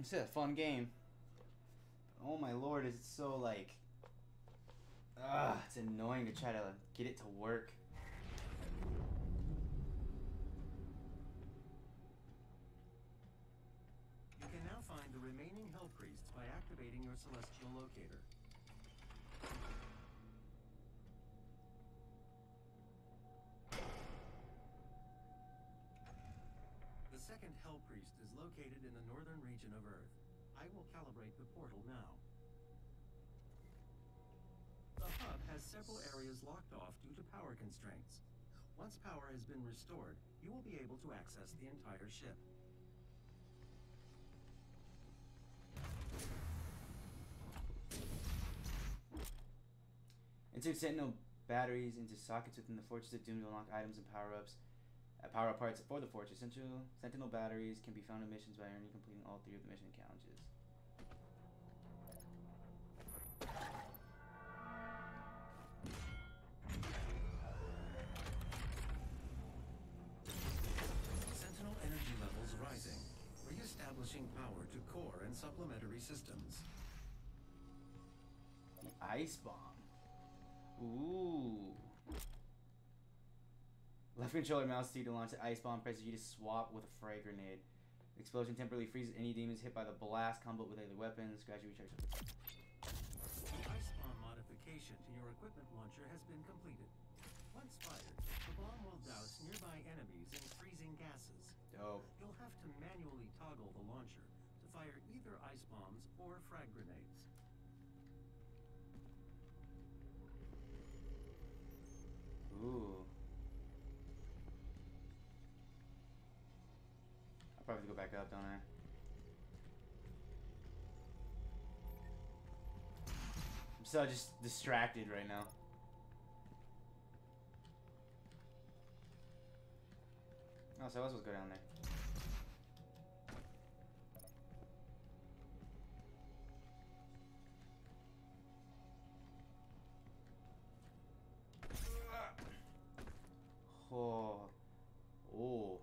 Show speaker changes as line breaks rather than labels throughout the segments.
It's a fun game. Oh my lord, is it so like... Ah, it's annoying to try to get it to work.
You can now find the remaining Hell Priests by activating your Celestial Locator. Second Hell Priest is located in the northern region of Earth. I will calibrate the portal now. The hub has several areas locked off due to power constraints. Once power has been restored, you will be able to access the entire ship.
Insert Sentinel batteries into sockets within the Fortress of Doom to unlock items and power-ups. Uh, power-up parts for the Fortress. Sentinel, Sentinel batteries can be found in missions by only completing all three of the mission challenges.
Sentinel energy levels rising. Re-establishing power to core and supplementary systems.
The Ice Bomb. Ooh. Left controller mouse C to launch the Ice Bomb. Press G to swap with a frag grenade. Explosion temporarily freezes any demons hit by the blast combo with other weapons. Gradually recharge.
The Ice Bomb modification to your equipment launcher has been completed. Once fired, the bomb will douse nearby enemies in freezing gases.
Dope.
You'll have to manually toggle the launcher to fire either ice bombs or frag grenades.
Ooh. Probably have to go back up, don't I? I'm so just distracted right now. Oh, so I was supposed to go down there. Oh. Oh.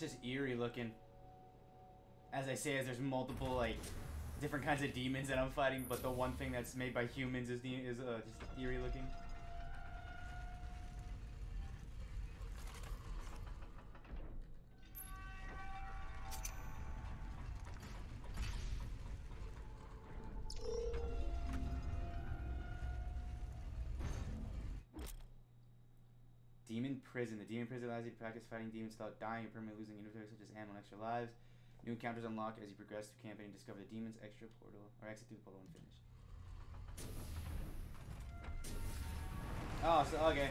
It's just eerie looking. As I say, as there's multiple like different kinds of demons that I'm fighting, but the one thing that's made by humans is the is uh, just eerie looking. Prison. Allows you to practice fighting demons without dying or permanently losing inventory such as ammo and extra lives. New encounters unlock as you progress through campaign and discover the demon's extra portal or exit through the portal and finish. Oh, so okay.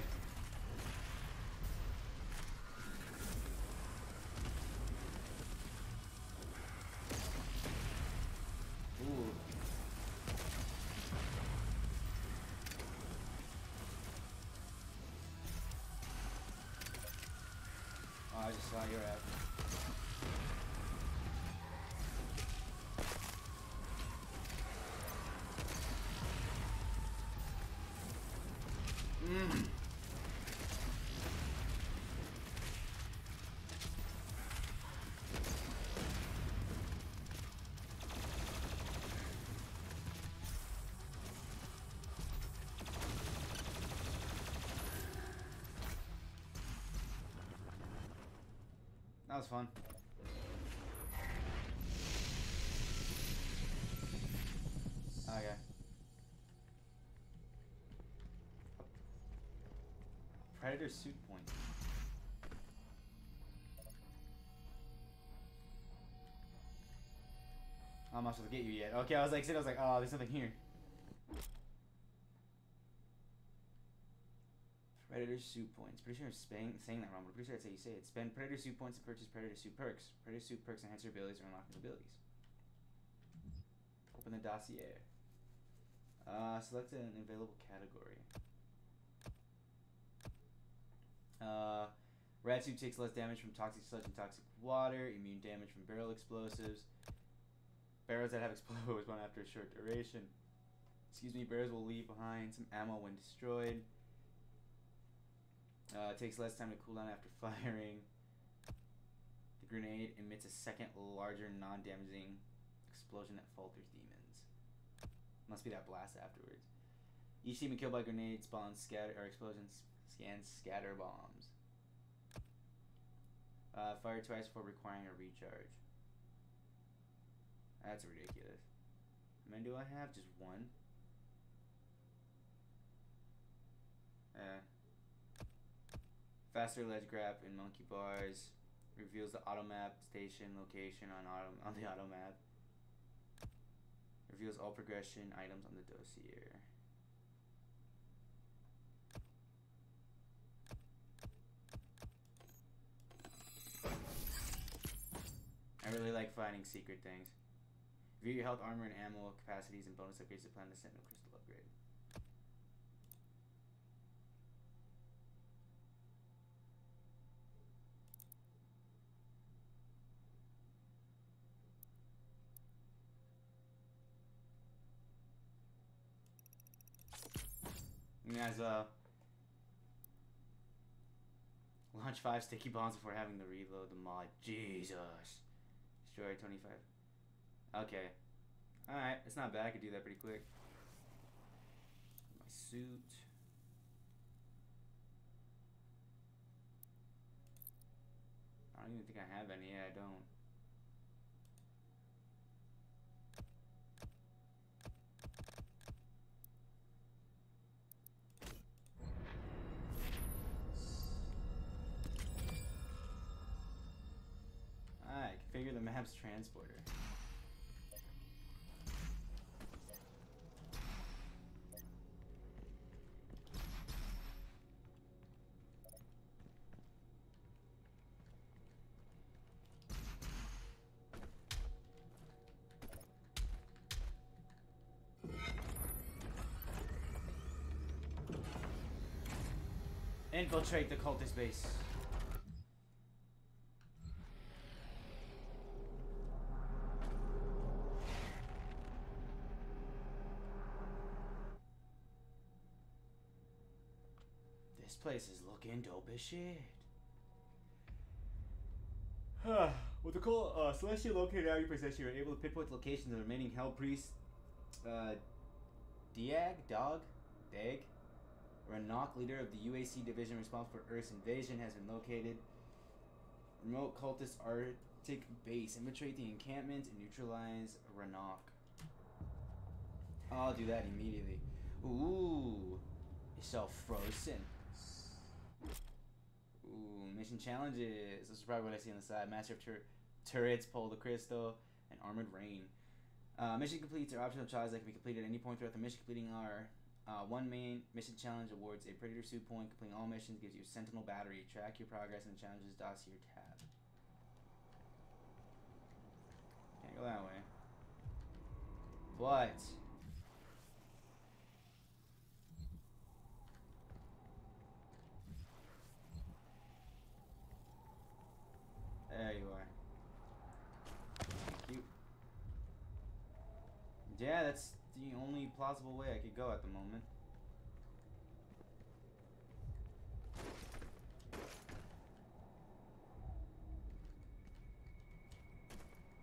Saw your ad. Was fun. Okay. Predator suit point. I'm not supposed to get you yet. Okay, I was like, I was like, oh, there's nothing here. Predator suit points. Pretty sure I'm saying, saying that wrong, but pretty sure that's how you say it. Spend Predator suit points to purchase Predator suit perks. Predator suit perks enhance your abilities or unlock new abilities. Open the dossier. Uh, select an available category. Uh, suit takes less damage from toxic sludge and toxic water. Immune damage from barrel explosives. Barrels that have explosives respond after a short duration. Excuse me, barrels will leave behind some ammo when destroyed. Uh, takes less time to cool down after firing. The grenade emits a second larger non-damaging explosion that falters demons. Must be that blast afterwards. Each demon killed by grenade spawns scatter or explosions scans scatter bombs. Uh, fire twice before requiring a recharge. That's ridiculous. How many do I have? Just one? Uh, faster ledge grab in monkey bars reveals the auto map station location on auto on the auto map. Reveals all progression items on the dossier. I really like finding secret things. View your health, armor, and ammo capacities and bonus upgrades to plan the Sentinel Crystal upgrade. And as uh launch five sticky bombs before having to reload the mod. Jesus. Destroy twenty five. Okay. Alright, it's not bad. I could do that pretty quick. My suit. I don't even think I have any. Yeah, I don't. Configure transporter. Infiltrate the cultist base. Place is looking dope as shit. With the cool uh, celestial located your possession, you're able to pinpoint the location of the remaining hell Priest, Uh, Diag, Dog, Dag, Ranak, leader of the UAC division responsible for Earth's invasion, has been located. Remote cultist Arctic base. Infiltrate the encampment and neutralize Ranak. I'll do that immediately. Ooh, it's all frozen. Mission challenges. This is probably what I see on the side. Master of tur- turrets, pull the crystal, and armored rain. Uh, mission completes are optional challenges that can be completed at any point throughout the mission. Completing our uh, one main mission challenge awards a Predator suit point. Completing all missions gives you a Sentinel battery. Track your progress in the challenges dossier tab. Can't go that way. But there you are. Thank you. Yeah, that's the only plausible way I could go at the moment.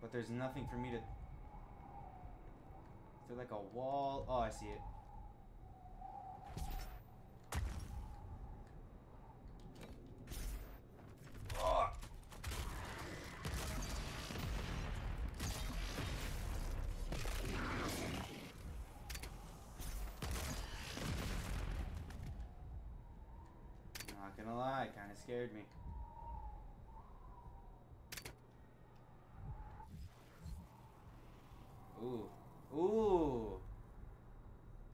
But there's nothing for me to. Is there like a wall? Oh, I see it. Oh! Not kind of scared me. Ooh. Ooh.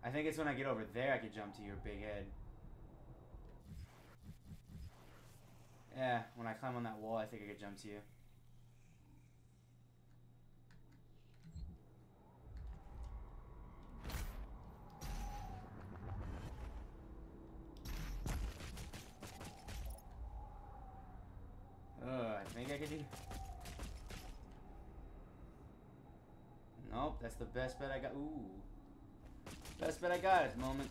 I think it's when I get over there I could jump to your big head. Yeah, when I climb on that wall, I think I could jump to you. Ugh, I think I could do. Nope, that's the best bet I got. Ooh. Best bet I got at the moment.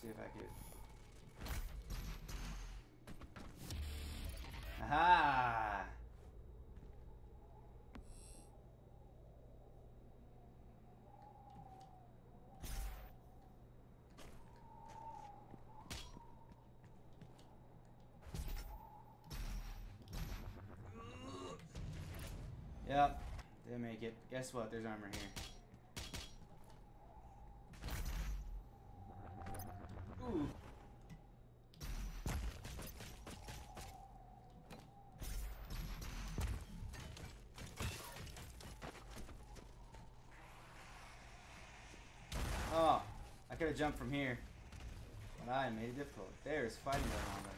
See if I could. Aha! Yep, didn't make it. Guess what? There's armor here. Ooh. Oh, I could have jumped from here. But I made it difficult. There's fighting going on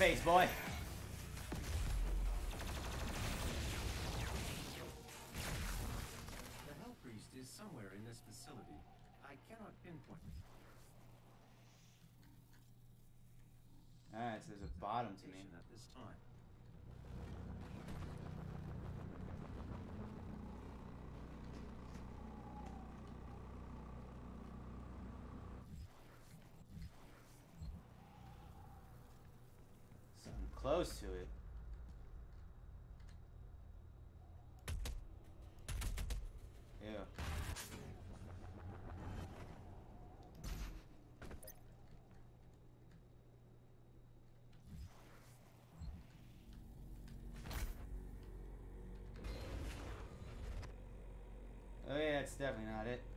face, boy.
The Hell Priest is somewhere in this facility. I cannot pinpoint it.
Alright, so there's a bottom to me.
At this time.
So I'm close to it. Ew. Oh yeah, that's definitely not it.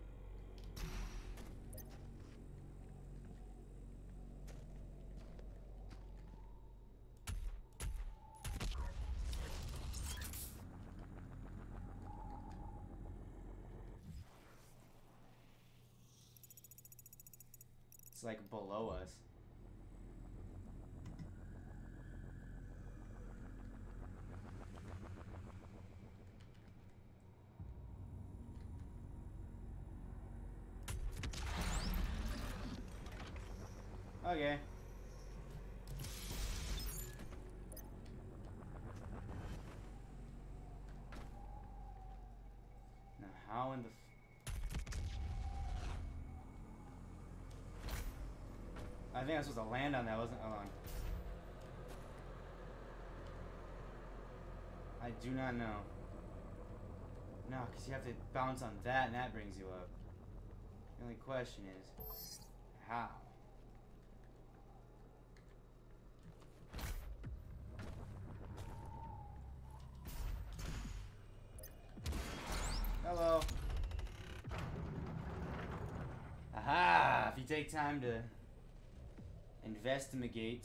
Like below us. Okay. Now how in the f- I think I was supposed to land on that, wasn't hold on. I do not know. No, because you have to bounce on that and that brings you up. The only question is, how? Hello. Aha! If you take time to investigate.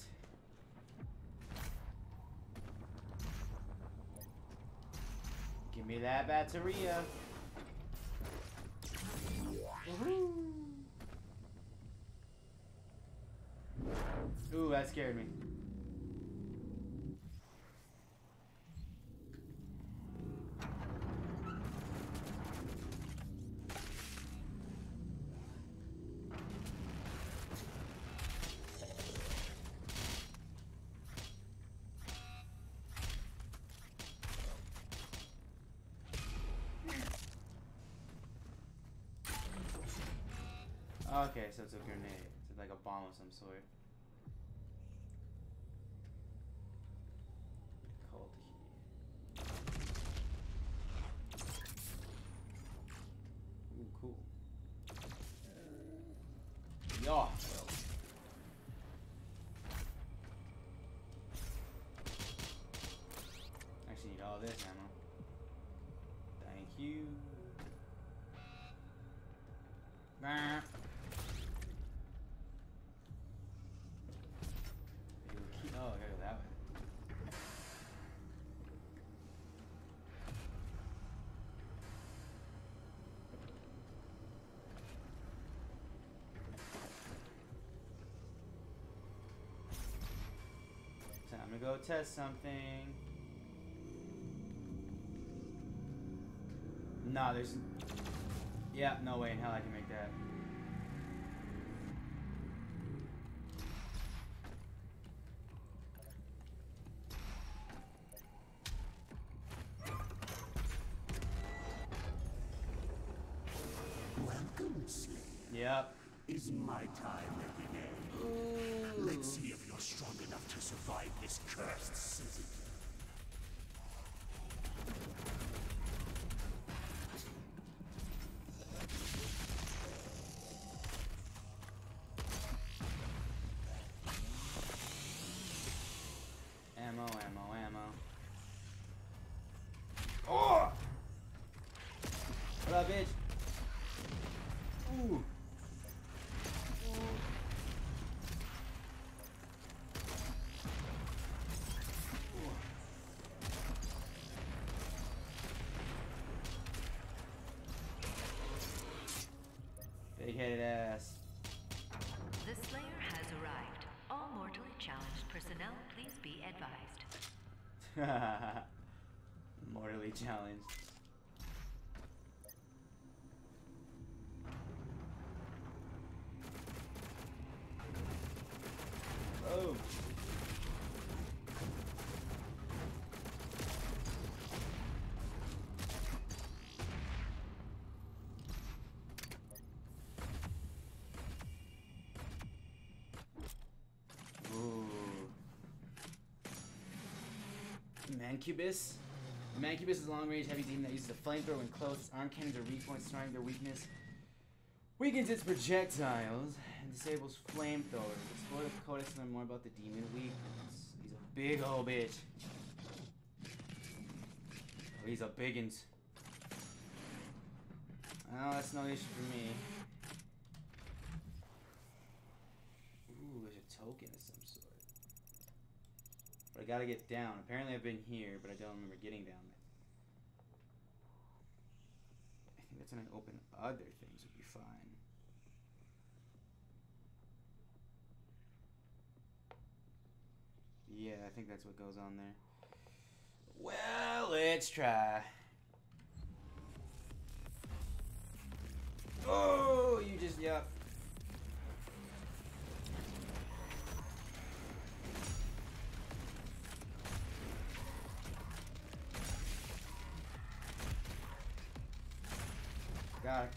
Give me that batteria. Ooh, that scared me. Okay, so it's a grenade. It's like a bomb of some sort. Cold heat. Ooh, Oh. Actually need all this ammo. Thank you. Bah. You keep- Oh, I gotta go that way. To go test something. Nah, there's. Yeah, no way in hell I can make that. Bitch? Ooh. Big headed ass.
The Slayer has arrived. All mortally challenged personnel, please be advised.
Mortally challenged. Oh. Ooh. Mancubus. Mancubus is a long-range heavy demon that uses a flamethrower when close. Its arm cannons are weak points, destroying their weakness. Weakens its projectiles and disables flamethrowers. Explore the codex to learn more about the demon weakness. He's a big old bitch. Oh, he's a biggins. Oh, that's no issue for me. Ooh, there's a token of some sort. But I gotta get down. Apparently I've been here, but I don't remember getting down. I think that's when I open other things would be fine. Yeah, I think that's what goes on there. Well, let's try. Oh, you just, yep. Got.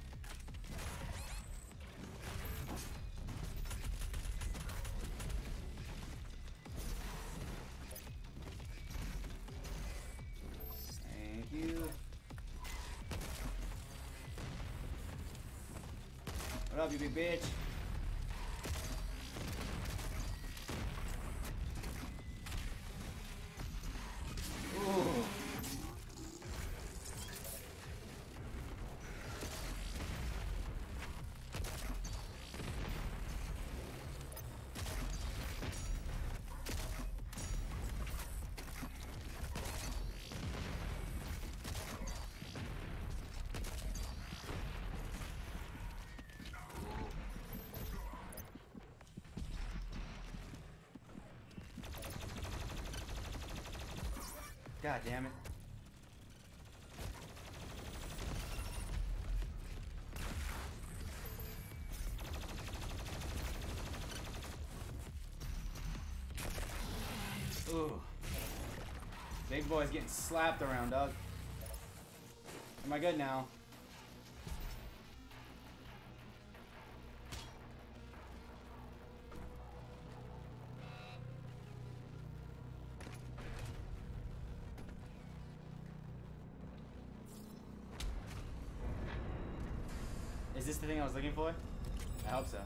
Thank you. What up, you big bitch? Ooh. God damn it. Ooh. Big boy's getting slapped around, dog. Am I good now? Was looking for? I hope so.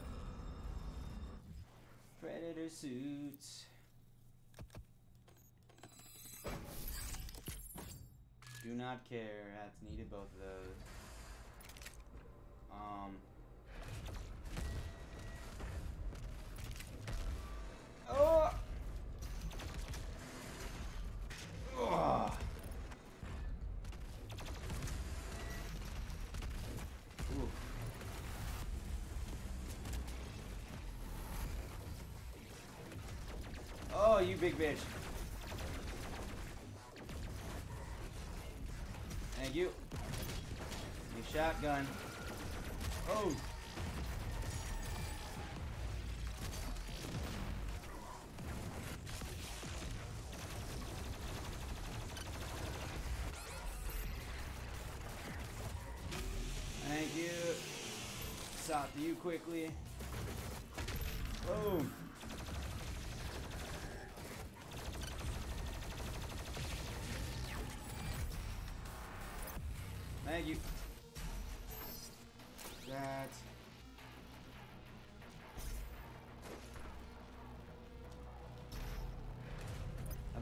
Predator suits. Do not care. That's needed both of those. Um. Oh. Ugh. Ooh. Oh, you big bitch. Thank you. You shotgun. Oh. Thank you. Stop you quickly. Boom.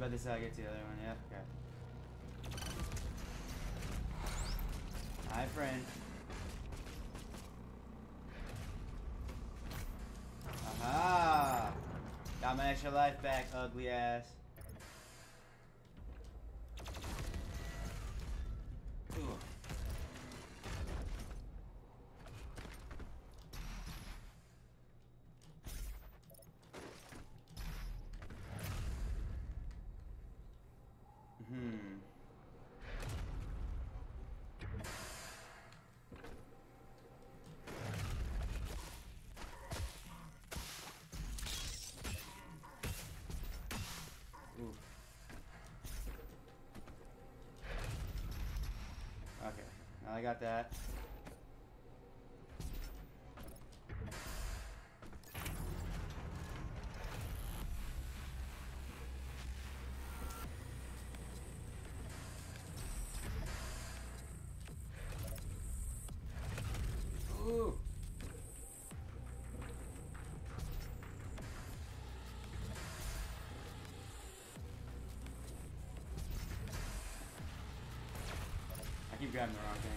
Bet this is how I get to the other one. Yeah, Okay. Hi, friend. Aha! Got my extra life back, ugly ass. Ooh. Hmm. Ooh. Okay, now I got that. Ooh. I keep grabbing the wrong thing.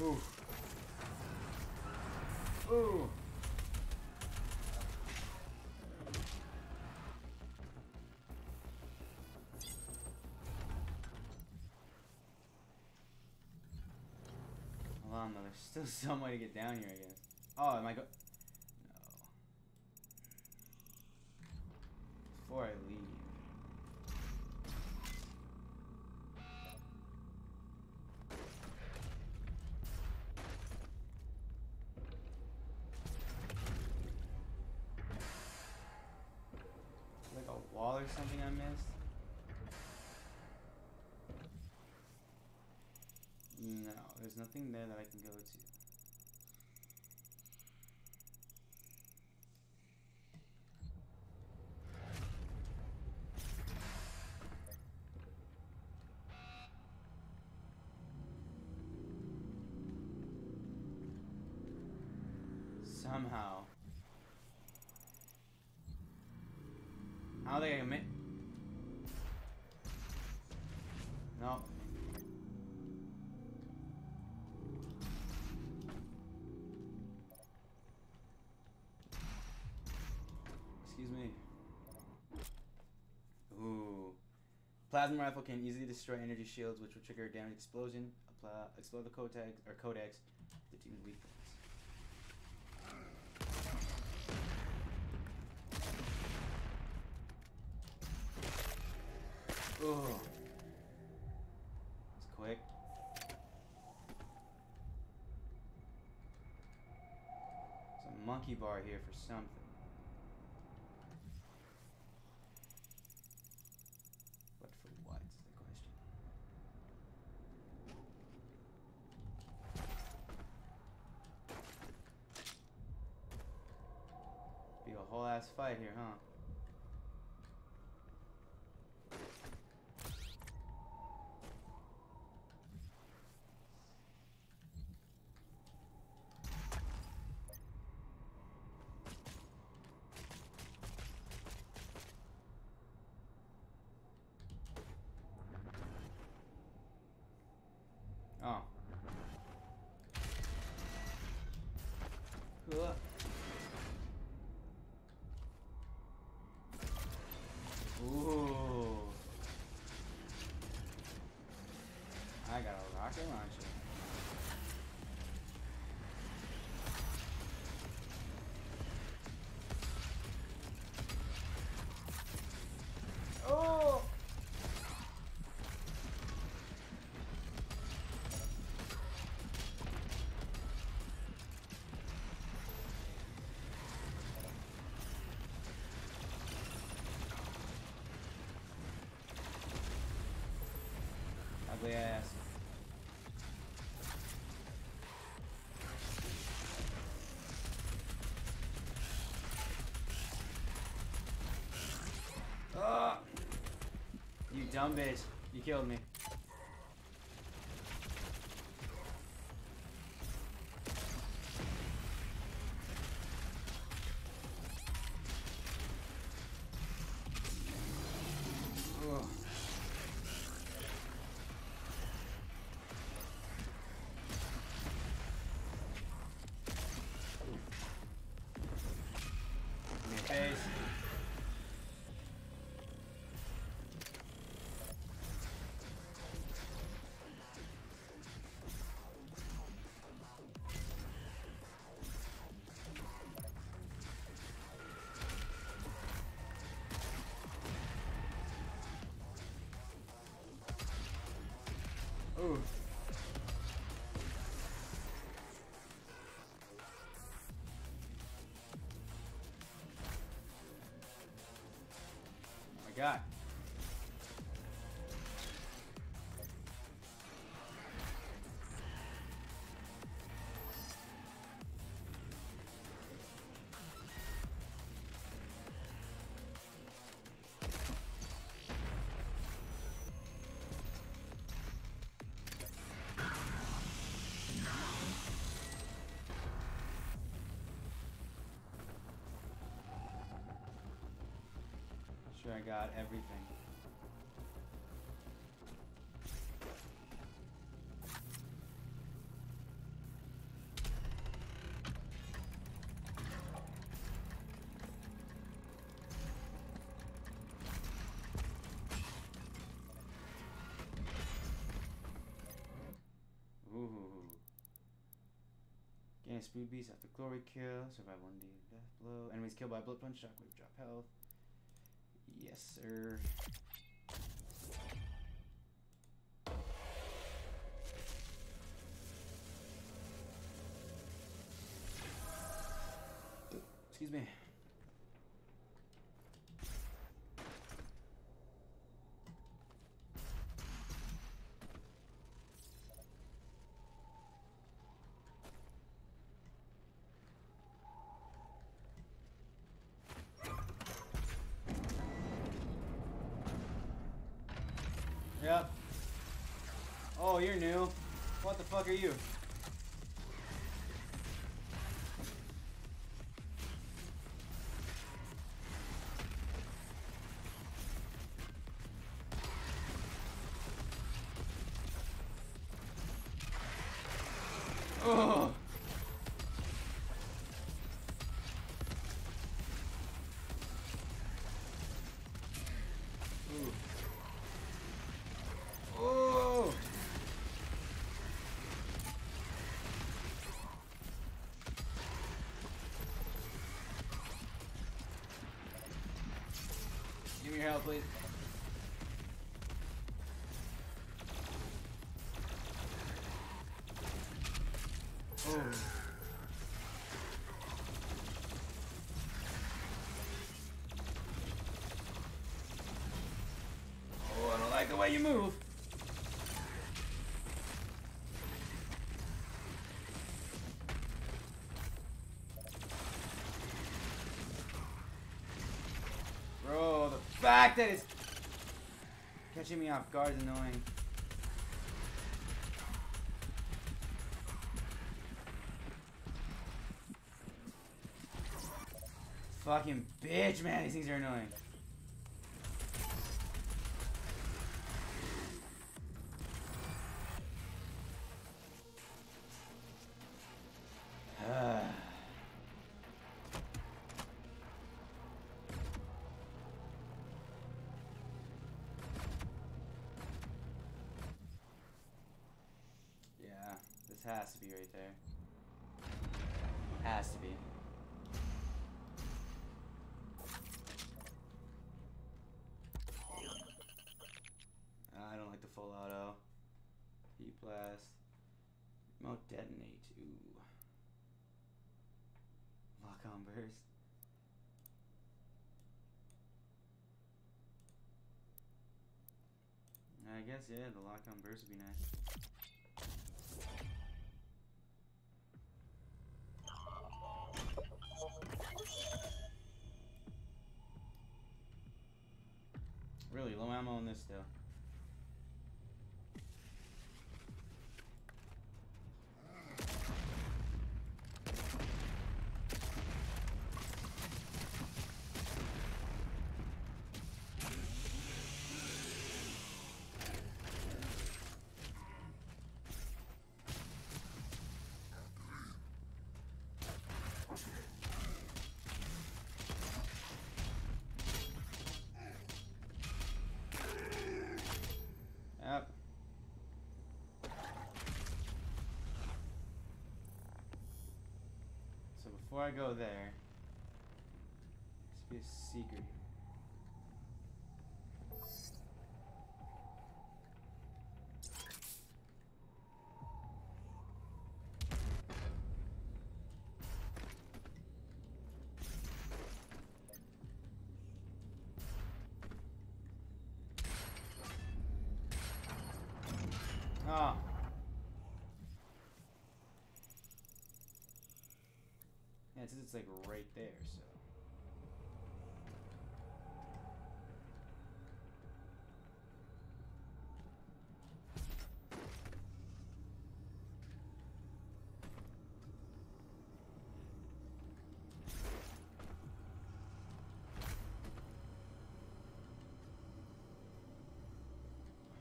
Ooh. Ooh. Hold on, though. There's still some way to get down here, I guess. Oh, am I go? No. Before I leave. Like a wall or something I missed? No, there's nothing there that I can go to. Somehow. Excuse me. Ooh. Plasma rifle can easily destroy energy shields, which will trigger a damage explosion. Apply, explode the codex or codex, the team's weak points. Ooh. That's quick. It's a monkey bar here for something. Fight here, huh? Oh. Huh. Ooh. I got a rocket launcher. Oh! Ugly ass. Ah! You dumb bitch. You killed me. Oh my god. Sure, I got everything. Gain speed beast after glory kill. Survive one D death blow. Enemies killed by blood punch. Shockwave drop health. Yes, sir. Excuse me. Oh, you're new. What the fuck are you? You move. Bro, the fact that it's catching me off guard is annoying. Fucking bitch, man, these things are annoying. I guess yeah, the lock on burst would be nice. Really low ammo on this still. Yep. So before I go there, be a secret. It's like right there, so.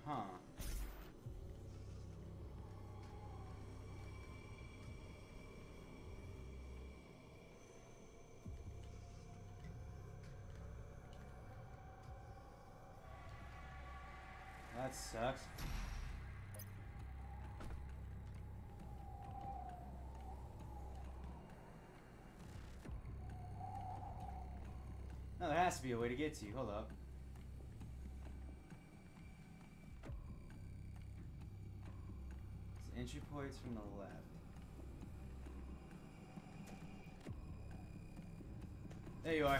Huh. That sucks. No, there has to be a way to get to you. Hold up. It's entry points from the left. There you are.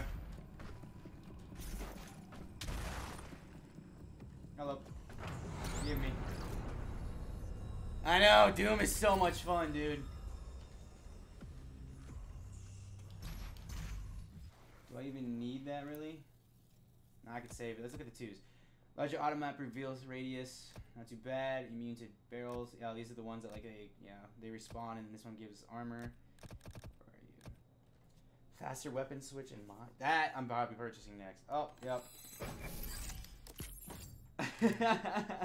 Hello. Give me. I know, Doom is so much fun, dude. Do I even need that, really? I could save it. Let's look at the twos. Larger automap reveals radius. Not too bad. Immune to barrels. Yeah, these are the ones that, like, they, yeah, they respawn, and this one gives armor. Where are you? Faster weapon switch and mod. That I'm probably purchasing next. Oh, yep.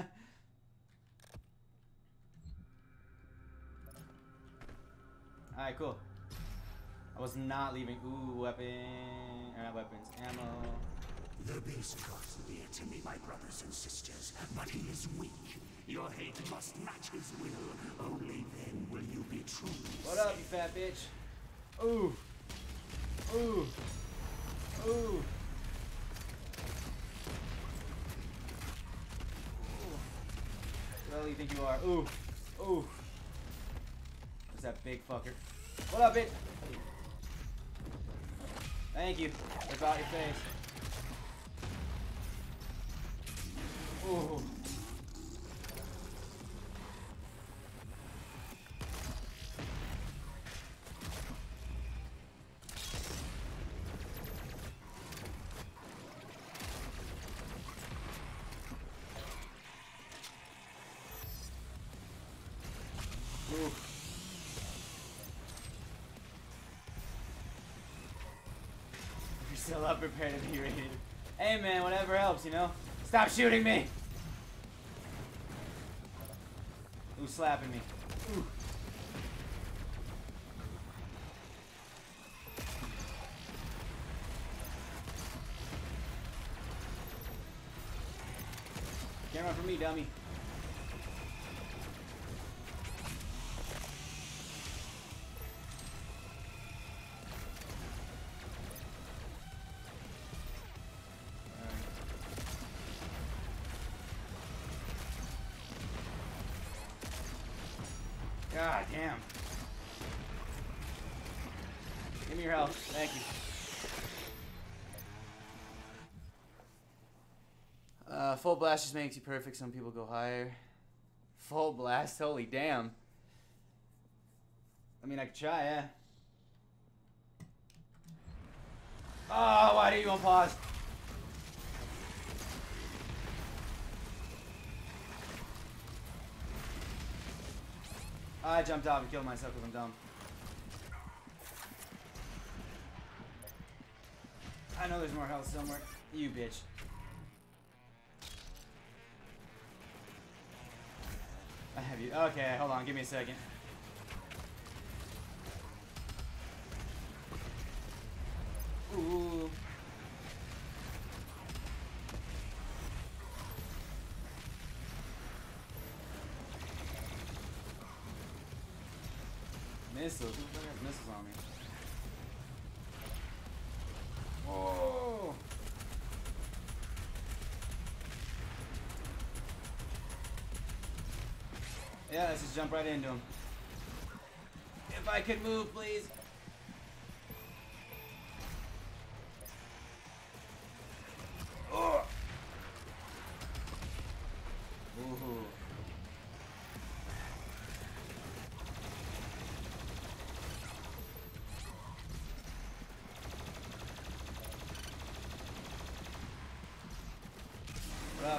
Alright, cool. I was not leaving. Ooh, weapon. Not weapons. Ammo.
The beast draws near to me, my brothers and sisters, but he is weak. Your hate must match his will. Only then will you be truly
What up, you fat bitch? Ooh. Ooh. Ooh. Who do you think you are? Ooh. Ooh. What's that big fucker? What up, bitch? Thank you. About your face. Ooh. Prepared to be raided. Hey man, whatever helps, you know? Stop shooting me! Who's slapping me? Ooh. Can't run from me, dummy. Full blast just makes you perfect. Some people go higher. Full blast? Holy damn. I mean, I could try, yeah. Oh, why do you pause? I jumped off and killed myself because I'm dumb. I know there's more health somewhere. You bitch. Okay, hold on. Give me a second. Ooh. Missiles. Who the fuck has missiles on me? Whoa. Yeah, let's just jump right into him. If I could move, please. Oh. Ooh.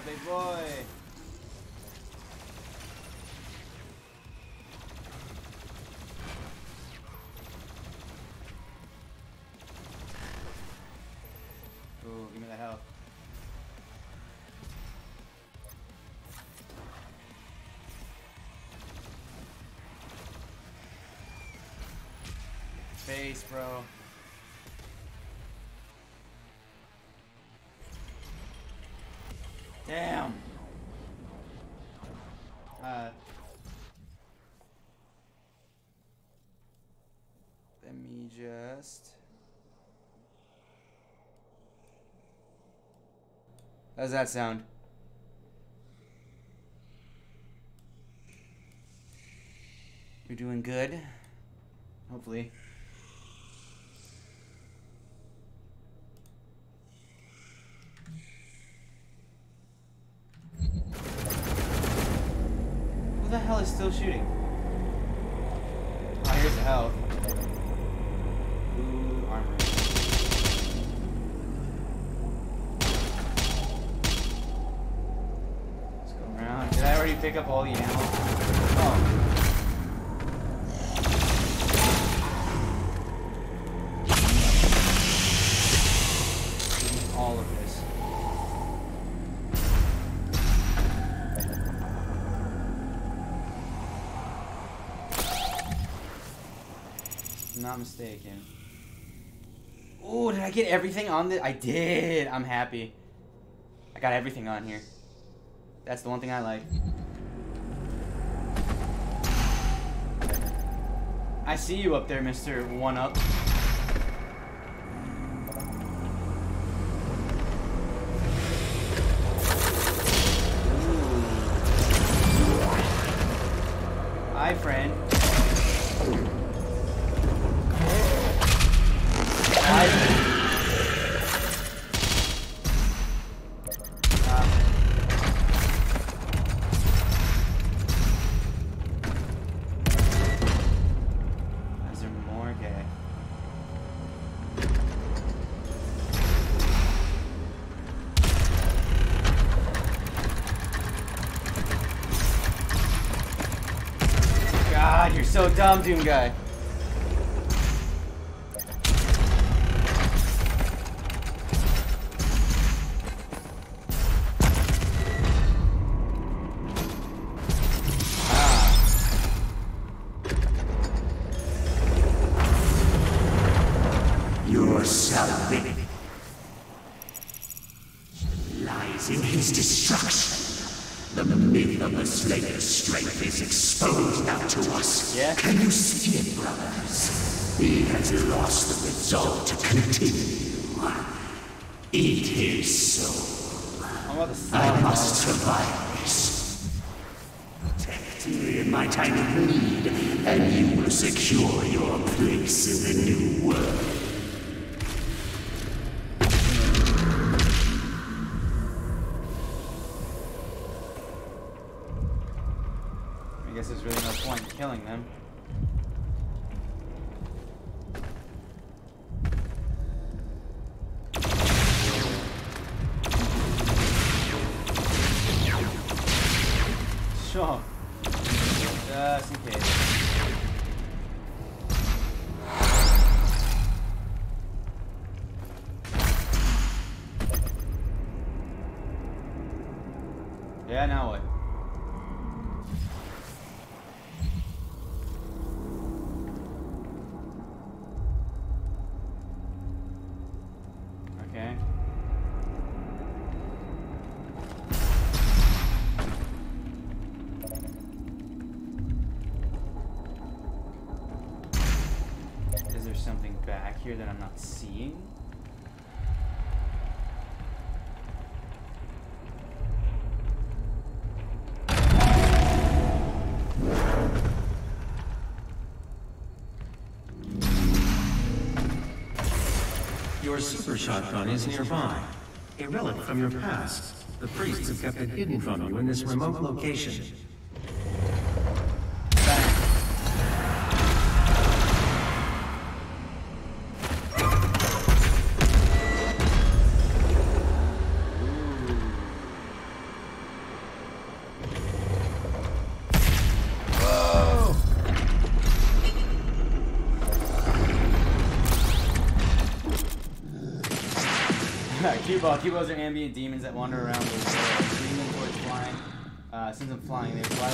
Big boy? Face, bro. Damn. Uh. Let me just. How's that sound? You're doing good. Hopefully. Who the shooting? Oh, here's the health. Ooh, armor. Let's go around. Did I already pick up all the ammo? Oh. Not mistaken. Oh, did I get everything on the? I did. I'm happy. I got everything on here. That's the one thing I like. I see you up there, Mr. One Up. Dumb, Doom Guy. here that I'm not seeing.
Your super shotgun is nearby. A relic from your past. The priests have kept it hidden from you in this remote location.
Well, Buckybos are ambient demons that wander around the world, screaming flying. Uh, since I'm flying, they fly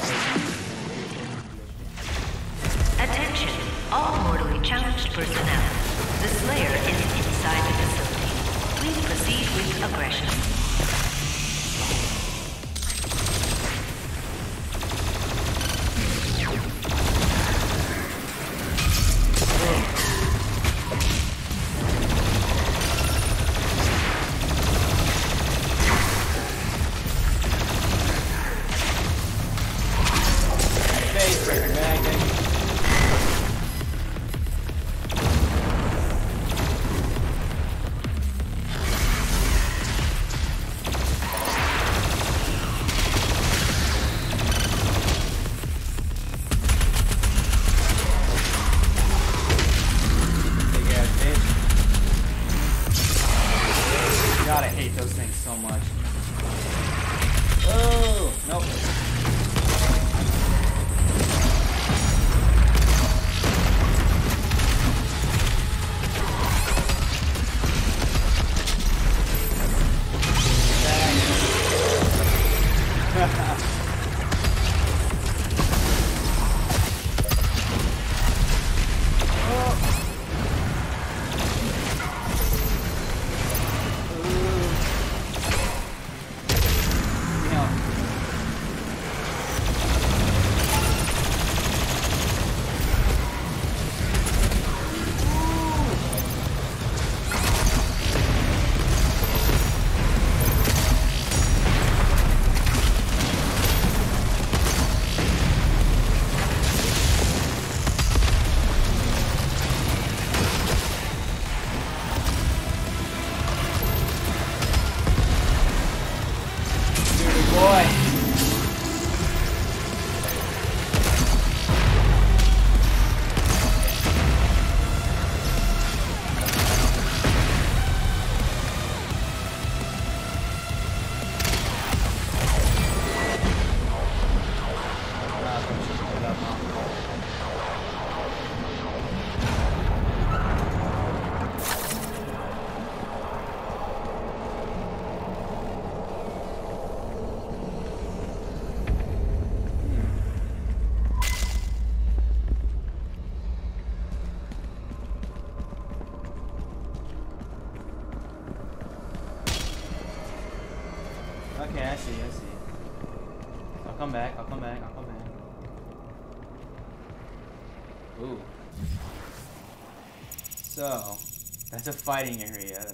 that's a fighting area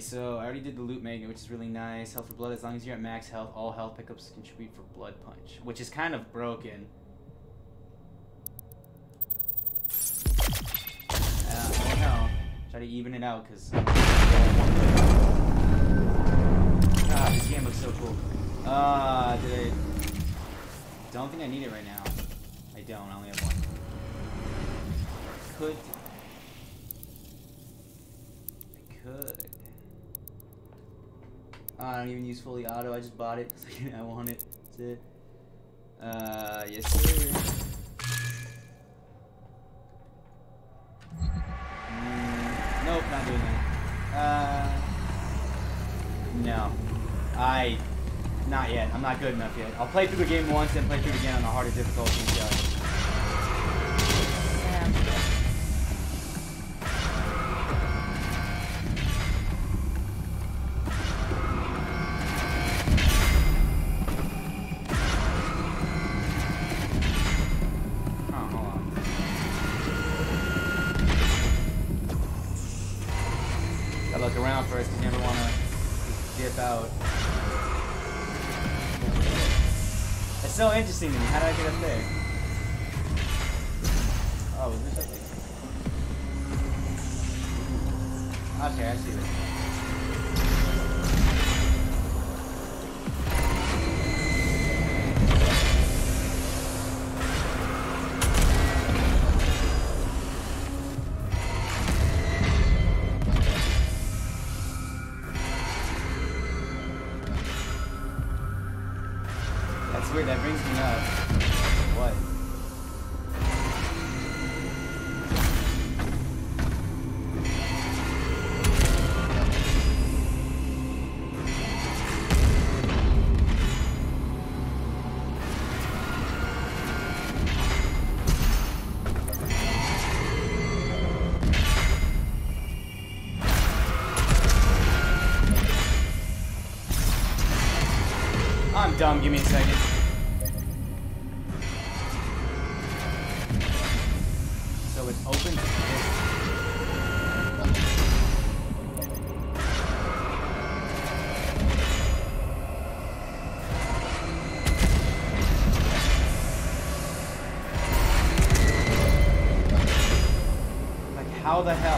So I already did the loot magnet, which is really nice. Health for blood, as long as you're at max health, all health pickups contribute for blood punch, which is kind of broken. Uh, I don't know. Try to even it out, because... Ah, this game looks so cool. Ah, uh, I... Don't think I need it right now. I don't, I only have one. Could... I could. I don't even use fully auto. I just bought it I want it. That's it. Uh, yes sir. Mm, nope, not doing that. Uh, no. I, not yet. I'm not good enough yet. I'll play through the game once and play through it again on the harder difficulty give me a second. So it's open to this. Like, how the hell?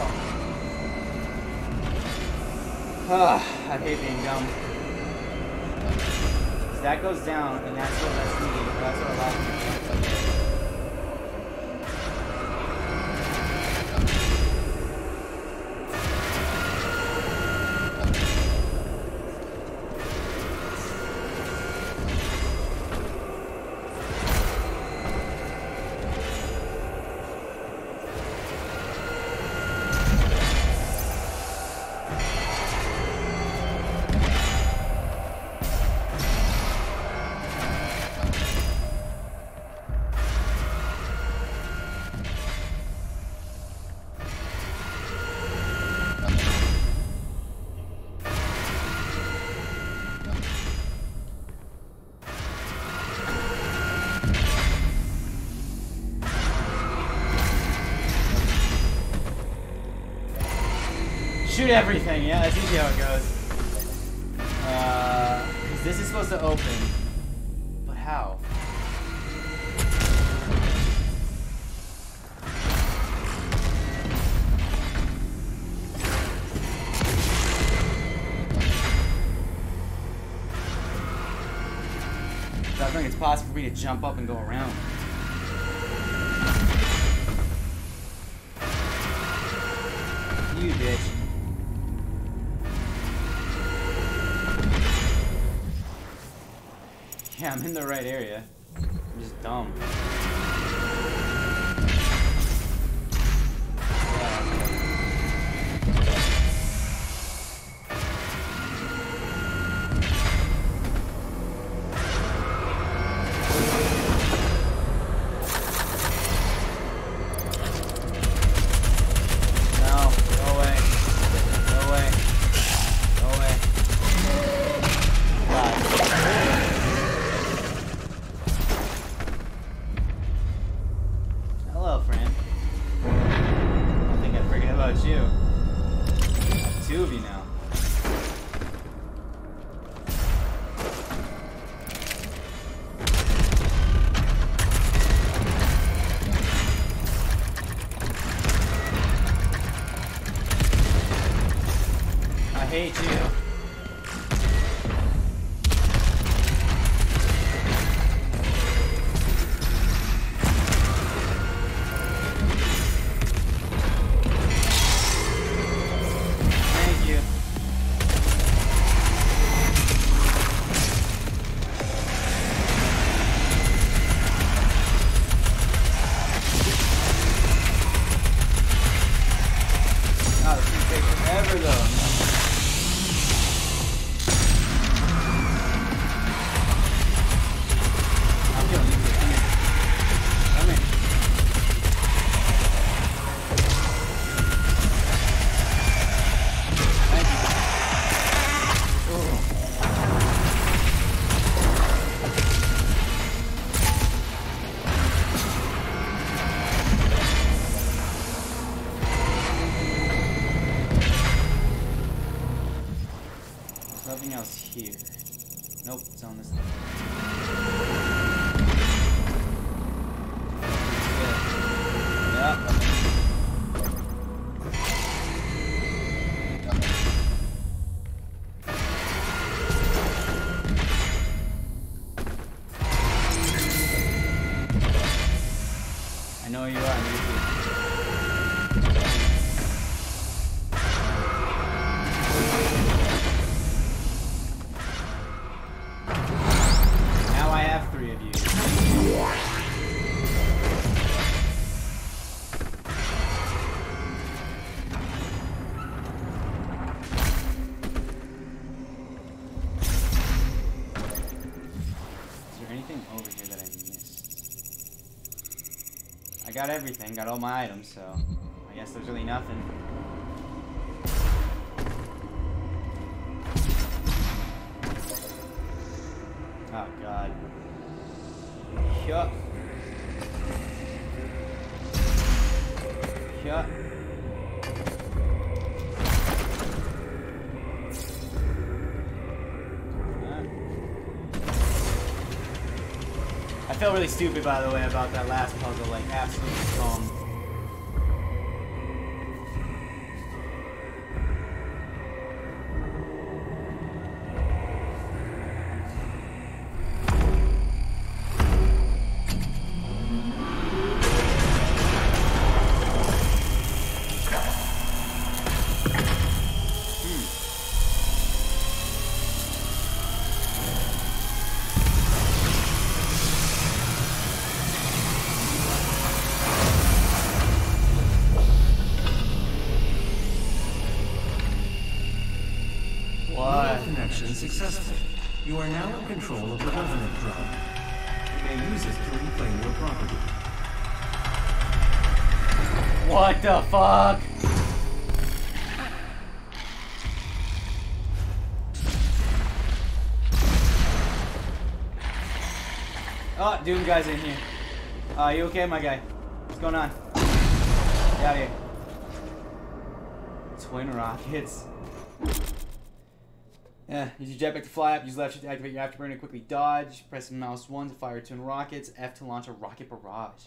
Everything. Yeah, that's usually how it goes. Uh, this is supposed to open, but how? I think it's possible for me to jump up and go around. Nope, got everything, got all my items, so I guess there's really nothing. Oh god. Yup. Yup. I feel really stupid, by the way, about that last fuck? Oh, Doom guy's in here. Uh, you okay, my guy? What's going on? Get out of here. twin rockets. Yeah, use your jetpack to fly up. Use left shift to activate your afterburner quickly dodge. Press mouse one to fire twin rockets. F to launch a rocket barrage.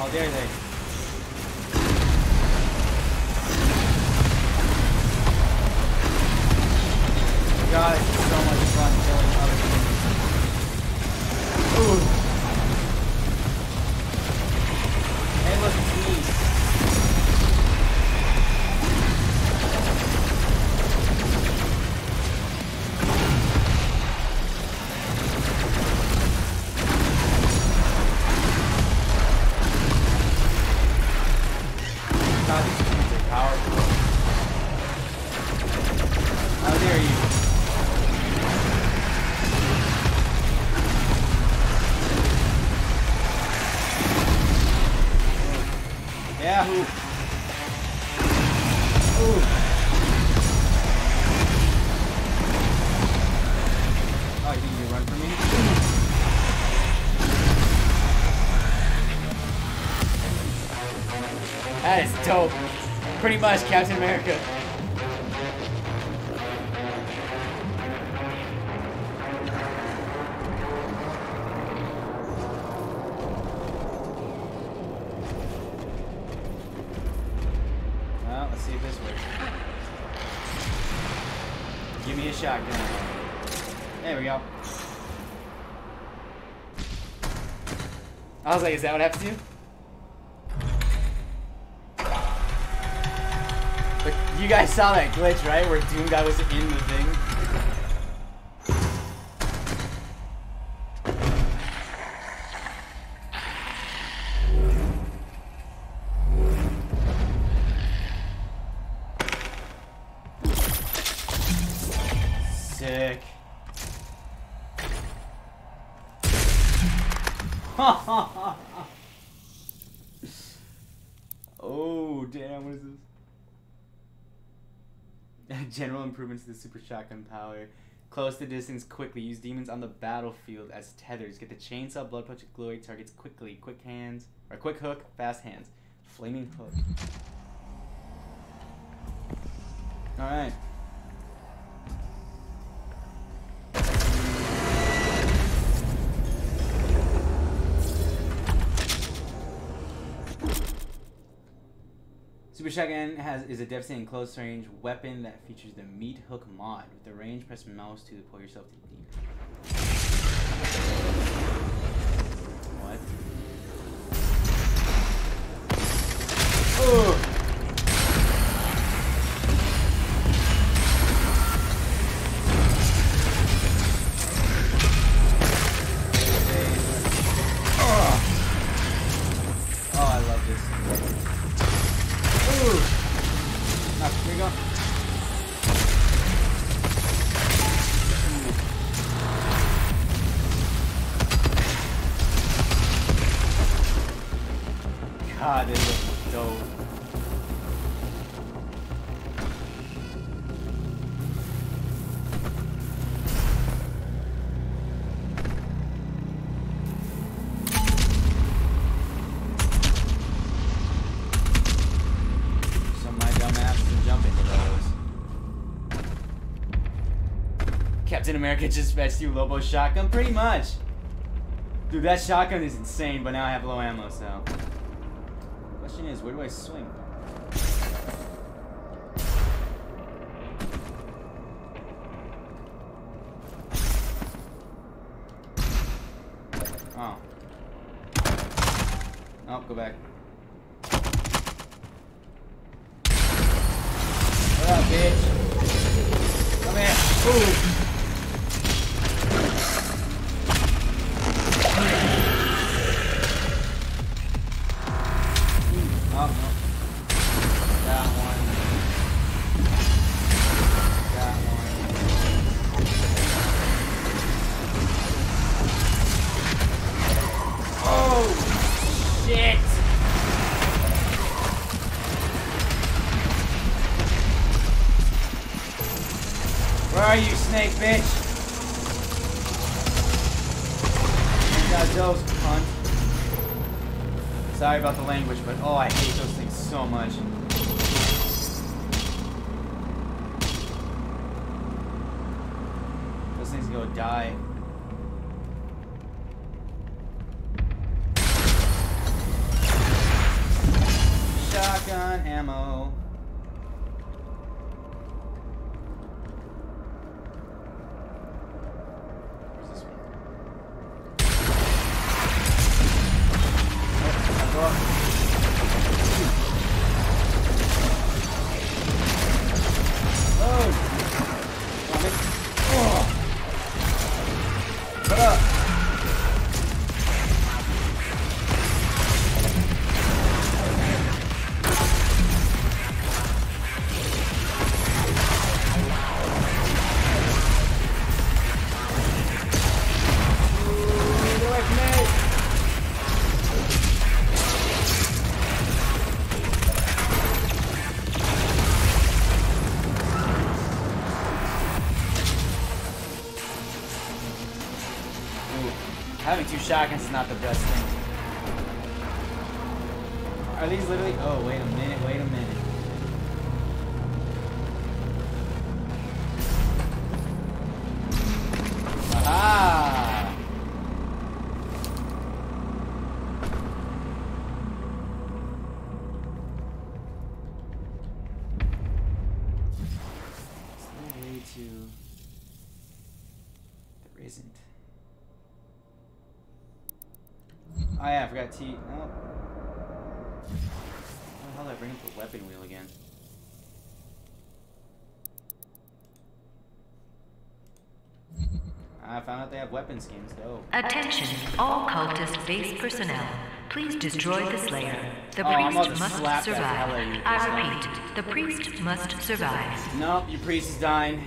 How dare they? Pretty much Captain America. Well, let's see this works. Give me a shotgun. There we go. I was like, is that what I to do? But you guys saw that glitch, right? Where Doom Guy was in the thing. Sick. oh, damn, what is this? General improvements to the super shotgun power. Close the distance quickly. Use demons on the battlefield as tethers. Get the chainsaw, blood punch, glory targets quickly. Quick hands, or quick hook, fast hands. Flaming hook. Alright. Super Shotgun has is a devastating close range weapon that features the Meat Hook mod. With the range, press mouse to pull yourself to the demon. What? Captain America just fetched you Lobo shotgun? Pretty much. Dude, that shotgun is insane, but now I have low ammo, so. Question is, where do I swing? Having two shotguns is not the best thing. Are these literally? Oh, wait a minute, wait a minute. Aha! Is there a way to? There isn't. Oh yeah, I forgot T. No. How the hell did I bring up the weapon wheel again? I found out have weapon skins. Dope.
Attention, all cultist base personnel. Please destroy the Slayer. The
Oh,
priest must
slap the hell out
survive. I repeat, the priest must survive.
Nope, your priest is dying.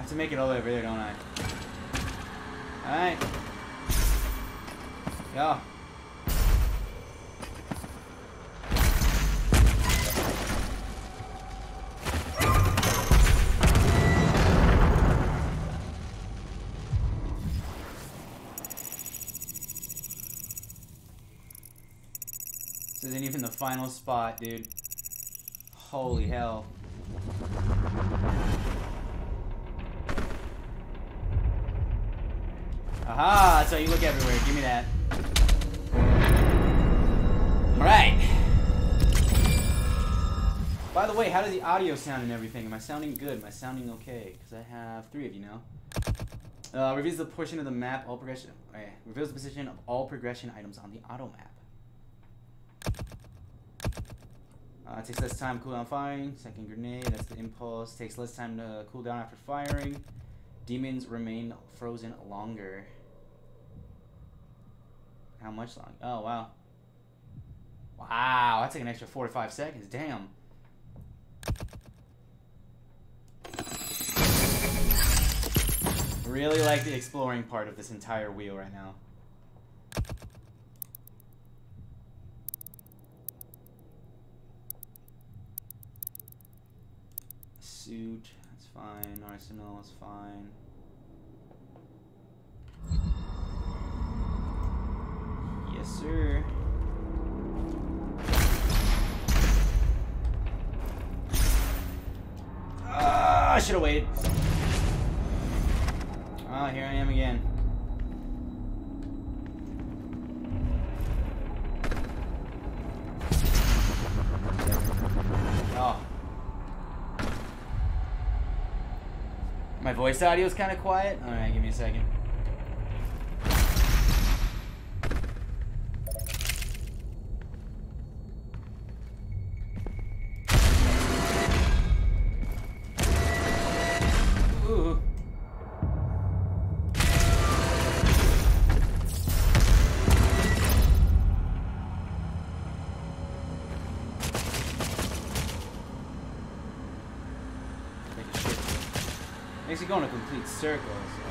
I have to make it all the way over there, don't I? Alright. Yeah. This isn't even the final spot, dude. Holy hell. How you look everywhere. Give me that. Alright. By the way, how does the audio sound and everything? Am I sounding good? Am I sounding okay? Because I have three of you now. Uh, reveals the portion of the map, all progression. Reveals the position of all progression items on the auto map. Uh, takes less time to cool down firing. Second grenade, that's the impulse. Takes less time to cool down after firing. Demons remain frozen longer. How much long? Oh, wow. Wow, that's like an extra 45 seconds. Damn. Really like the exploring part of this entire wheel right now. Suit, that's fine. Arsenal is fine. Yes, sir. Ah, I should have waited. Ah, here I am again. Oh. My voice audio is kind of quiet. All right, give me a second. Go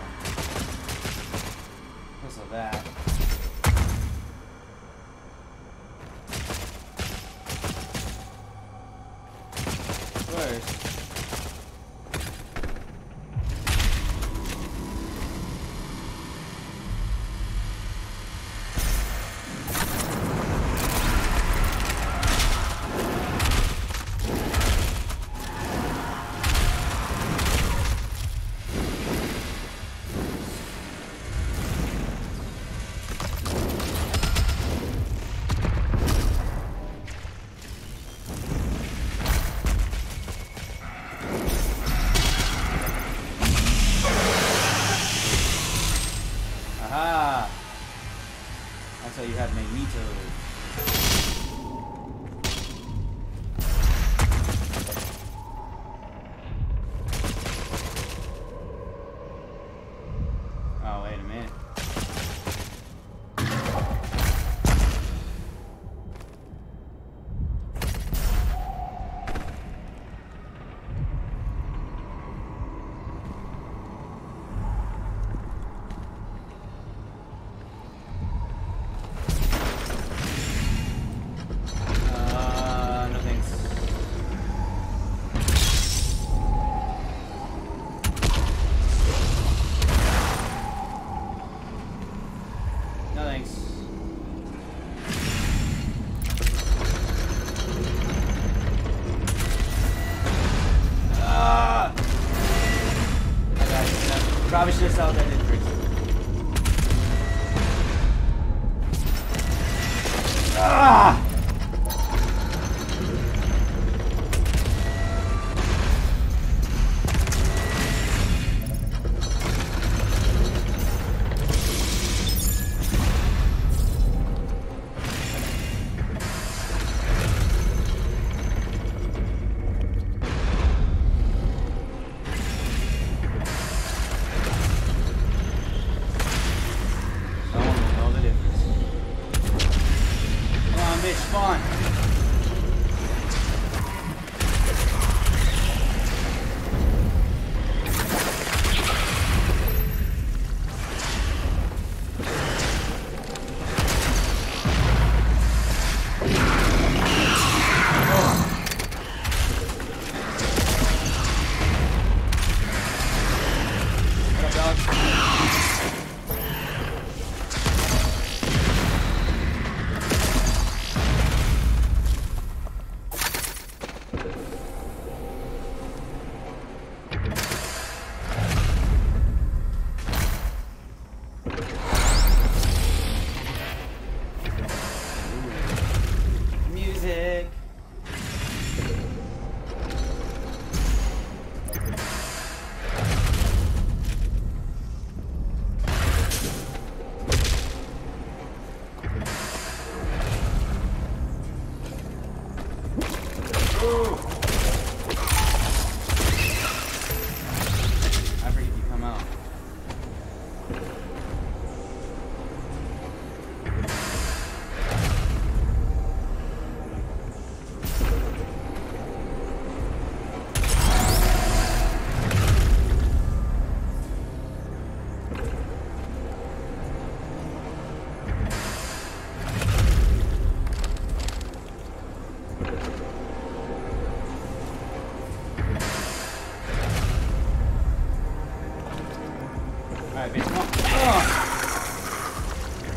Alright, bitch, come on. Ugh.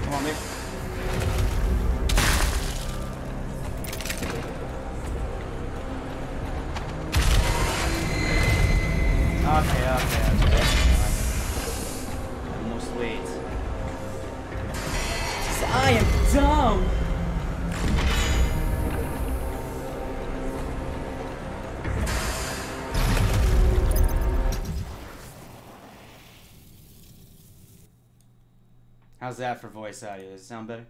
Come on, bitch. How's that for voice audio? Does it sound better?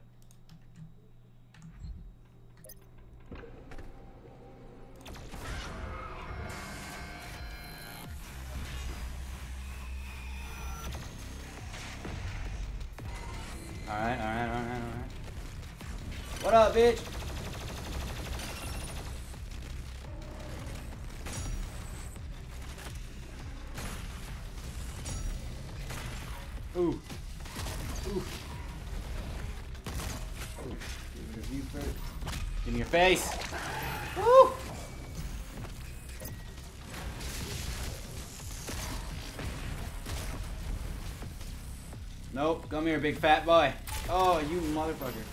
Big fat boy. Oh, you motherfucker.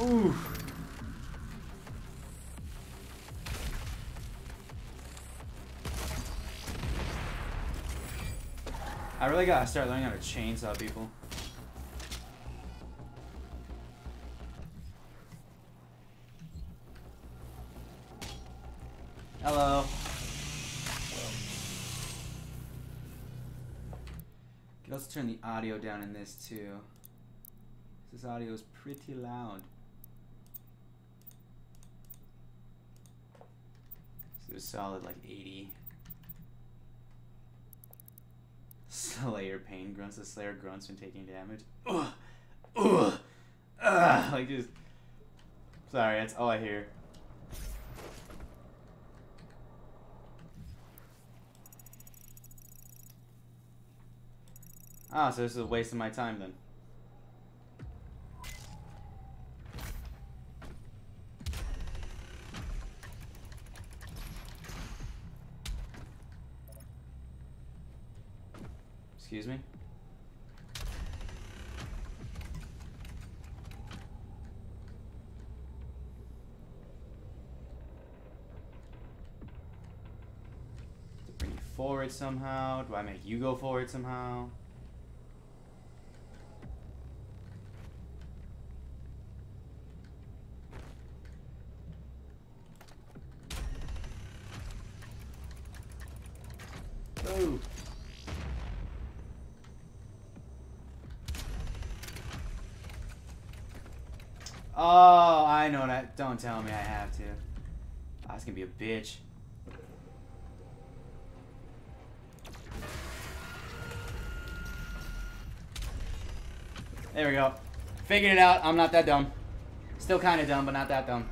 Ooh. I really gotta start learning how to chainsaw people. Audio down in this too. This audio is pretty loud. So it's solid like 80. Slayer pain grunts. The Slayer grunts when taking damage. Ugh, ugh, ugh, like just. Sorry, that's all I hear. Ah, so this is a waste of my time then. Excuse me? To bring you forward somehow? Do I make you go forward somehow? Oh. Oh, I know that. Don't tell me I have to. Oh, it's gonna be a bitch. There we go. Figured it out. I'm not that dumb. Still kind of dumb, but not that dumb.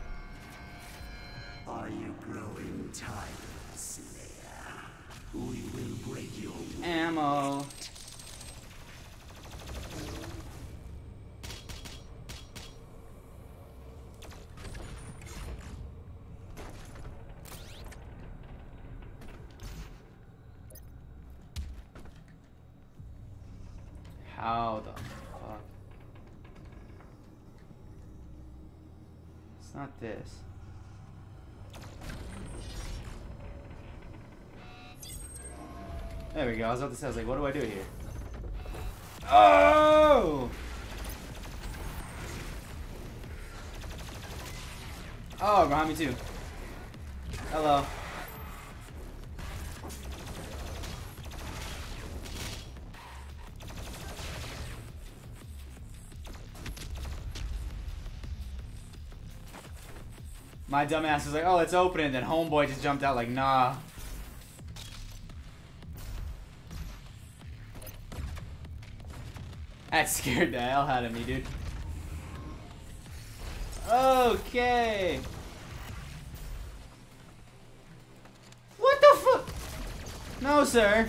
I was about to say, I was like, what do I do here? Oh! Oh, behind me too. Hello. My dumbass was like, oh, let's open it. And then homeboy just jumped out like, nah. Scared the hell out of me, dude. Okay. What the fuck? No, sir.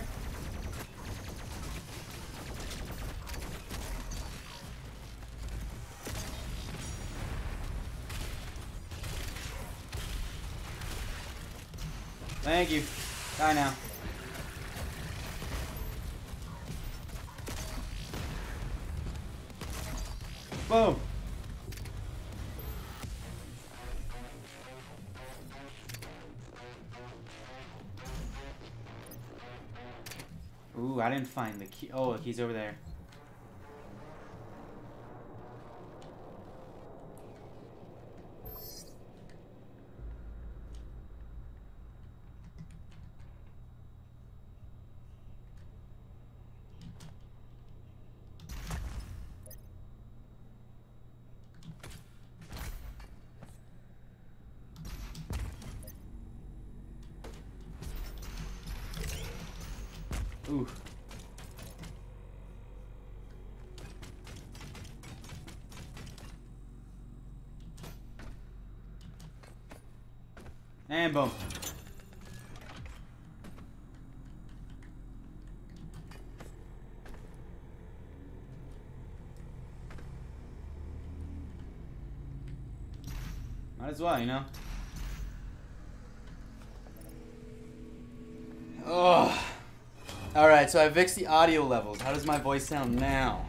Thank you. Bye now. Boom. Ooh, I didn't find the key. Oh, he's over there. As well, you know? Oh. Alright, so I fixed the audio levels. How does my voice sound now?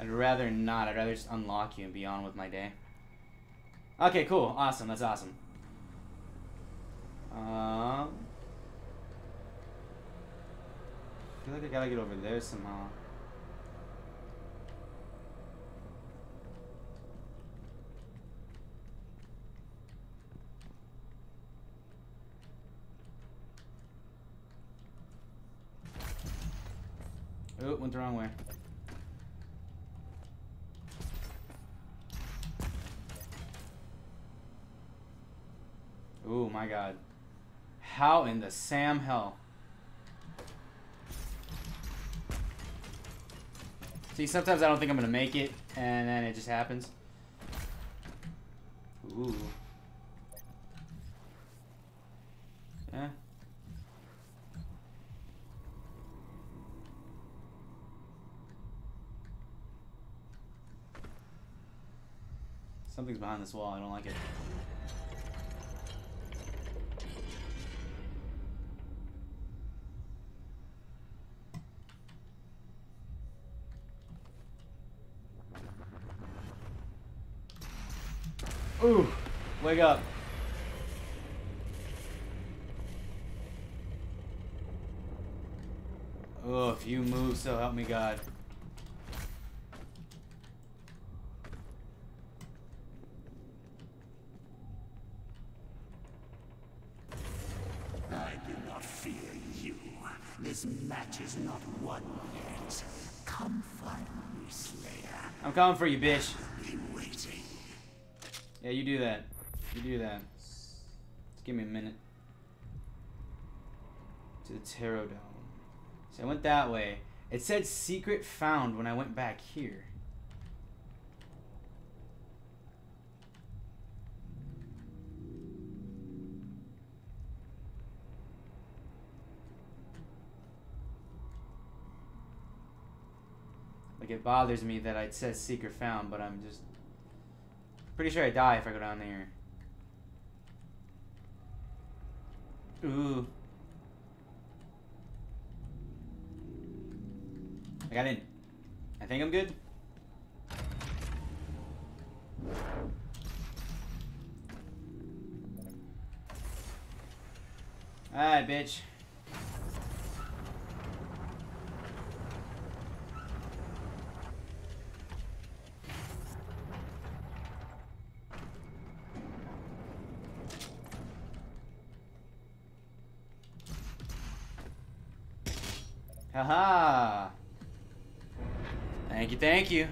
I'd rather not. I'd rather just unlock you and be on with my day. Okay, cool. Awesome. That's awesome. Um, I feel like I gotta get over there somehow. Oh, went the wrong way. Oh my god. How in the Sam hell? See, sometimes I don't think I'm gonna make it, and then it just happens. Ooh. Yeah. Something's behind this wall. I don't like it. Ooh, wake up. Oh, if you move, so help me God.
I do not fear you. This match is not won yet. Come find me, Slayer.
I'm coming for you, bitch. Yeah, you do that. You do that. Just give me a minute. To the Tarot Dome. So I went that way. It said secret found when I went back here. Like it bothers me that it says secret found, but I'm just Pretty sure I die if I go down there. Ooh. I got in. I think I'm good. Alright, bitch. Haha. Thank you, thank you.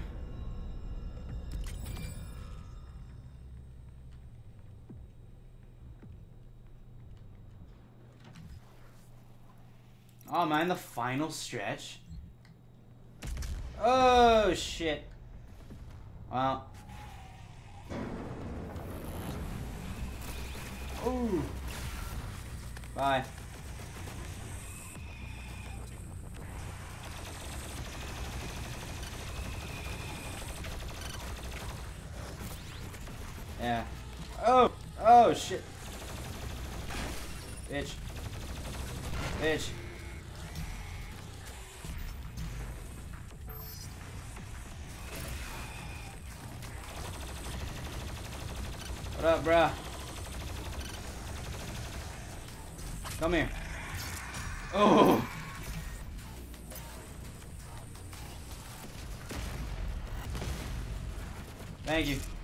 Oh man, the final stretch. Oh shit. Well. Ooh. Bye. Yeah. Oh! Oh, shit. Bitch. Bitch. What up, bruh? Come here. Oh! Thank you.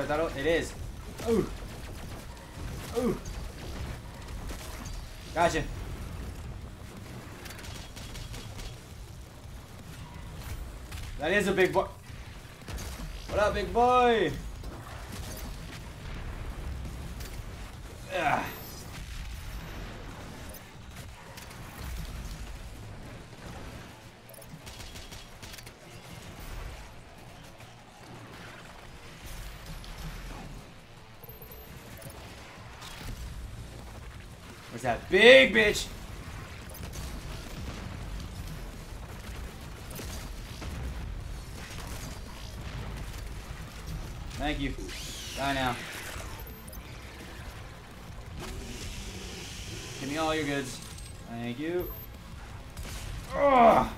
Thought it is. Ooh. Ooh. Gotcha. That is a big boy. What up, big boy? Big bitch? Thank you. Die now. Give me all your goods. Thank you. Ugh.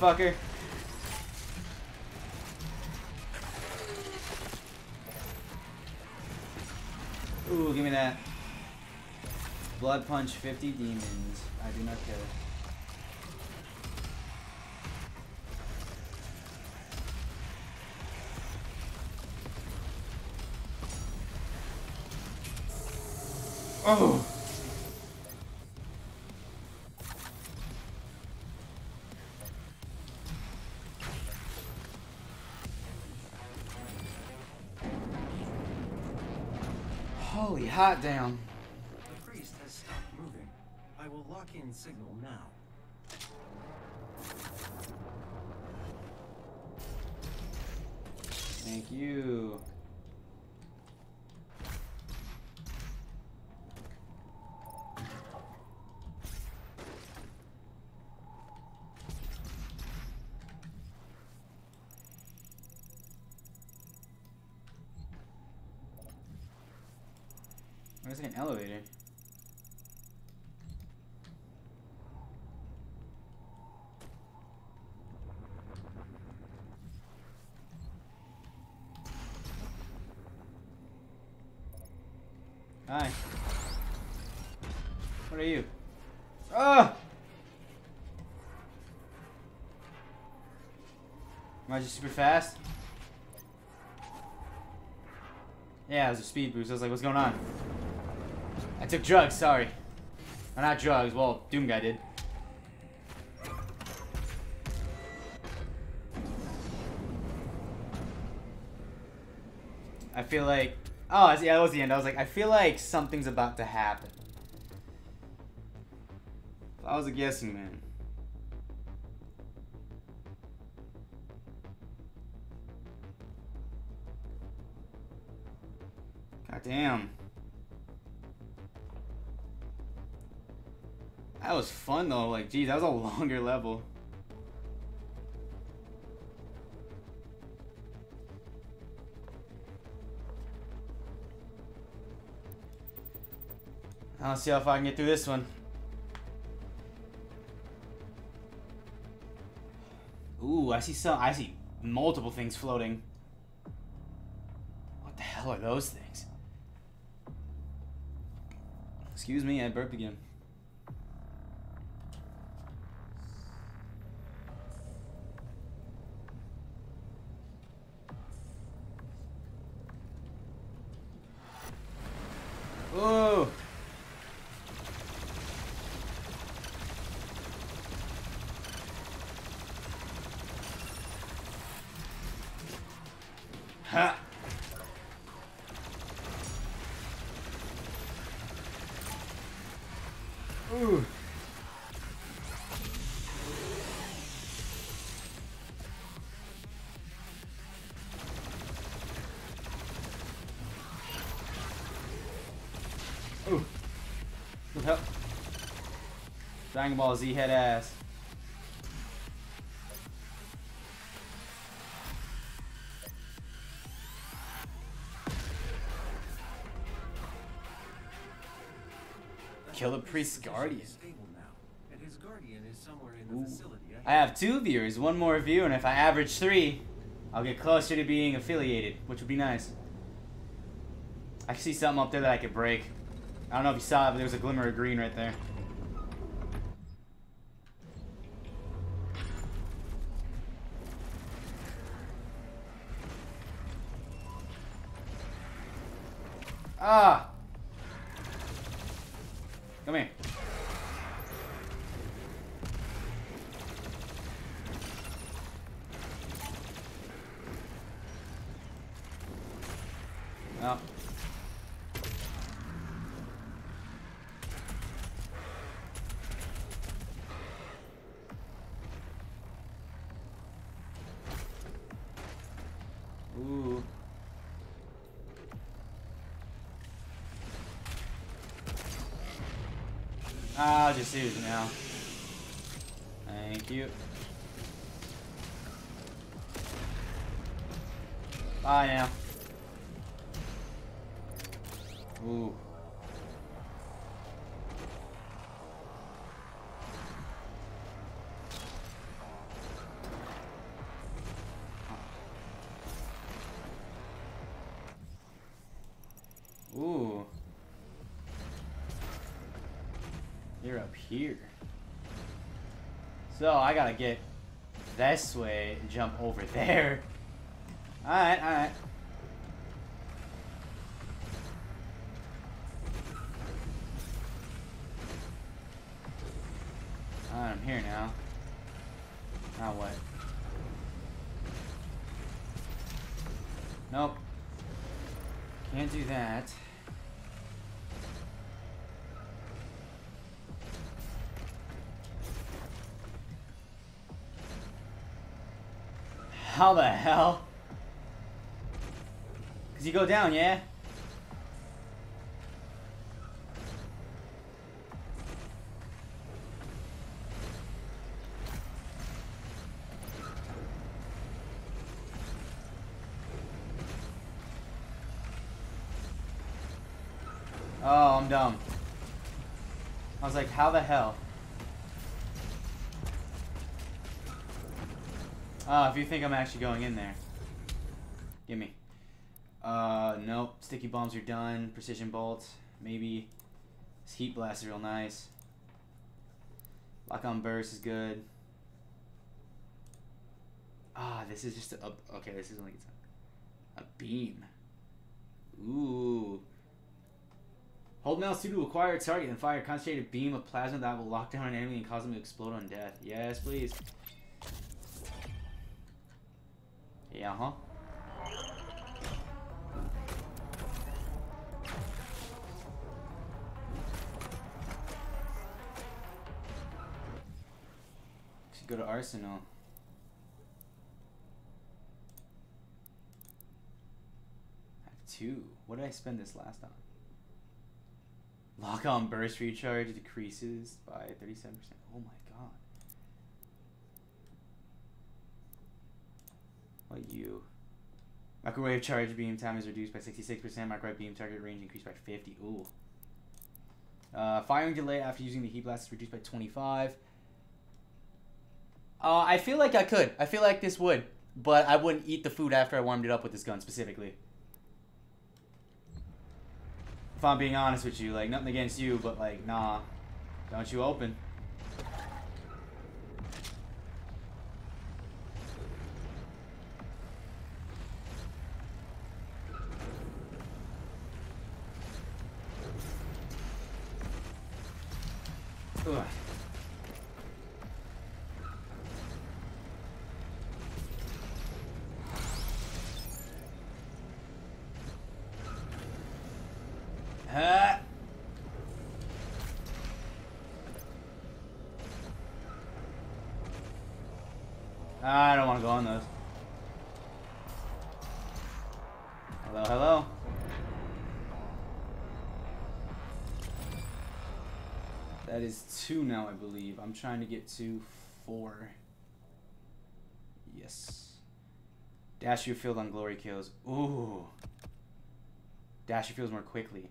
Motherfucker? Ooh, give me that. Blood punch 50 demons. I do not care. Holy hot damn.
The priest has stopped moving. I will lock in signal now.
Thank you. Where's like an elevator? Hi. What are you? Ah! Am I just super fast? Yeah, it was a speed boost. I was like, what's going on? Took drugs, sorry. Or not drugs, well, Doom Guy did. I feel like... Oh, yeah, that was the end. I was like, I feel like something's about to happen. I was a guessing man. God damn. That was fun though. Like, geez, that was a longer level. I'll see far I can get through this one. Ooh, I see some. I see multiple things floating. What the hell are those things? Excuse me, I burped again. Dragon Ball Z head ass. Kill the priest's guardian. Ooh. I have two viewers, one more view, and if I average three, I'll get closer to being affiliated, which would be nice. I see something up there that I could break. I don't know if you saw it, but there was a glimmer of green right there. Just use now. Thank you. Here. So I gotta get this way and jump over there. Alright, alright. How the hell? Cause you go down, yeah? Oh, I'm dumb. I was like, how the hell? Ah, if you think I'm actually going in there. Gimme. Uh, nope. Sticky bombs are done. Precision bolts. Maybe. This heat blast is real nice. Lock on burst is good. Ah, this is just a, okay. This is it's a, beam. Ooh. Hold 2 to acquire a target and fire a concentrated beam of plasma that will lock down an enemy and cause them to explode on death. Yes, please. Arsenal. I have two. What did I spend this last on? Lock on burst recharge decreases by 37%. Oh my god. What you? Microwave charge beam time is reduced by 66%. Microwave beam target range increased by 50. Ooh. Uh, firing delay after using the heat blast is reduced by 25. Uh, I feel like I could. I feel like this would. But I wouldn't eat the food after I warmed it up with this gun specifically. If I'm being honest with you, like nothing against you, but like nah, don't you open. Is two now, I believe. I'm trying to get to four. Yes. Dash your field on glory kills. Ooh. Dash your fields more quickly.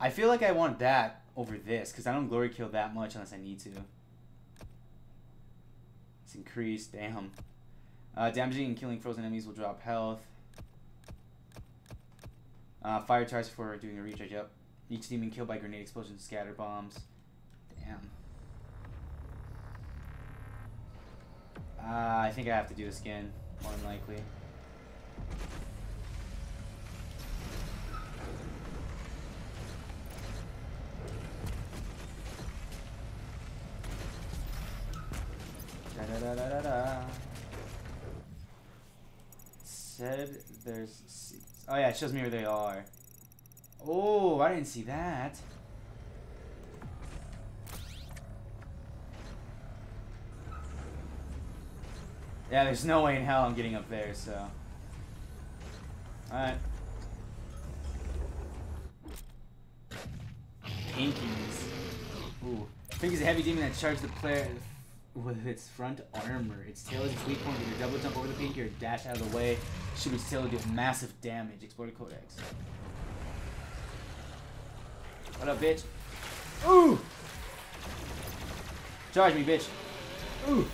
I feel like I want that over this because I don't glory kill that much unless I need to. It's increased. Damn. Uh, damaging and killing frozen enemies will drop health. Uh, fire charge for doing a recharge. Yep. Each demon killed by grenade explosions, scatter bombs. Damn. Uh, I think I have to do the skin, more than likely. Da da da da da da. Said there's. Oh yeah, it shows me where they are. Oh, I didn't see that. Yeah, there's no way in hell I'm getting up there, so. Alright. Pinkies. Ooh. Pinky is a heavy demon that charges the player with its front armor. Its tail is its weak point. Either double jump over the pinky or dash out of the way. Shoot its still to do massive damage. Explore the codex. What up, bitch? Ooh! Charge me, bitch. Ooh!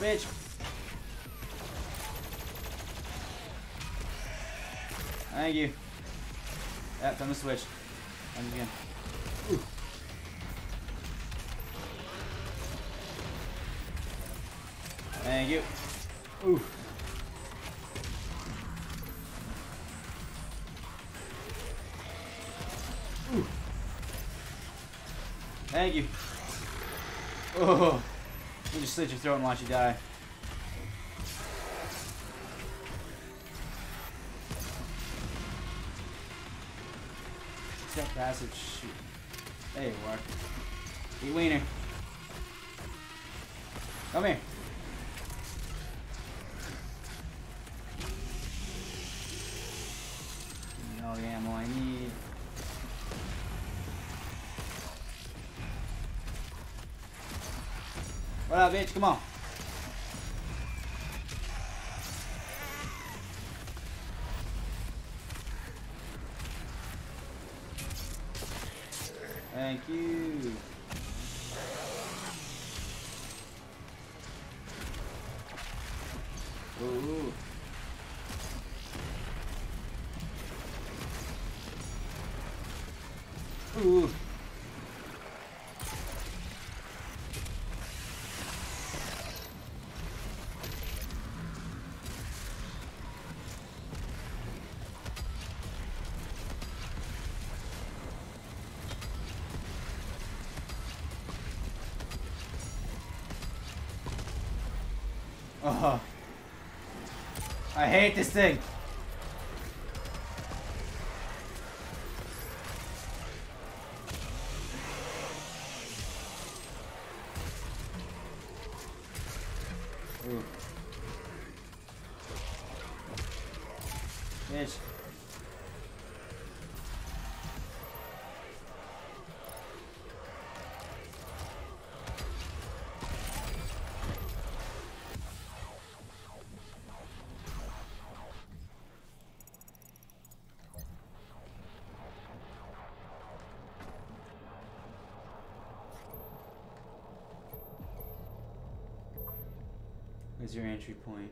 Bitch. Thank you. Yeah, time to switch. Slit your throat and watch you die. Step passage. Shoot. There you are. Eat wiener. Come here. Give me all the ammo I need. What up, bitch? Come on. Hate this thing. Where's your entry point?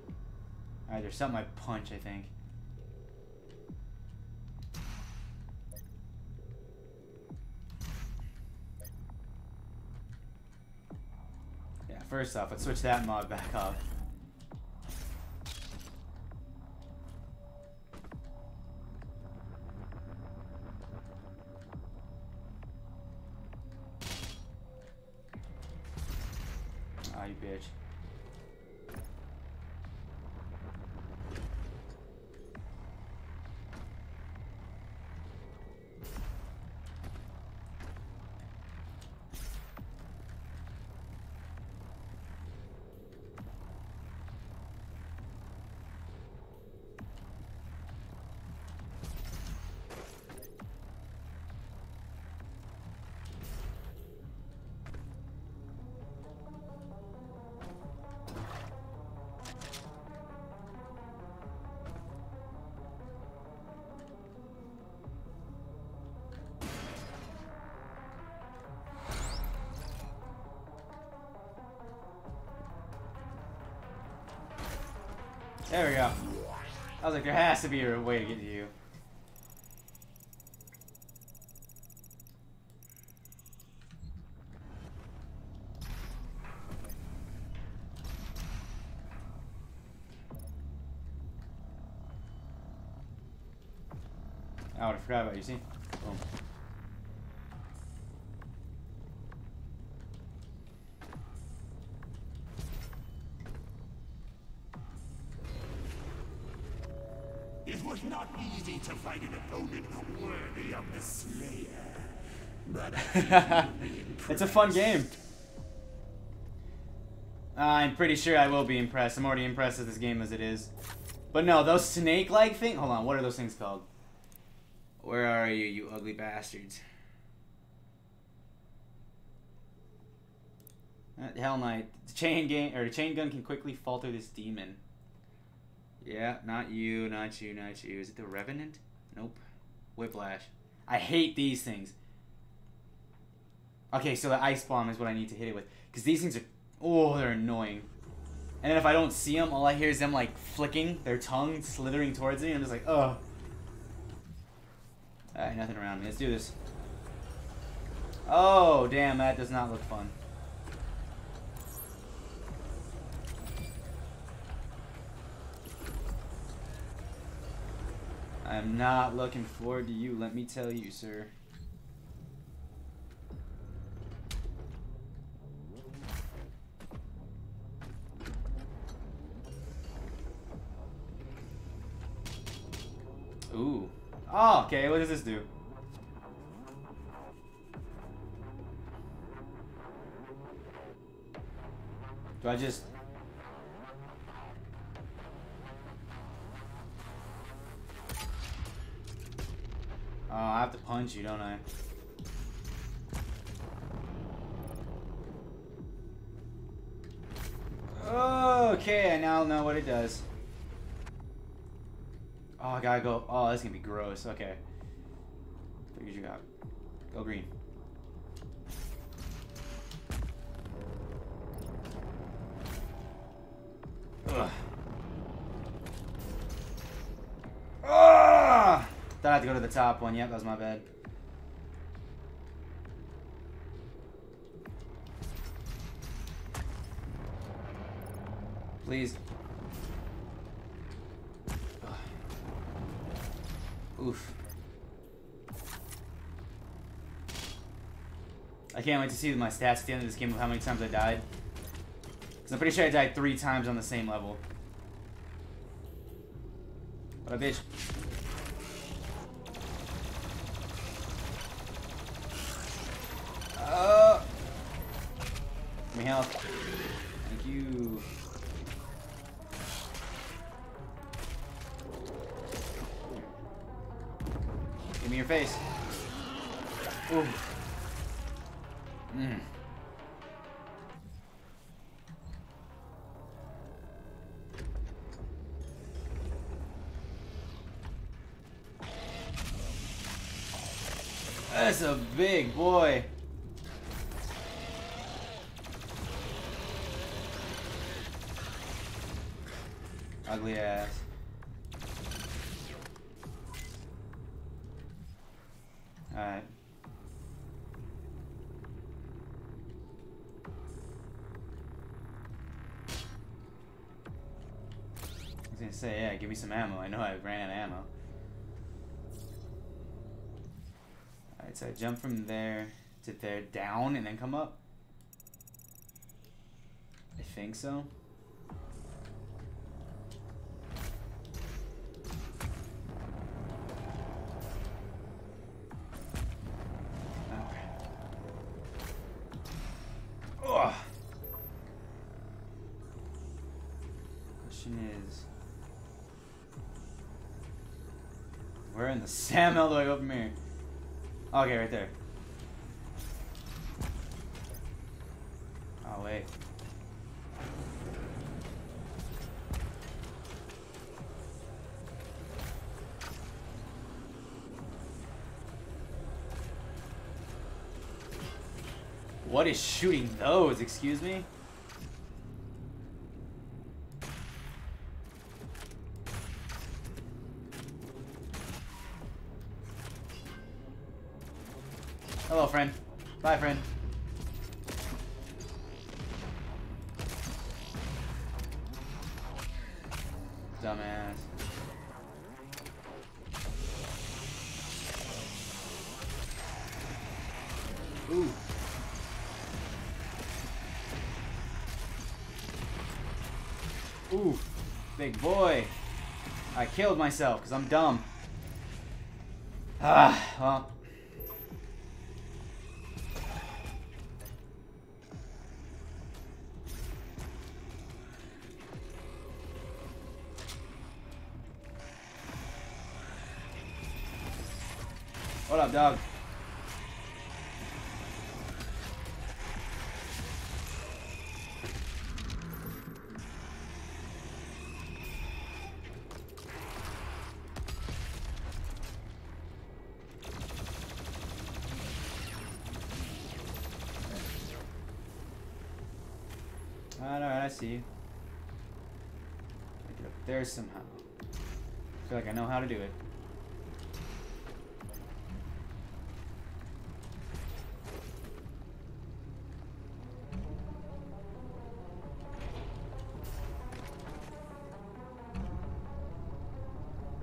Alright, there's something I punch, I think. Yeah, first off, let's switch that mod back up. There we go. I was like, there has to be a way to get to you. It's a fun game. I'm pretty sure I will be impressed. I'm already impressed with this game as it is. But no, those snake-like things. Hold on, what are those things called? Where are you, you ugly bastards? Uh, Hell Knight. The chain game or the chain gun can quickly falter this demon. Yeah, not you, not you, not you. Is it the Revenant? Nope. Whiplash. I hate these things. Okay, so the ice bomb is what I need to hit it with. Because these things are. Oh, they're annoying. And then if I don't see them, all I hear is them like flicking their tongue, slithering towards me. I'm just like, ugh. Alright, nothing around me. Let's do this. Oh, damn, that does not look fun. I'm not looking forward to you, let me tell you, sir. Ooh. Oh, okay, what does this do? Do I just... Oh, I have to punch you, don't I? Okay, I now know what it does. Oh, I gotta go. Oh, this is gonna be gross. Okay. Figured you got. Go green. Ah! Thought I had to go to the top one. Yep, that was my bad. Please. Oof. I can't wait to see my stats at the end of this game of how many times I died. Because I'm pretty sure I died three times on the same level. What a bitch. Uh, give me health. Your face. Ooh. Mm. That's a big boy. Some ammo. I know I ran ammo. Alright, so I jump from there to there, down, and then come up? I think so. Where in the Sam L do I go from here? Okay, right there. Oh wait. What is shooting those? Excuse me? Killed myself because I'm dumb. See. Get up there somehow. feel like I know how to do it.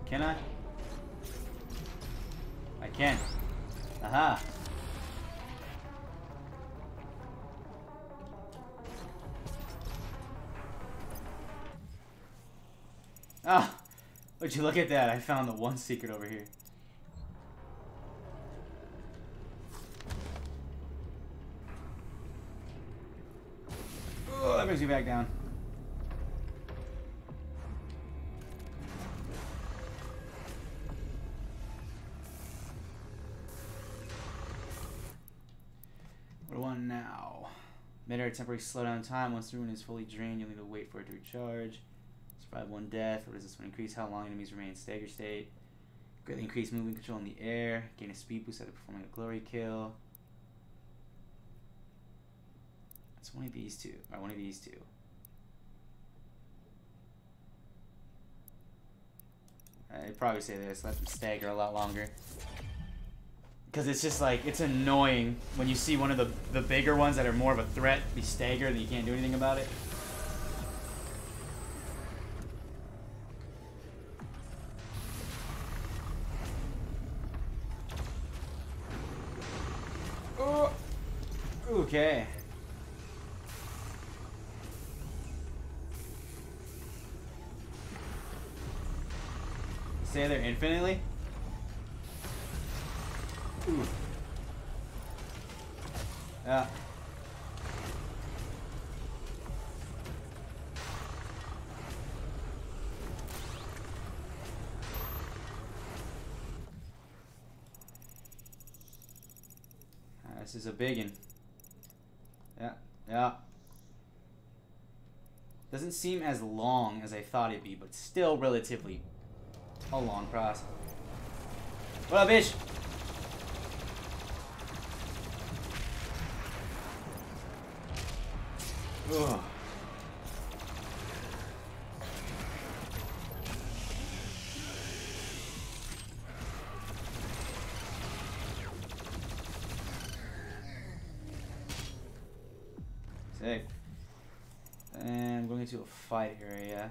Can I? I can. Aha. Would you look at that? I found the one secret over here. Oh, that brings me back down. What do I want now? Mid-air temporary slowdown time. Once the rune is fully drained, you'll need to wait for it to recharge. Survive one death. What does this one increase? How long enemies remain in stagger state. Greatly increase movement control in the air. Gain a speed boost after performing a glory kill. It's one of these two. Or one of these two. I'd probably say this. Let them stagger a lot longer. Because it's just like, it's annoying when you see one of the, the bigger ones that are more of a threat be staggered and you can't do anything about it. Okay. Stay there infinitely? Ooh. Yeah. Ah, this is a big Yeah, yeah. Doesn't seem as long as I thought it'd be, but still relatively a long process. What up, bitch? Ugh. Sick. And I'm going into a fight area.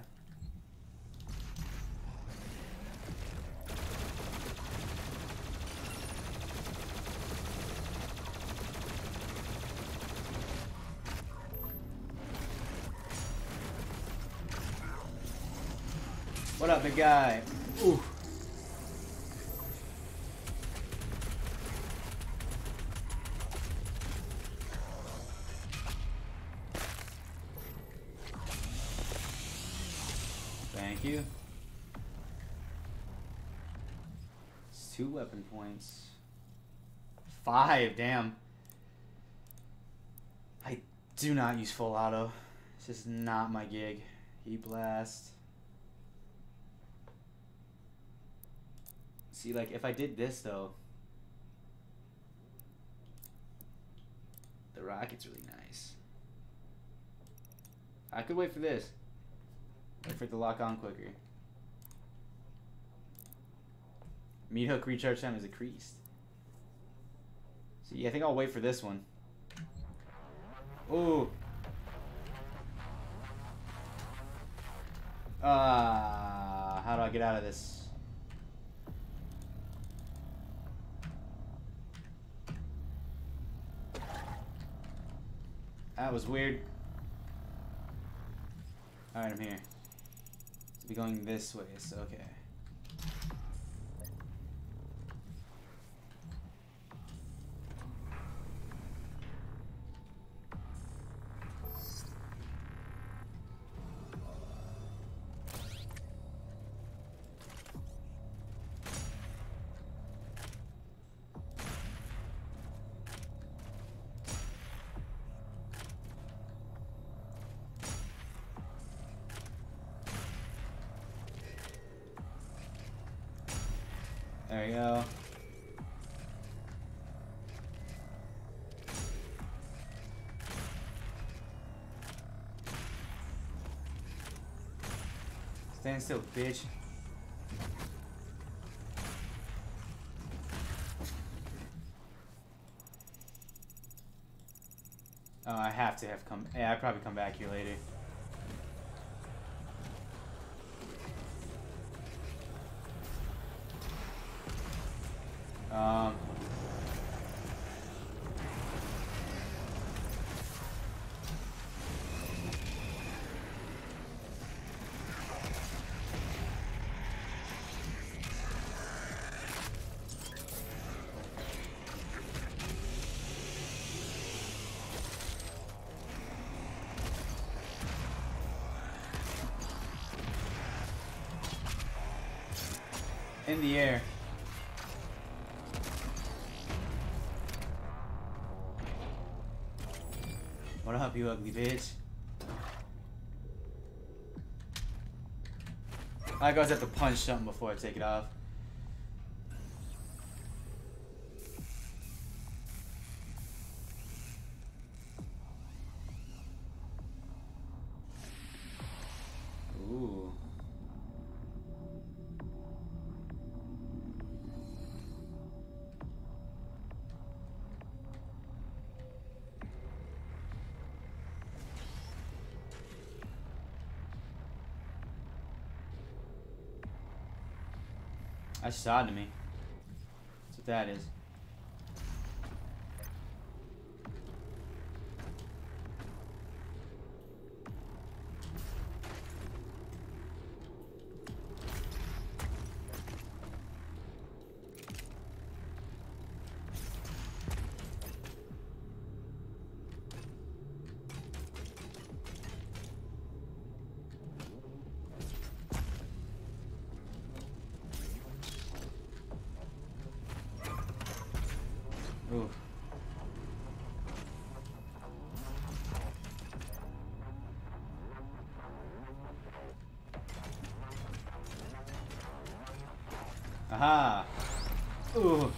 What up, big guy? Ooh. Thank you. It's two weapon points. Five, damn. I do not use full auto. It's just not my gig. Heat See, like, if I did this, though, the rocket's really nice. I could wait for this. Wait for it to lock on quicker. Meat hook recharge time is increased. Yeah, I think I'll wait for this one. Ooh. Ah, how do I get out of this? That was weird. Alright, I'm here. So be going this way, so okay. Stand still, bitch. Oh, I have to have come. Yeah, I probably come back here later. The air. What up, you ugly bitch? I guys have to punch something before I take it off. That's sad to me. That's what that is. Aha. Ooh.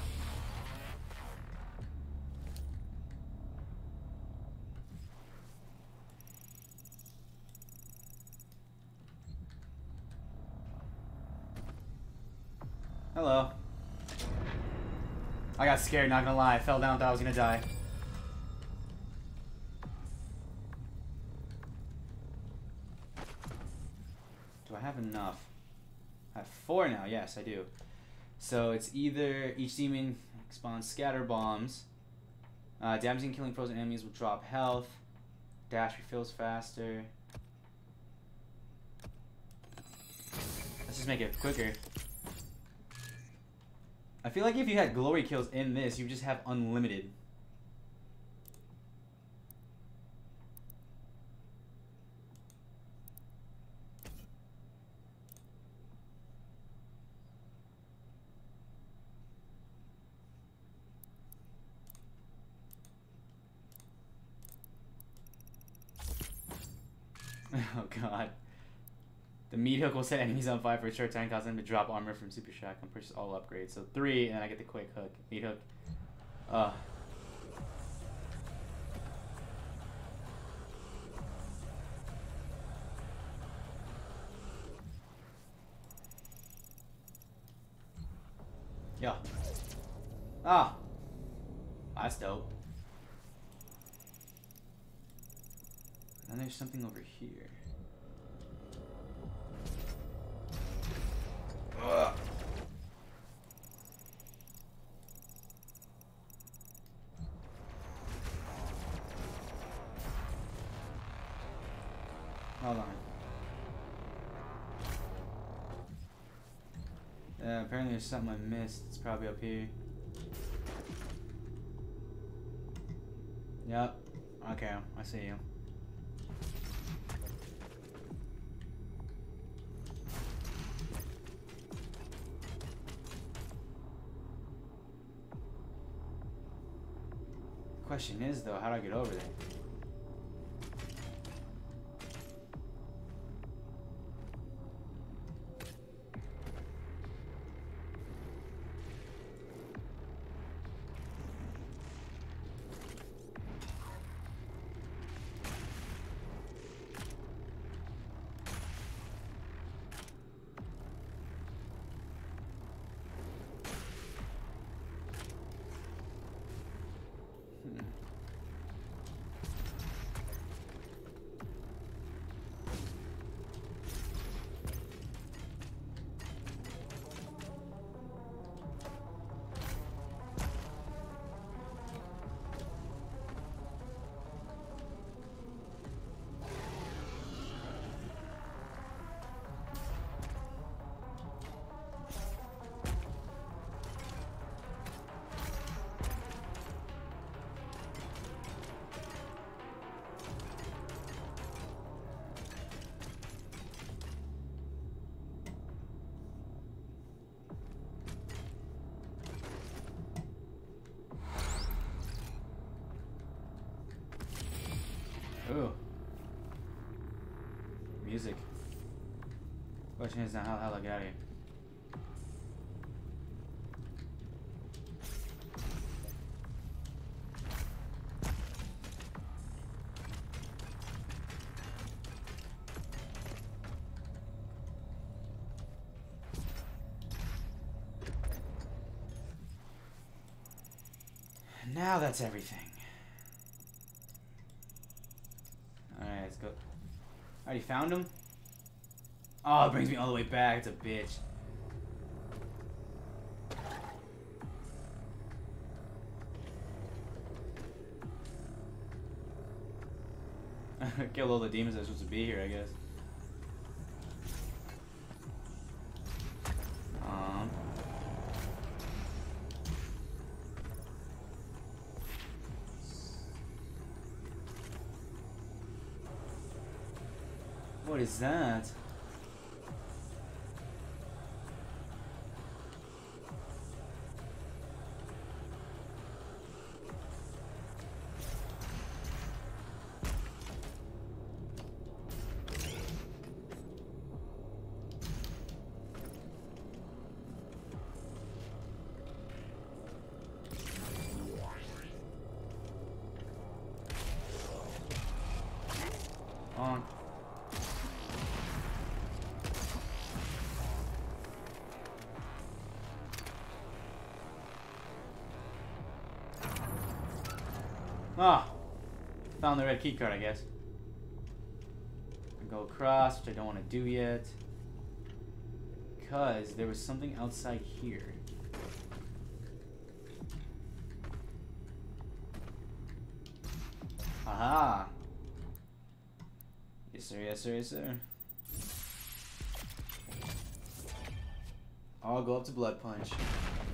Hello. I got scared, not gonna lie. I fell down, thought I was gonna die. Do I have enough? I have four now, yes, I do. So it's either each demon spawns scatter bombs, uh, damaging killing frozen enemies will drop health, dash refills faster. Let's just make it quicker. I feel like if you had glory kills in this, you just have unlimited. Oh god. The meat hook will set enemies on fire for a short time, causing them to drop armor from super shock and purchase all upgrades. So three, and I get the quick hook. Meat hook. Uh. Yeah. Ah. That's dope. And then there's something over here. There's something I missed. It's probably up here. Yep. Okay, I see you. Question is though, how do I get over there? Music. Question is now how the hell I get out of here. Now that's everything. Alright, let's go. Found him? Oh, it brings me all the way back. It's a bitch. Kill all the demons that are supposed to be here, I guess. Um. What is that? Found the red key card, I guess. I Go across, which I don't want to do yet, because there was something outside here. Aha! Yes, sir. Yes, sir. Yes, sir. I'll go up to blood punch.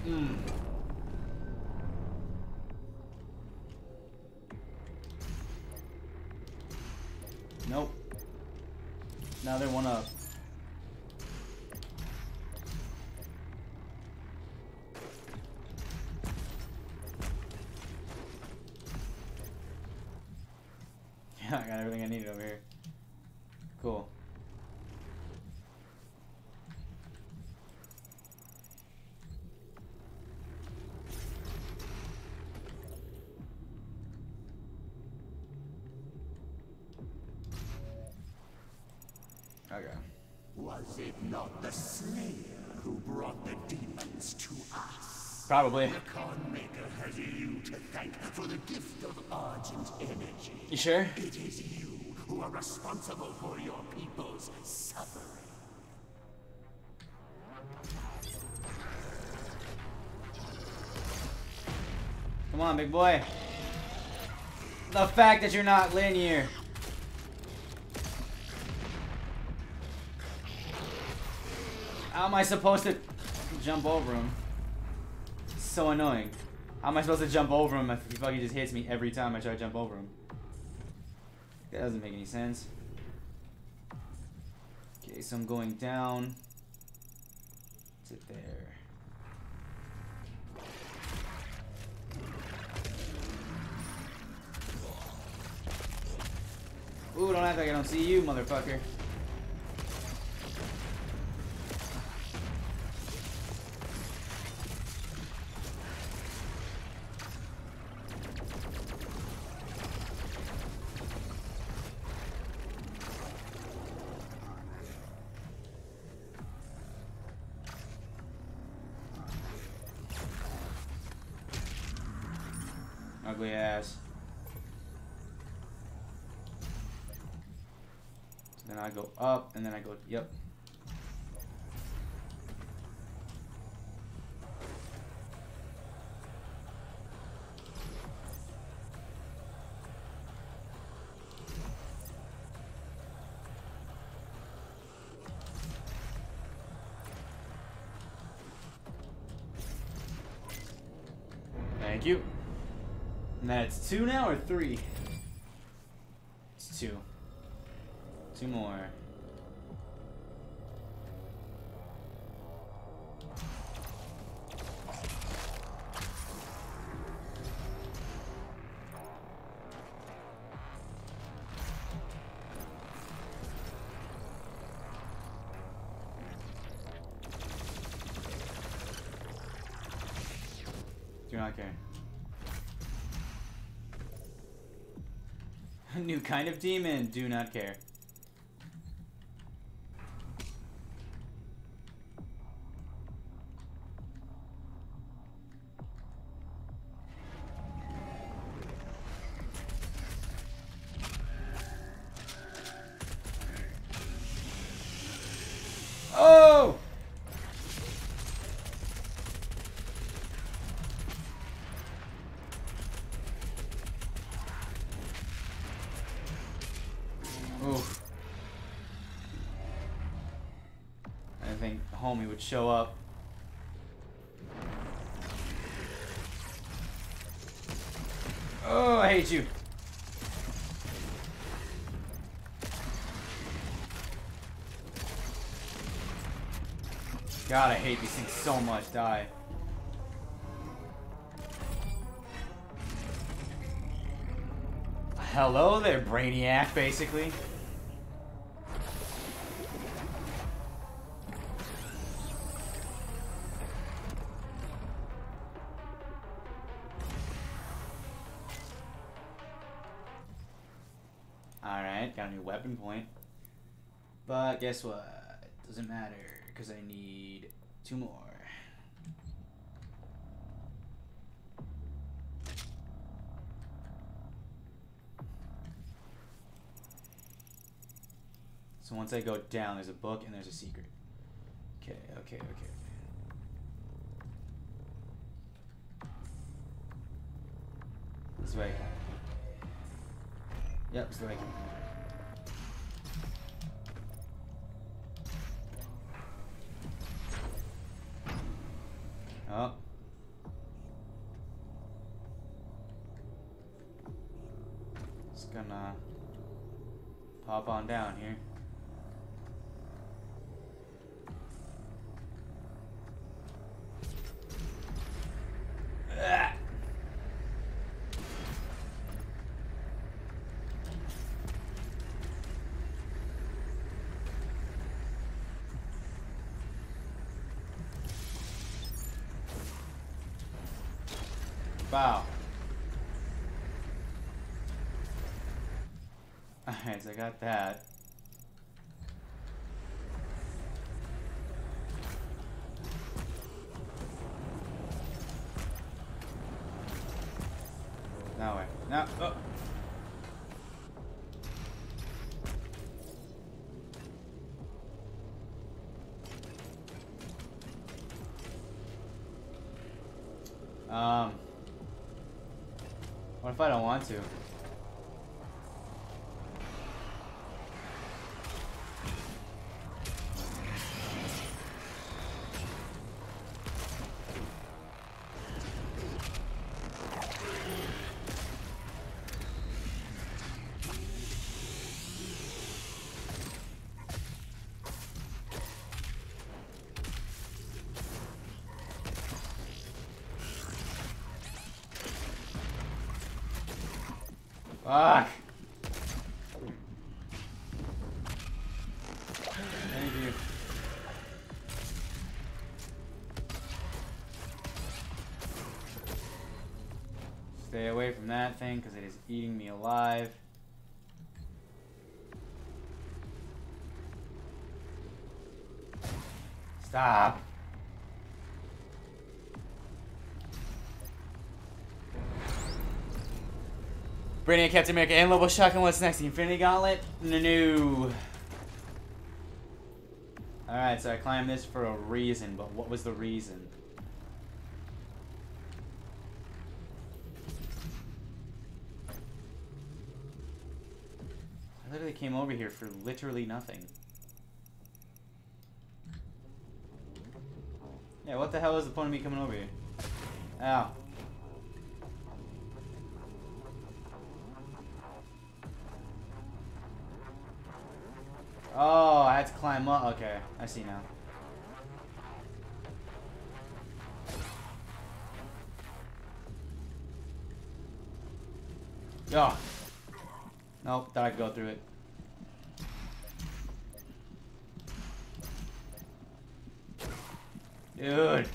Mm. Now they're one up. Yeah, I got everything I needed over here. Cool. Okay.
Was it not the Slayer who brought the demons to us?
Probably.
The Maker has you to thank for the gift of Argent energy.
You sure?
It is you who are responsible for your people's suffering.
Come on, big boy. The fact that you're not linear. How am I supposed to jump over him? So annoying. How am I supposed to jump over him if he fucking just hits me every time I try to jump over him? That doesn't make any sense. Okay, so I'm going down to there. Ooh, don't act like I don't see you, motherfucker. Ugly ass. Then I go up, and then I go, yep. Thank you. And that's two now or three? It's two. Two more. Kind of demon. Do not care. Homie would show up. Oh, I hate you. God, I hate these things so much. Die. Hello there, Brainiac, basically. Guess what? Doesn't matter, because I need two more. So once I go down, there's a book and there's a secret. Okay, okay, okay. This way. Yep, this way. Oh. mines. I got that. No way. No. oh. Um, what if I don't want to? Stay away from that thing because it is eating me alive. Stop. Brainiac, Captain America, and Lobo Shotgun. What's next? The Infinity Gauntlet? No. Alright, so I climbed this for a reason, but what was the reason? I literally came over here for literally nothing. Yeah, what the hell is the point of me coming over here? Ow. Oh, I had to climb up. Okay, I see now. Oh. Nope, thought I could go through it. Dude.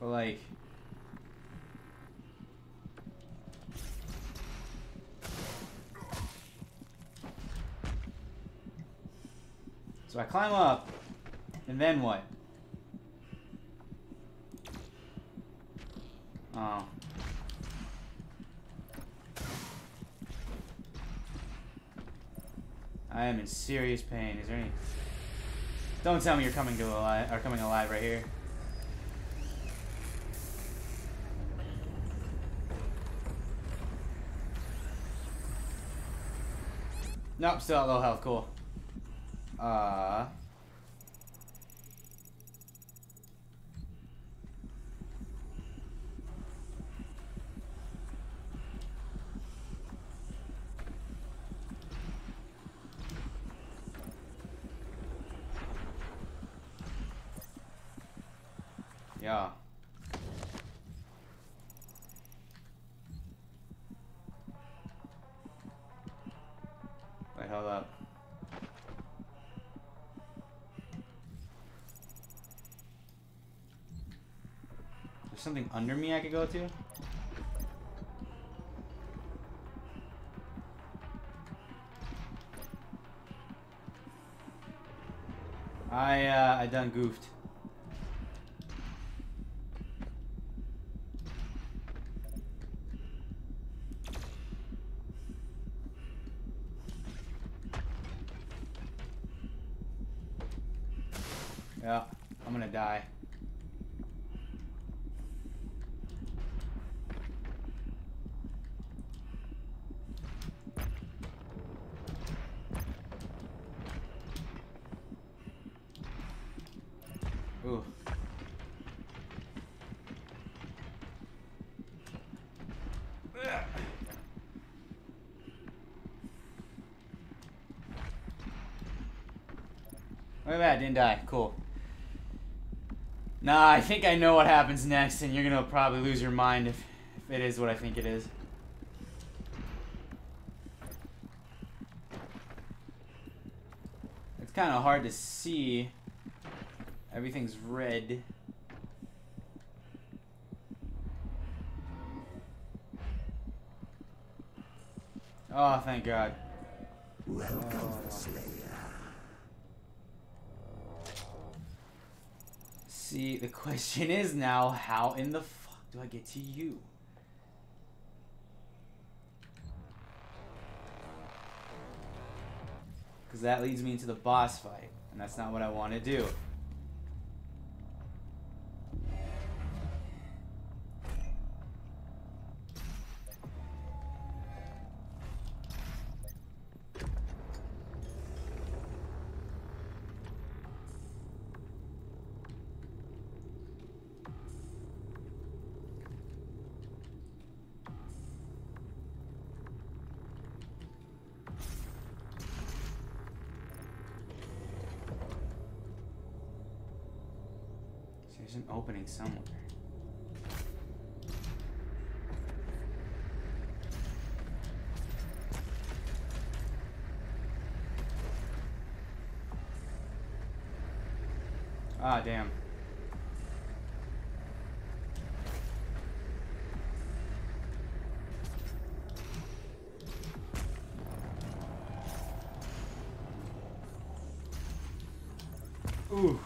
Like So I climb up and then what? Oh. I am in serious pain. Is there any Don't tell me you're coming to alive or coming alive right here. Nope, still at low health. Cool. Uh. Something under me I could go to? I, uh, I done goofed. Yeah, I'm gonna die. Ooh. Didn't die. Cool. Nah, I think I know what happens next, and you're gonna probably lose your mind if, if it is what I think it is. It's kind of hard to see. Everything's red. Oh, thank God.
Welcome,
the question is now, how in the fuck do I get to you? Because that leads me into the boss fight, and that's not what I want to do. Opening somewhere. Ah, damn. Ooh.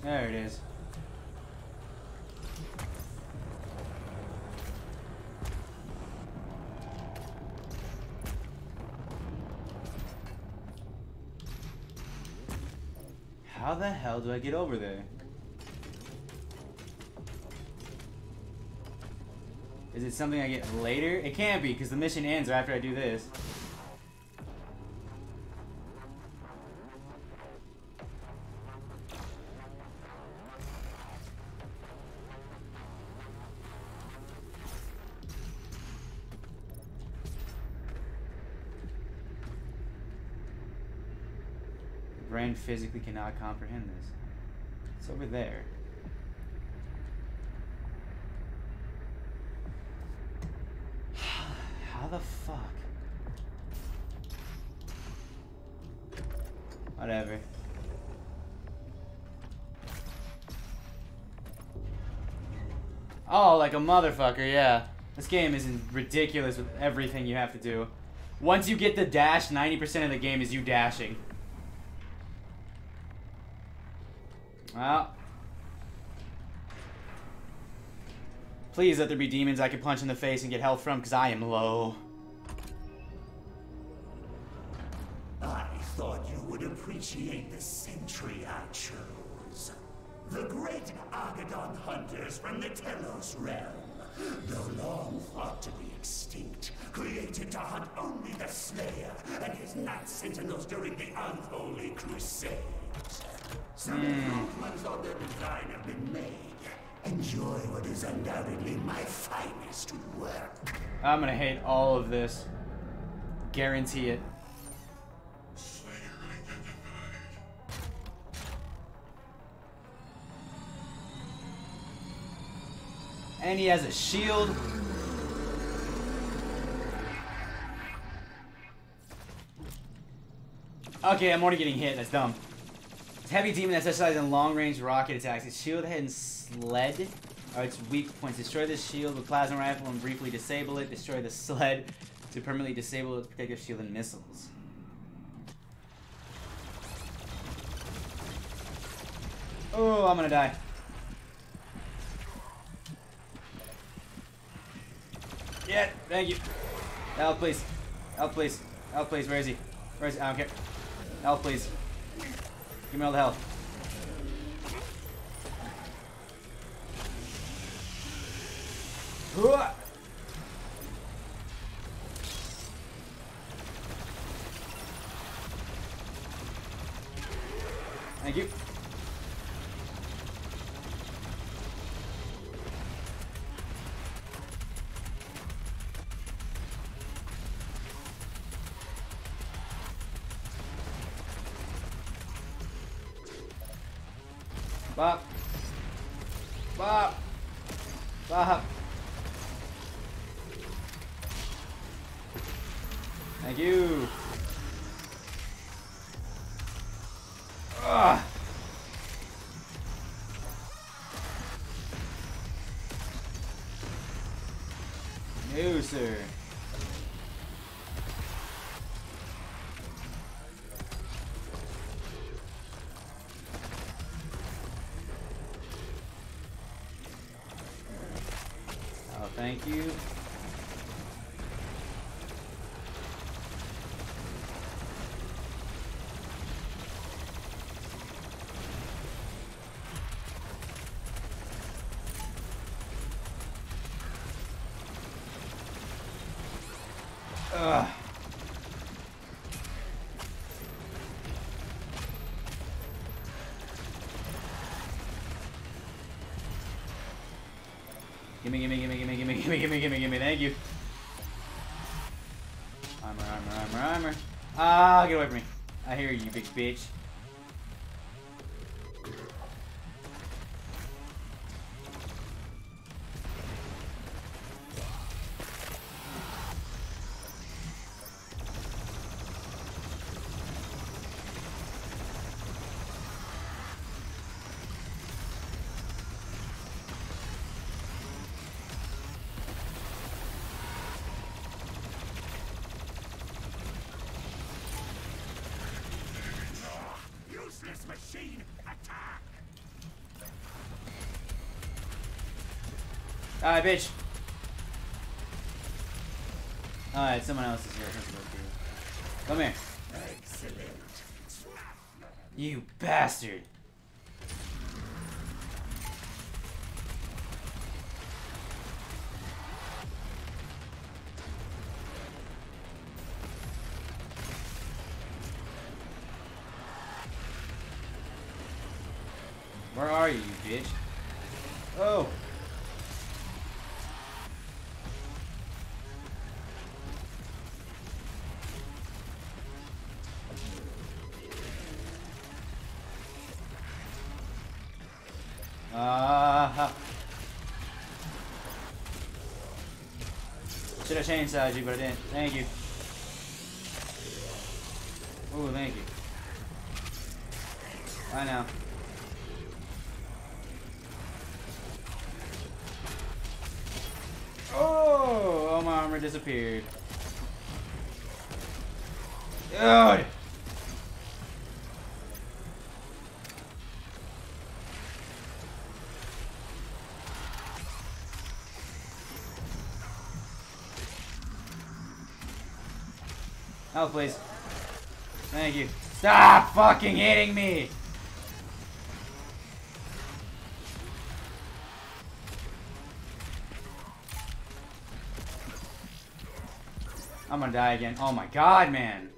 There it is. How the hell do I get over there? Is it something I get later? It can't be, because the mission ends after I do this. Brain physically cannot comprehend this. It's over there. How the fuck? Whatever. Oh, like a motherfucker, yeah. This game is ridiculous with everything you have to do. Once you get the dash, 90% of the game is you dashing. Well. Please let there be demons I can punch in the face and get health from, because I am low.
I thought you would appreciate the sentry I chose. The great Argadon hunters from the Telos realm, though long thought to be extinct, created to hunt only the Slayer and his Night Sentinels during the Unholy Crusade. Some improvements on their design have been made. Enjoy what is undoubtedly my finest work.
I'm gonna hate all of this. Guarantee it. And he has a shield. Okay, I'm already getting hit. That's dumb. Heavy demon that specializes in long-range rocket attacks. Its shield, head, and sled are its weak points. Destroy the shield with plasma rifle and briefly disable it. Destroy the sled to permanently disable its protective shield and missiles. Oh, I'm gonna die. Yeah, thank you. Help, please. Help, please. Help, please. Where is he? Where is he? I don't care. Help, please. Give me all the health. Thank you. Gimme, gimme, gimme, gimme, gimme, gimme, gimme, gimme, gimme, thank you. Armor, armor, armor, armor. Ah, get away from me. I hear you, big bitch. Alright, bitch. Alright, someone else is here. Let's go through. Come here.
Excellent.
You bastard. change, Saji, but I didn't. Thank you. Help, please. Thank you. Stop fucking hitting me! I'm gonna die again. Oh my god, man.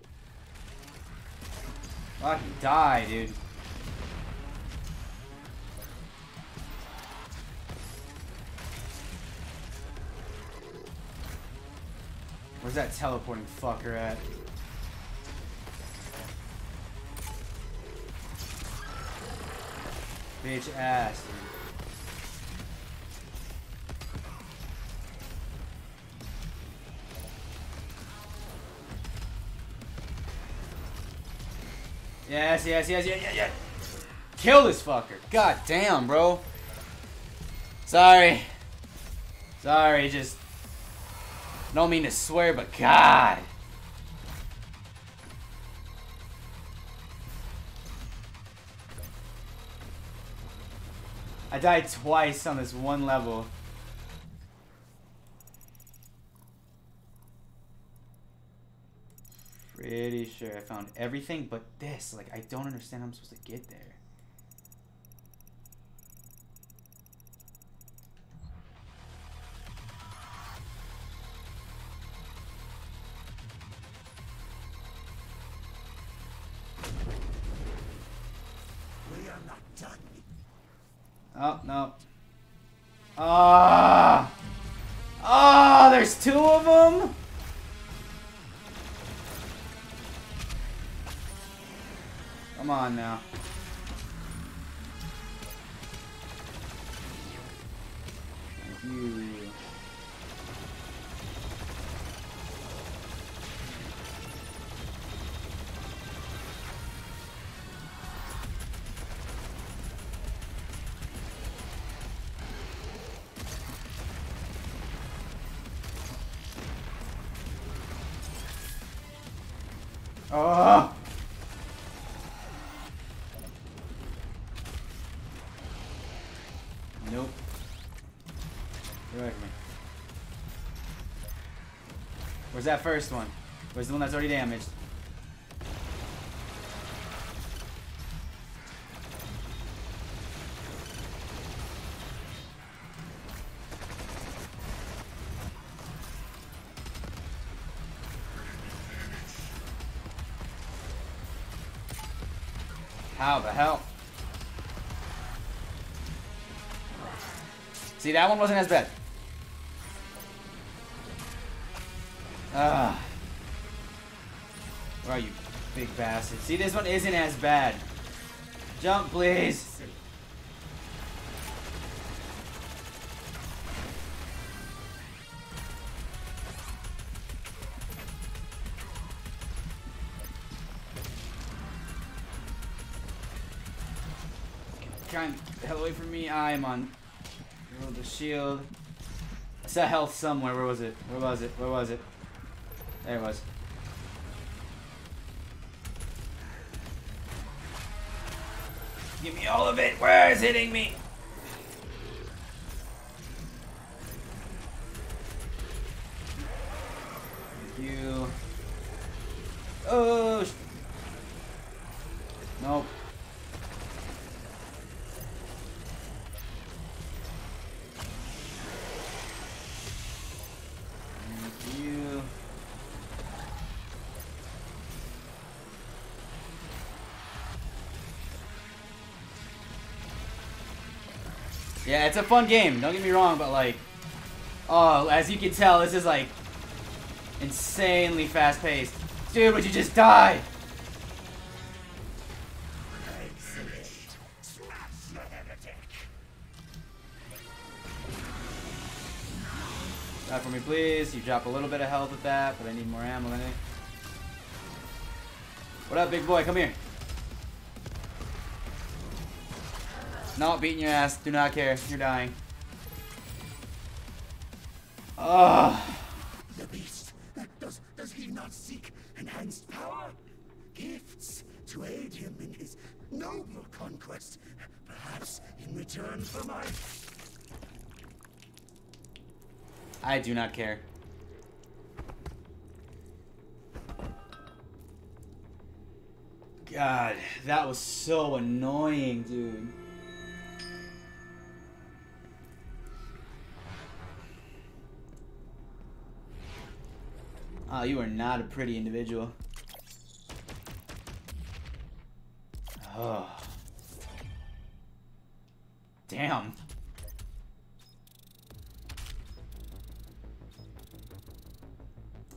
Fucking die, dude. Where's that teleporting fucker at? Bitch ass. Yes, yes, yes, yes, yes, yes. Kill this fucker. God damn, bro. Sorry. Sorry, just don't mean to swear, but God. I died twice on this one level. Pretty sure I found everything but this. Like, I don't understand how I'm supposed to get there. Ah! Ah, there's two of them? Come on now. Where's that first one? Where's the one that's already damaged? How the hell? See, that one wasn't as bad. Bastard? See, this one isn't as bad. Jump, please. Trying the hell away from me. I am on the shield. I saw health somewhere. Where was it? Where was it? Where was it? There it was. All of it. Where is hitting me? Thank you. Oh. sh- Nope. Thank you. Yeah, it's a fun game. Don't get me wrong, but like, oh, as you can tell, this is like insanely fast paced. Dude, would you just die? Die for me, please. You drop a little bit of health with that, but I need more ammo than it. What up, big boy? Come here. No, beating your ass. Do not care. You're dying. Ugh.
The beast. Does, does he not seek enhanced power? Gifts to aid him in his noble conquest. Perhaps in return for my
I do not care. God, that was so annoying, dude. Oh, you are not a pretty individual. Oh. Damn.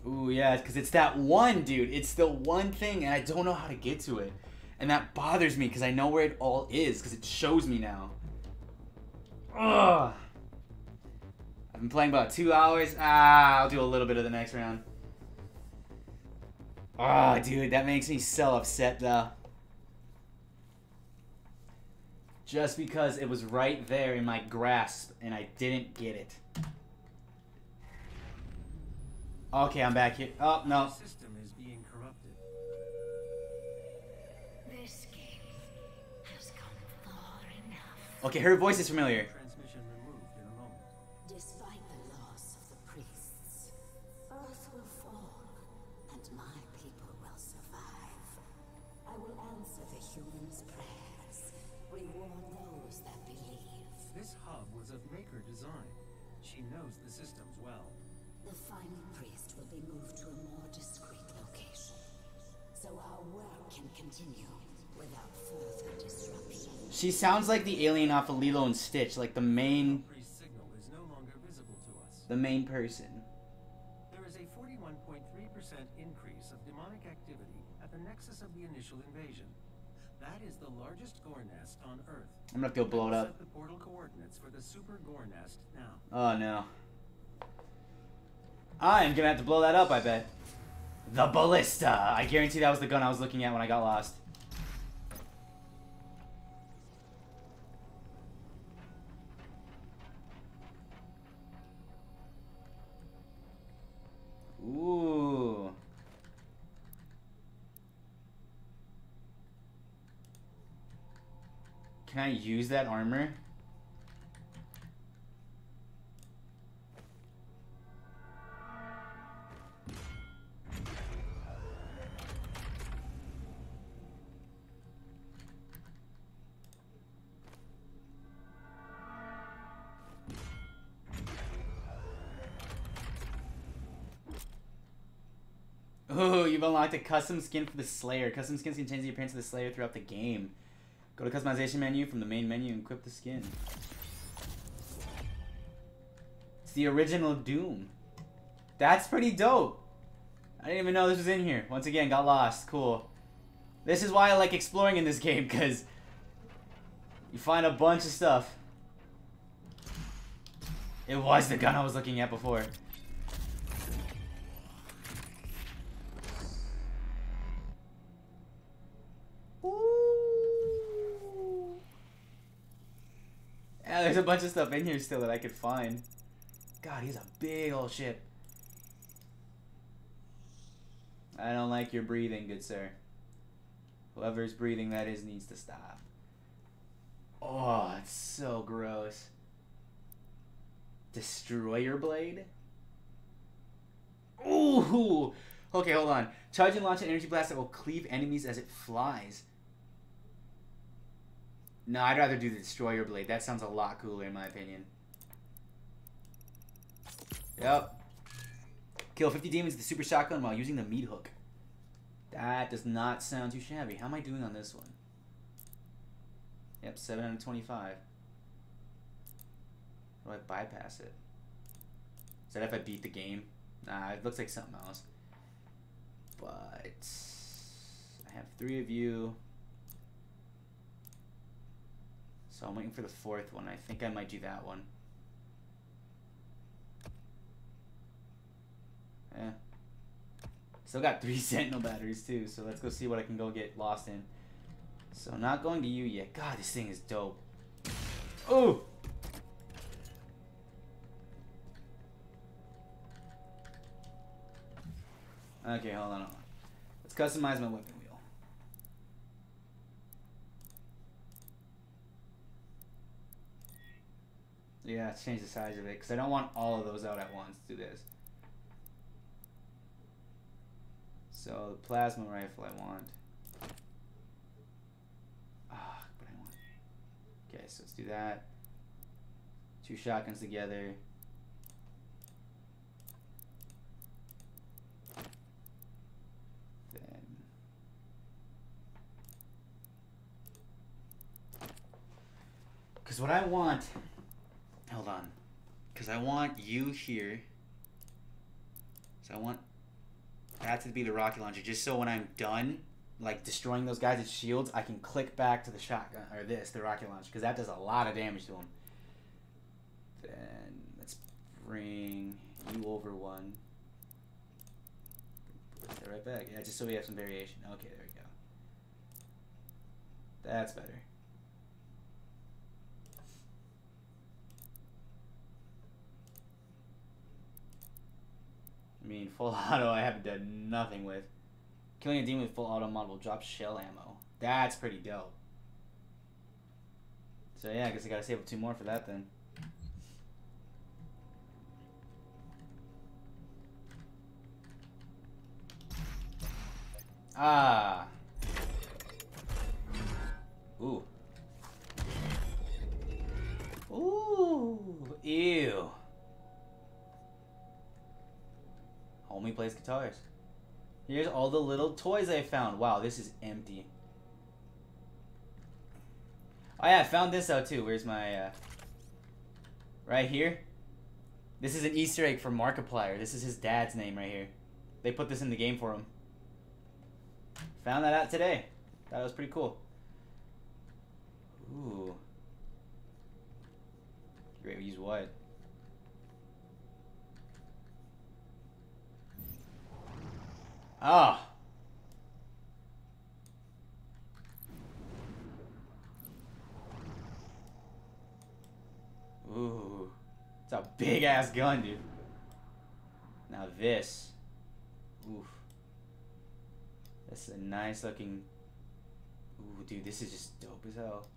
Ooh, yeah, because it's that one, dude. It's the one thing, and I don't know how to get to it. And that bothers me, because I know where it all is, because it shows me now. Ugh. I've been playing about two hours. Ah, I'll do a little bit of the next round. Ah, dude, that makes me so upset, though. Just because it was right there in my grasp, and I didn't get it. Okay, I'm back here. Oh, no.
The system is being corrupted.
This game has come far enough.
Okay, her voice is familiar.
She
sounds like the alien off of Lilo and Stitch, like the main,
signal is no longer visible to us.
the main person.
There is a 41.3% increase of demonic activity at the nexus of the initial invasion. That is the largest gore nest on Earth.
I'm gonna have to blow it up.
The portal coordinates for the super gore nest now.
Oh no. I'm gonna have to blow that up, I bet. The ballista! I guarantee that was the gun I was looking at when I got lost. Ooh. Can I use that armor? Ooh, you've unlocked a custom skin for the Slayer. Custom skins can change the appearance of the Slayer throughout the game. Go to customization menu from the main menu and equip the skin. It's the original Doom. That's pretty dope. I didn't even know this was in here. Once again, got lost. Cool. This is why I like exploring in this game, because you find a bunch of stuff. It was the gun I was looking at before. Ooh. Yeah, there's a bunch of stuff in here still that I could find. God, he's a big old ship. I don't like your breathing, good sir. Whoever's breathing that is needs to stop. Oh, it's so gross. Destroyer blade? Ooh! Okay, hold on. Charge and launch an energy blast that will cleave enemies as it flies. No, I'd rather do the destroyer blade. That sounds a lot cooler in my opinion. Yep. Kill 50 demons with the super shotgun while using the meat hook. That does not sound too shabby. How am I doing on this one? Yep, 7 out of 25. do I bypass it? Is that if I beat the game? Nah, it looks like something else. But I have three of you. So I'm waiting for the fourth one. I think I might do that one. Yeah. Still got three Sentinel batteries too, so let's go see what I can go get lost in. So not going to you yet. God, this thing is dope. Oh! Okay, hold on, hold on. Let's customize my weapon wheel. Yeah, let's change the size of it, because I don't want all of those out at once. Do this. So, the plasma rifle I want. Ah, but I want. Okay, so let's do that. Two shotguns together. Then. Because what I want. Hold on. Because I want you here. So I want that to be the rocket launcher, just so when I'm done, like destroying those guys' shields, I can click back to the shotgun or this, the rocket launcher, because that does a lot of damage to them. Then let's bring you over one. Put that right back. Yeah, just so we have some variation. Okay, there we go. That's better. I mean, full auto I haven't done nothing with. Killing a demon with full auto mod will drop shell ammo. That's pretty dope. So yeah, I guess I gotta save up two more for that then. Ah. Ooh. Ooh. Ew. Homie plays guitars. Here's all the little toys I found. Wow, this is empty. Oh yeah, I found this out too. Where's my, uh... Right here? This is an Easter egg for Markiplier. This is his dad's name right here. They put this in the game for him. Found that out today. That was pretty cool. Ooh. Great, use what? Ah. Ooh. It's a big ass gun, dude. Now this. Oof. This is a nice looking. Ooh, dude, this is just dope as hell.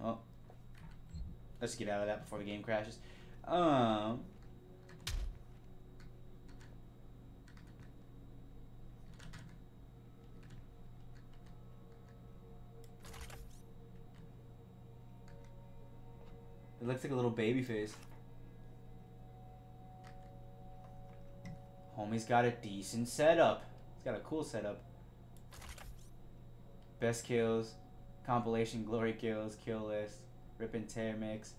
Oh. Let's get out of that before the game crashes. Um. It looks like a little baby face. Homie's got a decent setup. He's got a cool setup. Best kills, compilation, glory kills, kill list, rip and tear mix,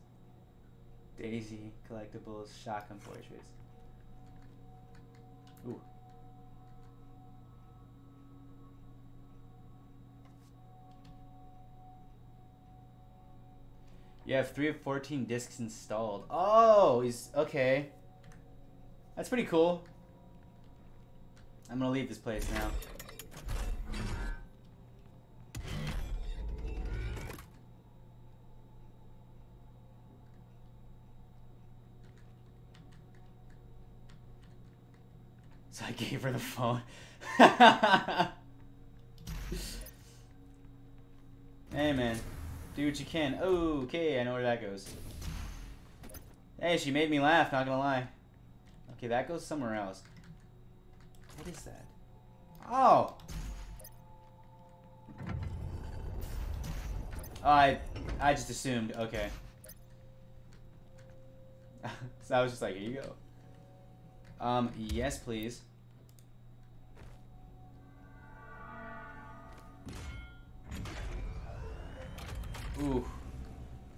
Daisy collectibles, shotgun portraits. Ooh. You have three of fourteen discs installed. Oh, he's okay. That's pretty cool. I'm gonna leave this place now. So I gave her the phone. hey man, do what you can. Okay, I know where that goes. Hey, she made me laugh, not gonna lie. Okay, that goes somewhere else. What is that? Oh! Oh, I, I just assumed. Okay. so I was just like, here you go. Um, yes, please. Ooh.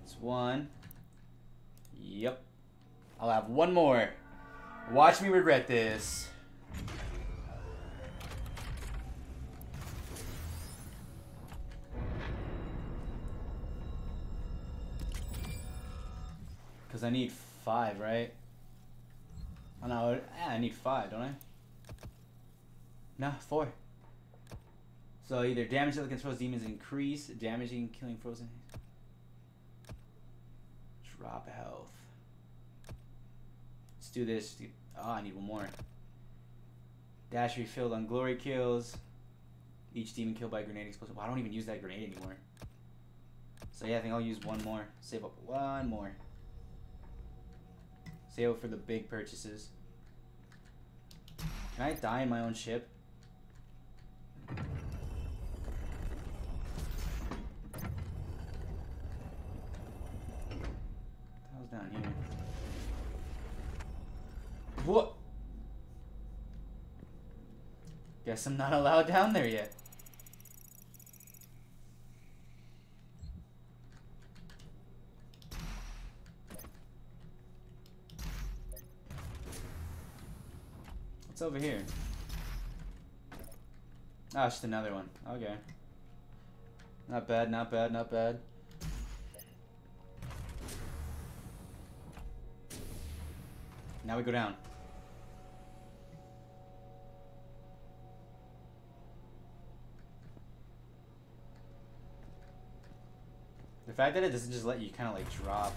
It's one. Yep. I'll have one more. Watch me regret this. Because I need five, right? Oh no, I need five, don't I? No, four. So either damage that controls demons increase, damaging, killing frozen. Drop health. Let's do this. Oh, I need one more. Dash refilled on glory kills. Each demon killed by grenade explosion. Well, I don't even use that grenade anymore. So yeah, I think I'll use one more. Save up one more. Save up for the big purchases. Can I die in my own ship? Was down here. What? Guess I'm not allowed down there yet. What's over here? Oh, it's just another one. Okay. Not bad, not bad, not bad. Now we go down. The fact that it doesn't just let you kind of like drop.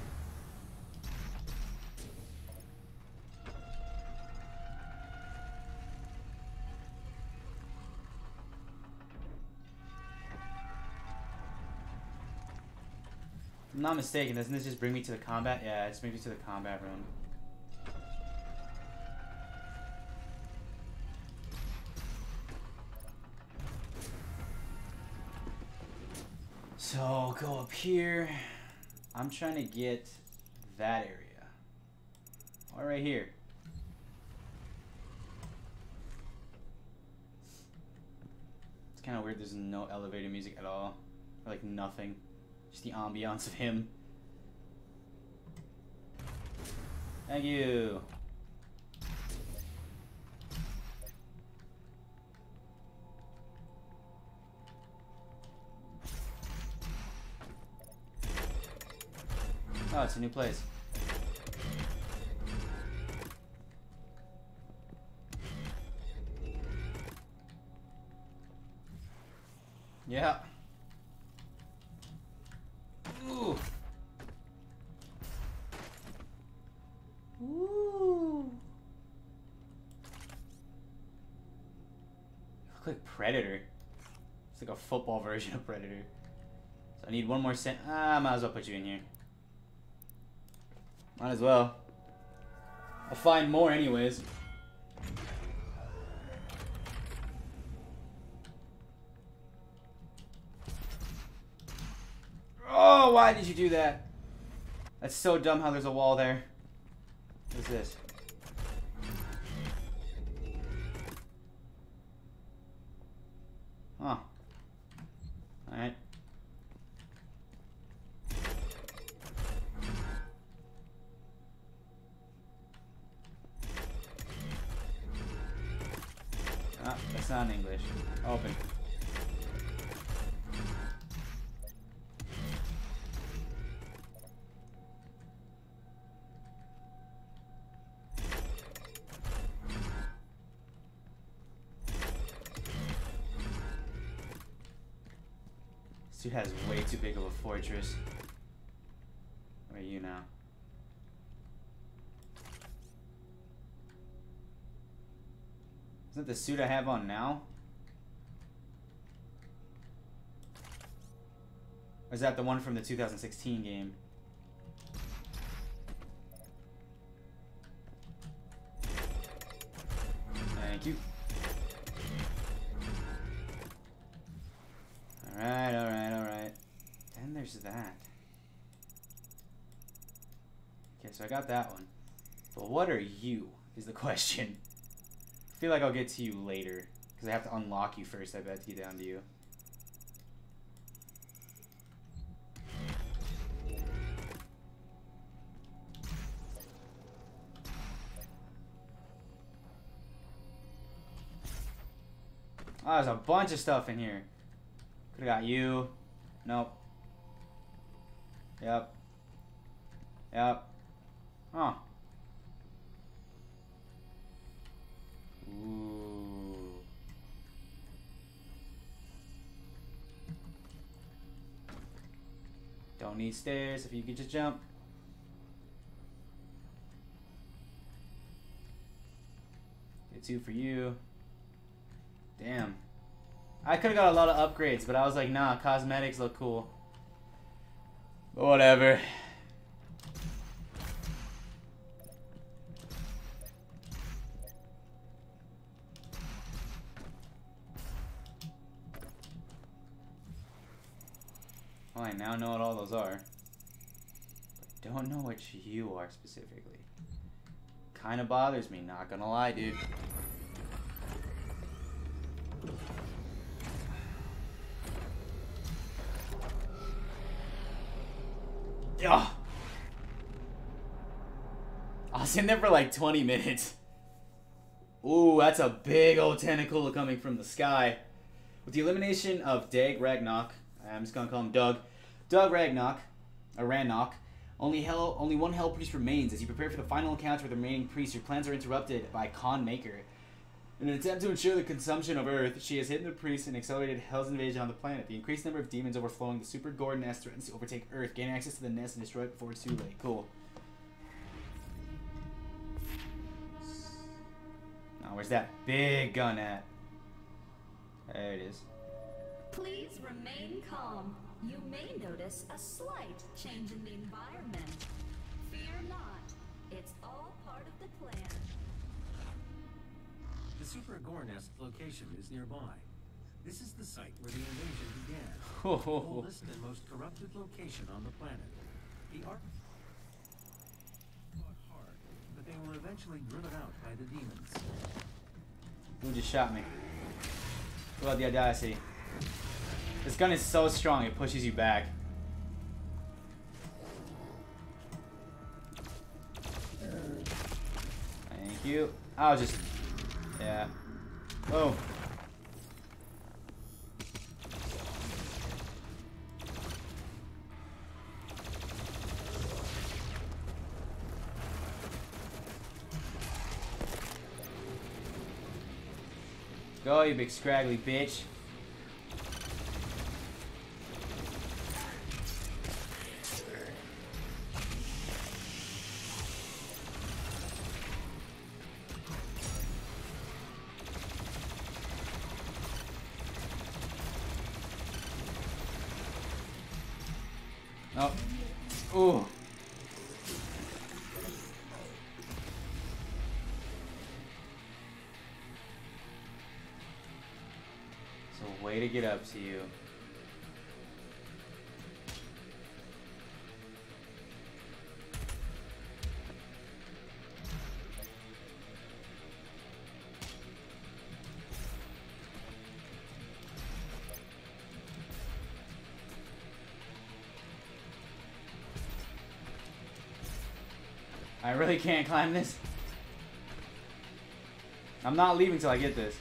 I'm not mistaken, doesn't this just bring me to the combat? Yeah, it just brings me to the combat room. So I'll go up here. I'm trying to get that area. Or right here. It's kind of weird there's no elevator music at all. Or like nothing. Just the ambiance of him. Thank you. Oh, it's a new place. Yeah. Ooh. Ooh. Look like Predator. It's like a football version of Predator. So I need one more cent. Ah, I might as well put you in here. Might as well. I'll find more anyways. Oh, why did you do that? That's so dumb how there's a wall there. What is this? Fortress. Where are you now? Isn't the suit I have on now? Or is that the one from the 2016 game? That one. But what are you, is the question. I feel like I'll get to you later. Because I have to unlock you first, I bet, to get down to you. Oh, there's a bunch of stuff in here. Could've got you. Nope. Yep. Yep. Huh. Ooh. Don't need stairs if you could just jump. Get two for you. Damn. I could have got a lot of upgrades, but I was like, nah, cosmetics look cool. But whatever. I now know what all those are. But don't know which you are specifically. Kinda bothers me, not gonna lie, dude. Ugh. I was in there for like 20 minutes. Ooh, that's a big old tentacle coming from the sky. With the elimination of Dag Ragnarok, I'm just gonna call him Doug. Doug Ragnarok, or Ranak, only hell, only one Hell Priest remains. As you prepare for the final encounter with the remaining priests, your plans are interrupted by Khan Maykr. In an attempt to ensure the consumption of Earth, she has hidden the priests and accelerated Hell's invasion on the planet. The increased number of demons overflowing the Super Gore nest threatens to overtake Earth. Gain access to the nest and destroy it before it's too late. Cool. Now, where's that big gun at? There it is.
Please remain calm. You may notice a slight change in the environment. Fear not. It's all part of the plan.
The Super Gore Nest location is nearby. This is the site where the invasion began. The oldest and most corrupted location on the planet. The ARC fought hard, but they were eventually driven out by the demons.
Who just shot me? What about the audacity? This gun is so strong, it pushes you back. Thank you. I'll just... Yeah. Oh. Go, you big scraggly bitch. To you. I really can't climb this. I'm not leaving till I get this.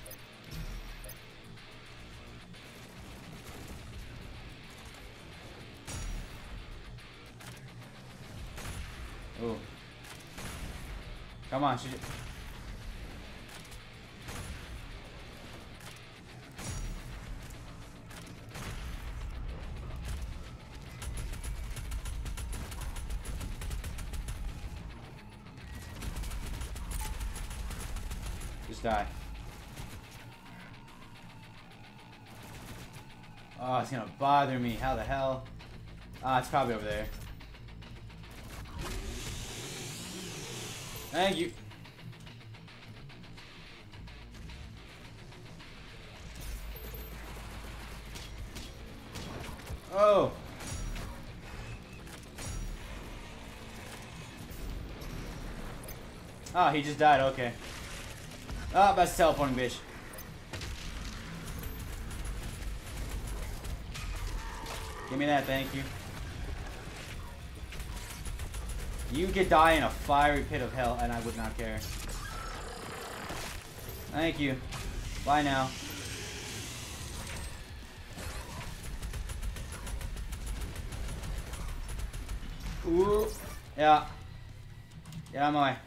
Come on. Just die. Oh, it's gonna bother me. How the hell? Ah, it's probably over there. Thank you. Oh. Oh, he just died. Okay. Oh, that's teleporting, bitch. Give me that, thank you. You could die in a fiery pit of hell, and I would not care. Thank you. Bye now. Ooh. Yeah. Get out of my way.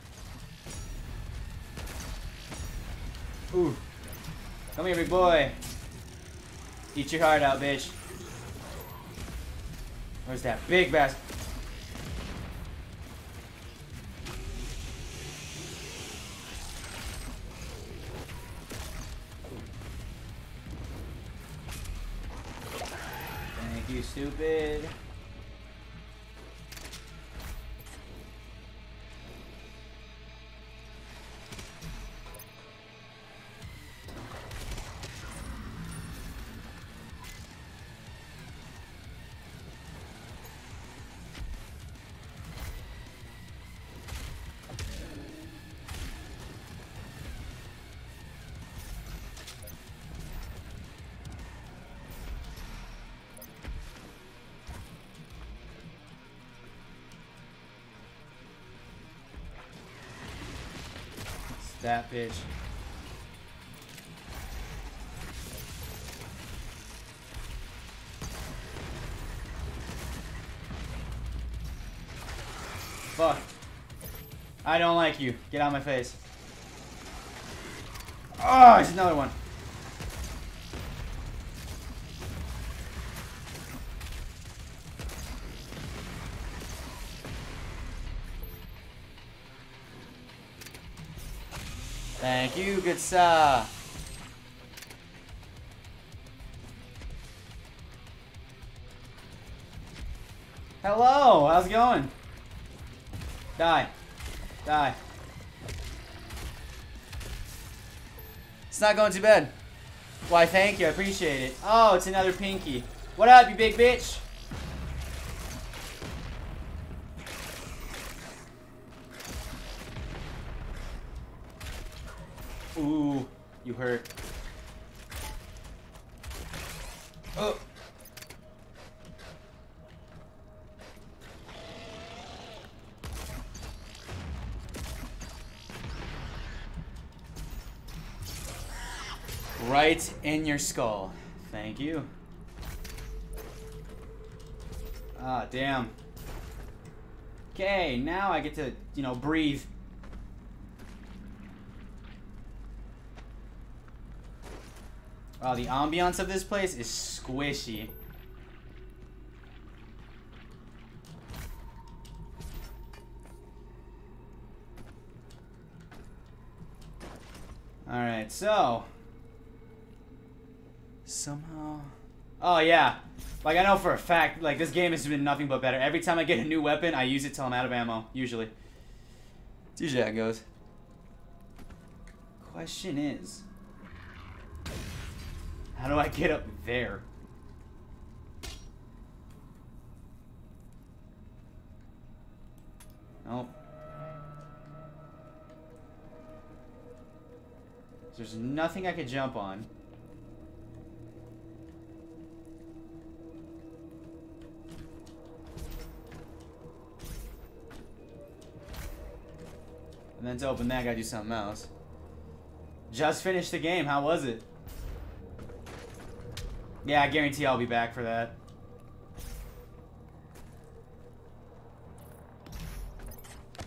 Ooh. Come here, big boy. Eat your heart out, bitch. Where's that big bastard? Stupid. That bitch. Fuck. I don't like you. Get out of my face. Oh, it's another one. You, good sir. Hello, how's it going? Die. Die. It's not going too bad. Why, thank you, I appreciate it. Oh, it's another pinky. What up, you big bitch? In your skull. Thank you. Ah, damn. Okay, now I get to, you know, breathe. Oh, the ambiance of this place is squishy. Alright, so. Somehow. Oh, yeah. Like, I know for a fact, like, this game has been nothing but better. Every time I get a new weapon, I use it till I'm out of ammo, usually. It's usually how it goes. Question is. How do I get up there? Nope. There's nothing I could jump on. And then to open that, I gotta do something else. Just finished the game. How was it? Yeah, I guarantee I'll be back for that.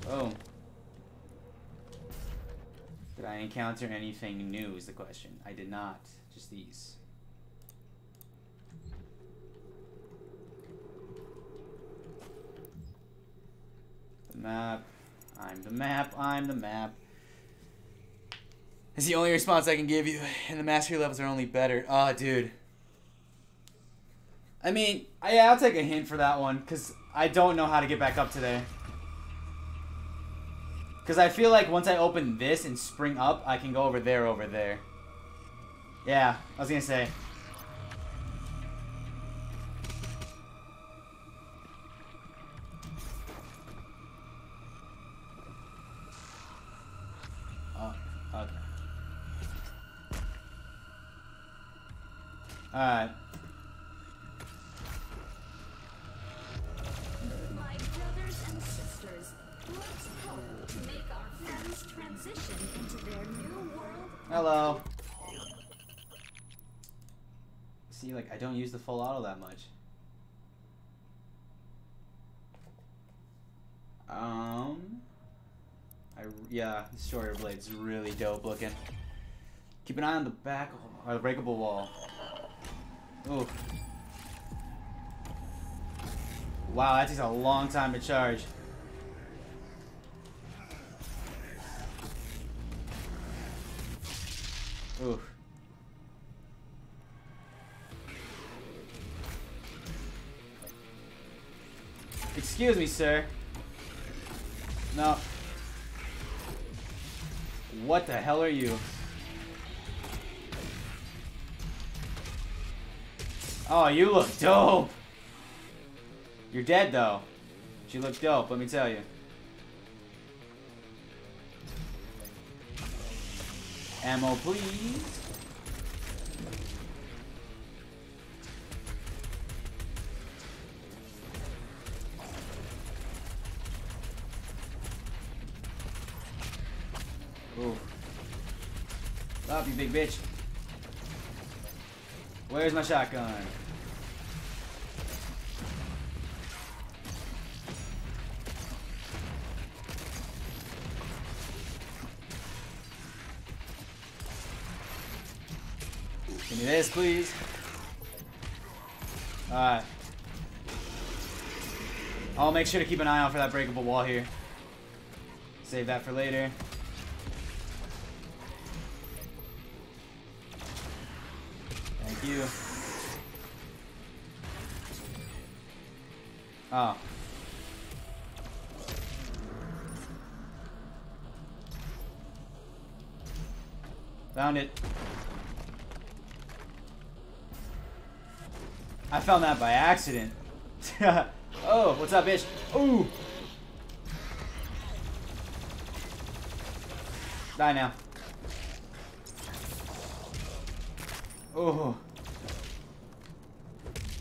Oh. Did I encounter anything new is the question. I did not. Just these. The map. I'm the map. I'm the map. It's the only response I can give you, and the mastery levels are only better. Oh, dude. I mean, yeah, I'll take a hint for that one, because I don't know how to get back up today. Because I feel like once I open this and spring up, I can go over there, over there. Yeah, I was going to say. Blade's really dope looking. Keep an eye on the back or the breakable wall. Ooh. Wow, that takes a long time to charge. Ooh. Excuse me, sir. No. What the hell are you? Oh, you look dope. You're dead, though. She looks dope, let me tell you. Ammo, please. Bitch. Where's my shotgun? Give me this, please. Alright. I'll make sure to keep an eye out for that breakable wall here. Save that for later. Found it. I found that by accident. oh, what's up, bitch? Ooh. Die now. Oh.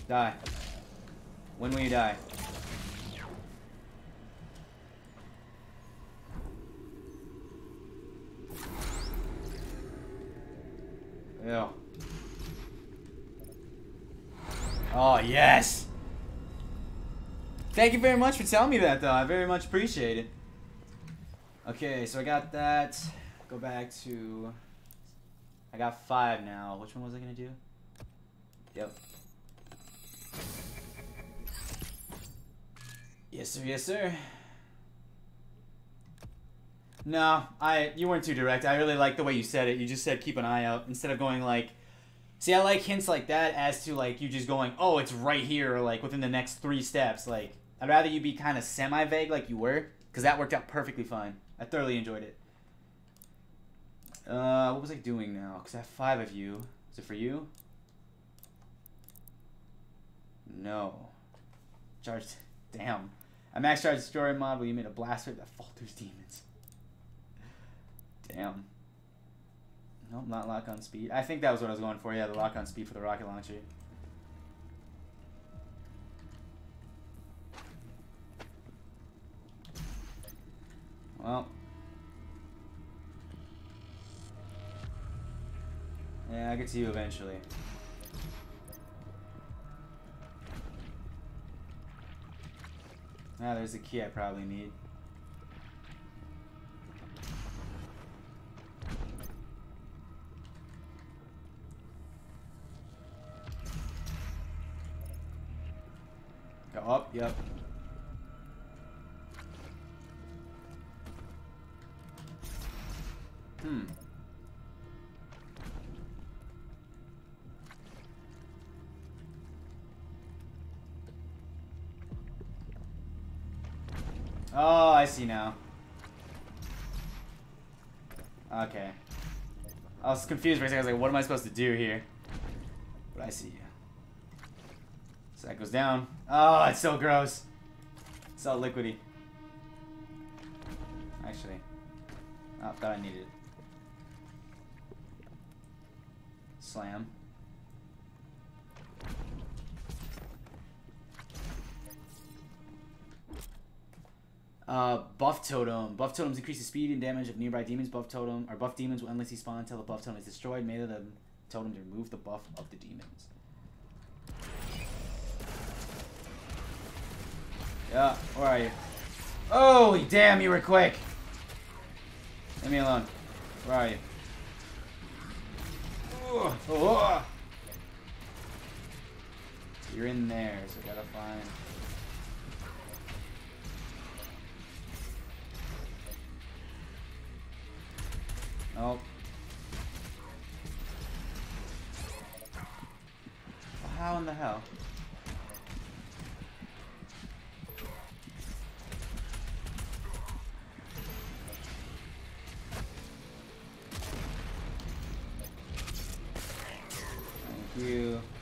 Die. When will you die? Ew. Oh, yes! Thank you very much for telling me that, though. I very much appreciate it. Okay, so I got that. Go back to... I got five now. Which one was I going to do? Yep. Yes, sir. Yes, sir. No, I you weren't too direct. I really like the way you said it. You just said keep an eye out instead of going like See, I like hints like that as to like you just going, "Oh, it's right here," like within the next 3 steps. Like I'd rather you be kind of semi-vague like you were cuz that worked out perfectly fine. I thoroughly enjoyed it. Uh, what was I doing now? Cuz I have 5 of you. Is it for you? No. Charged. Damn. I max charge story mod where you made a blast that falters demons. Damn. Nope, not lock on speed. I think that was what I was going for. Yeah, the lock on speed for the rocket launcher. Well. Yeah, I'll get to you eventually. Ah, there's a key I probably need. Up, yep. Hmm. Oh, I see now. Okay. I was confused for a second. I was like, what am I supposed to do here? But I see. So that goes down. Oh, it's so gross. It's so liquidy. Actually. Oh, thought I needed it. Slam. Uh, buff totem. Buff totems increase the speed and damage of nearby demons. Buff totem or buff demons will endlessly spawn until the buff totem is destroyed. Made of the totem to remove the buff of the demons. Yeah, where are you? Holy damn, you were quick! Leave me alone. Where are you? Ugh. Ugh. You're in there, so we gotta find. Nope. How in the hell? You.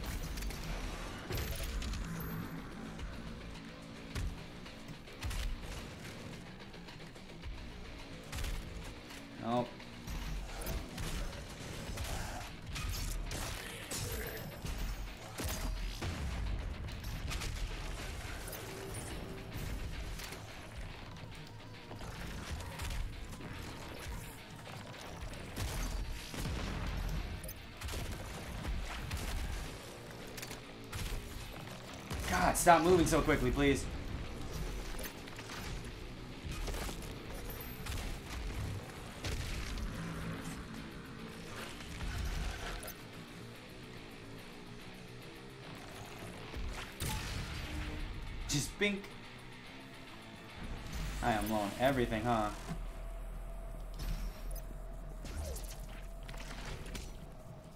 Stop moving so quickly, please. Just bink. I am low on everything, huh?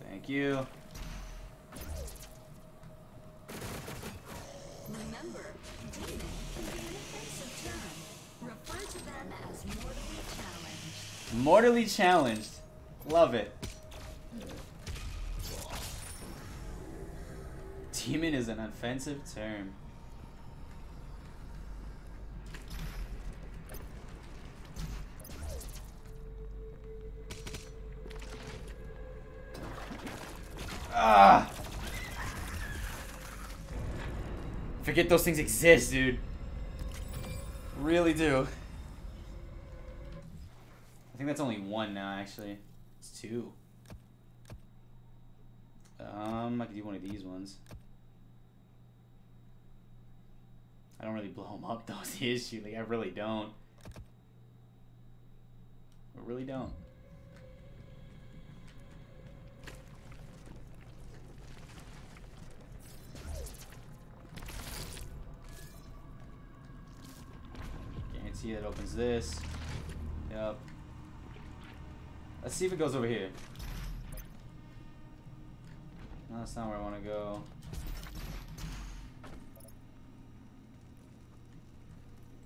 Thank you.
Remember, demon can be an offensive term. Refer to them as mortally challenged.
Love it. Demon is an offensive term. Ah! Forget those things exist, dude. Really do. That's only one now, actually. It's two. Um, I could do one of these ones. I don't really blow them up, though, is the issue. Like, I really don't. I really don't. Guarantee that opens this. Let's see if it goes over here. No, that's not where I want to go.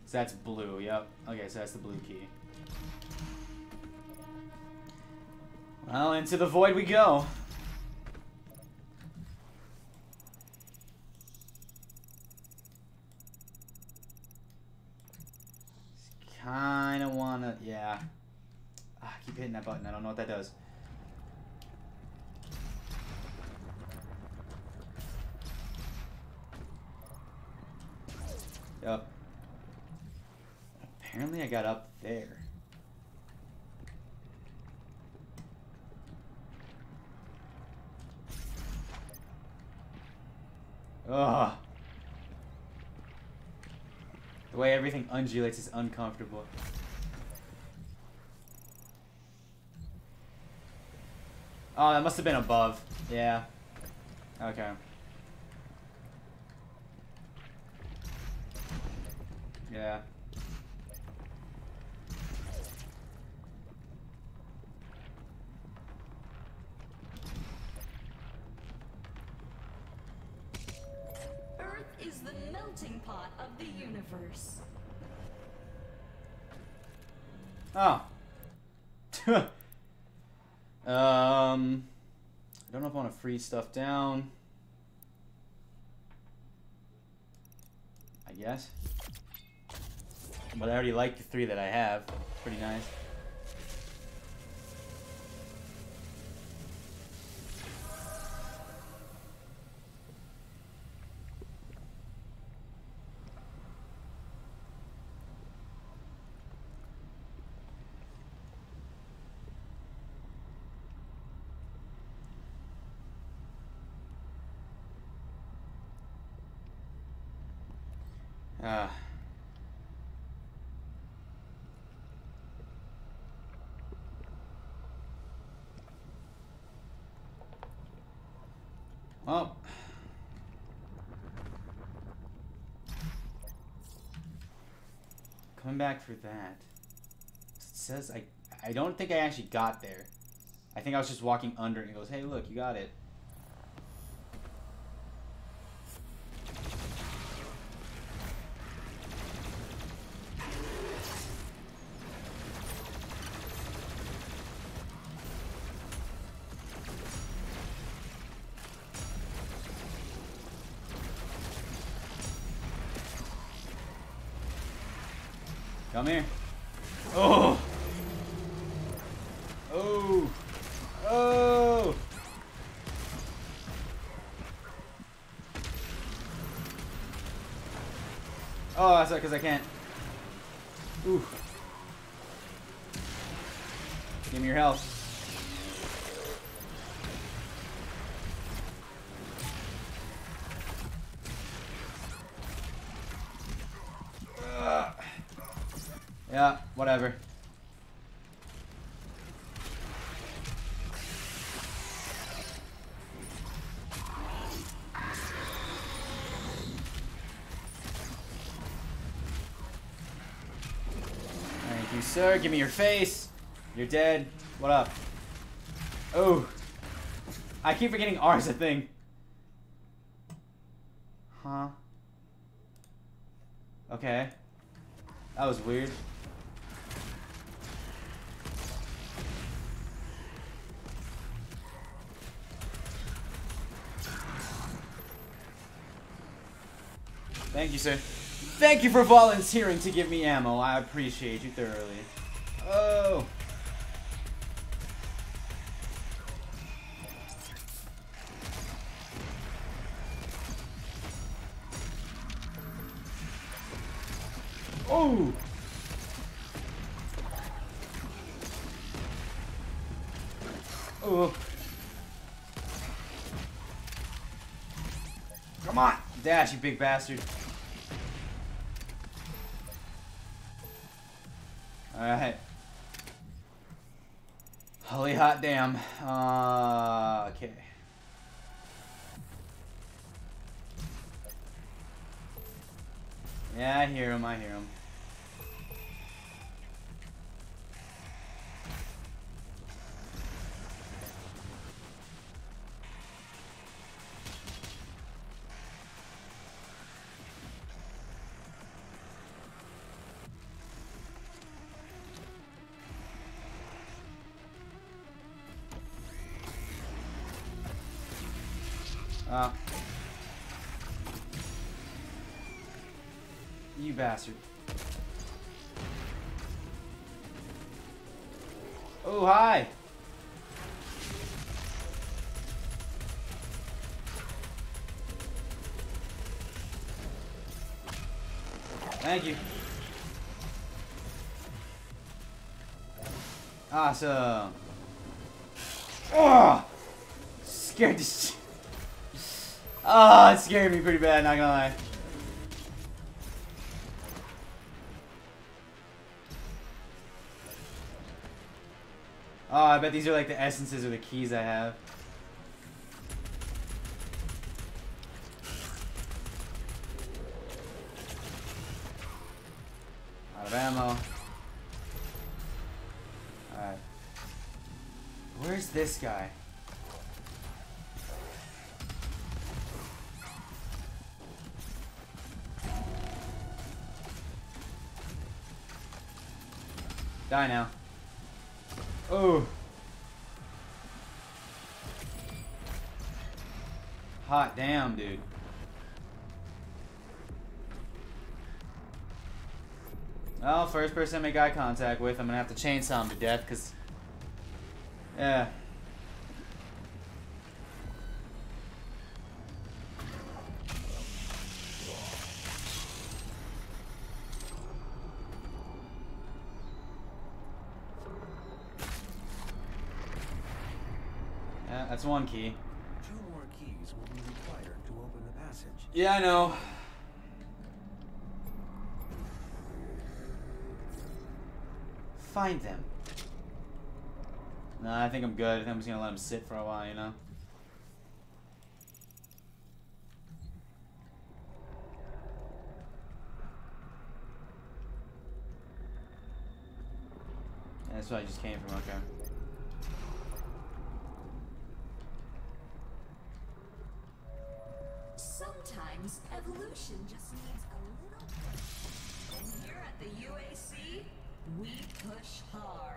So that's blue, yep. Okay, so that's the blue key. Well, into the void we go. Kinda wanna, yeah. Ah, I keep hitting that button. I don't know what that does. Yep. Apparently I got up there. Ugh. The way everything undulates is uncomfortable. Oh, that must have been above. Yeah. Okay. Stuff down. I guess. But I already like the three that I have. Pretty nice. Ah. Well. Coming back for that. It says I I don't think I actually got there. I think I was just walking under and it goes, hey look, you got it. Come here. Oh. Oh. Oh. Oh, that's because I can't. Sir. Give me your face. You're dead. What up? Oh. I keep forgetting R is a thing. Huh? Okay. That was weird. Thank you, sir. Thank you for volunteering to give me ammo. I appreciate you thoroughly. Oh. Oh. Oh. Come on. Dash, you big bastard. Holy hot damn. Uh, okay. Yeah, I hear him, I hear him. Bastard. Oh, hi. Thank you. Awesome. Oh! Scared the sh- Oh, it scared me pretty bad, not gonna lie. Bet these are like the essences or the keys I have. Out of ammo. Alright. Where's this guy? Die now. First person I make eye contact with, I'm gonna have to chainsaw him to death, because... Yeah. Yeah, that's one key.
Two more keys will be required to open the passage.
Yeah, I know. Find them. Nah, I think I'm good. Think I'm just gonna let them sit for a while, you know? Yeah, that's what I just came from, okay.
Sometimes evolution just needs a little push. And here at the UAC, we push hard.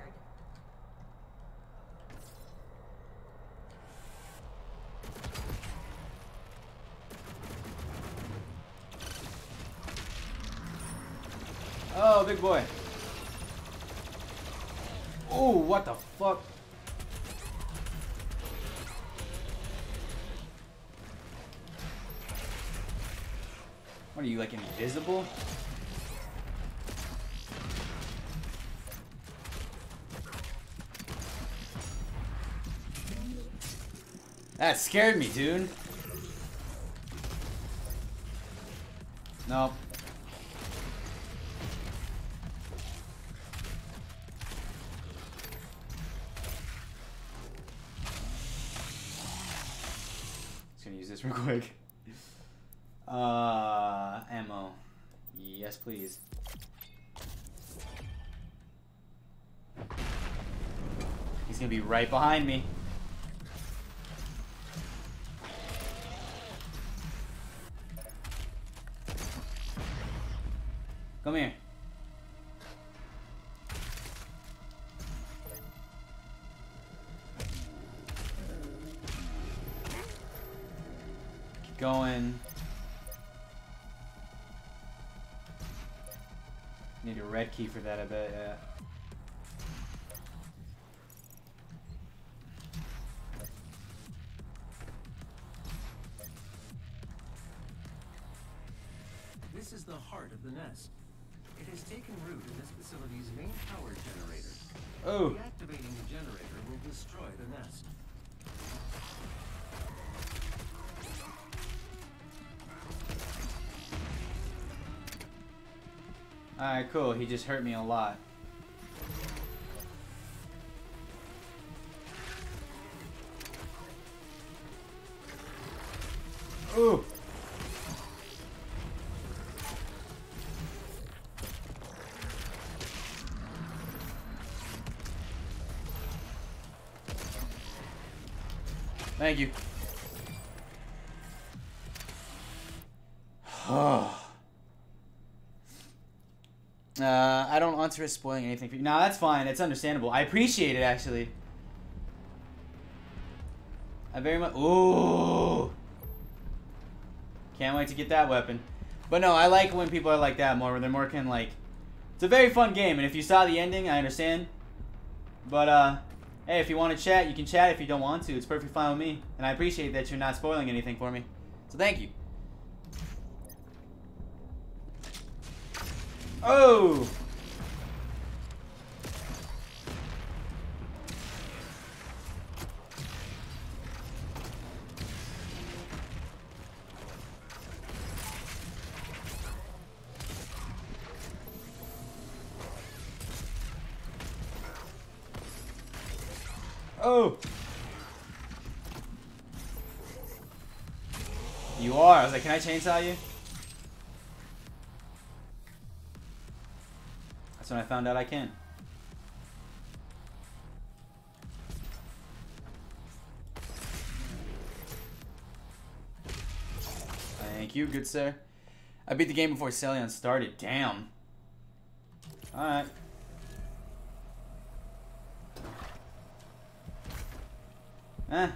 Big boy. Oh, what the fuck? What are you, like, invisible? That scared me, dude. Nope. Quick. Uh, ammo. Yes, please. He's gonna be right behind me. Key for that, I bet, yeah.
This is the heart of the nest. It has taken root in this facility's main power generator.
Oh,
Deactivating the generator will destroy the nest.
Alright, cool. He just hurt me a lot. To risk spoiling anything for you. No, that's fine. It's understandable. I appreciate it, actually. I very much. Ooh. Can't wait to get that weapon. But no, I like when people are like that more. Where they're more can like. It's a very fun game, and if you saw the ending, I understand. But uh, hey, if you want to chat, you can chat. If you don't want to, it's perfectly fine with me. And I appreciate that you're not spoiling anything for me. So thank you. Oh. You are. I was like, can I chainsaw you? That's when I found out I can. Thank you, good sir. I beat the game before Celion started. Damn. Alright. Eh.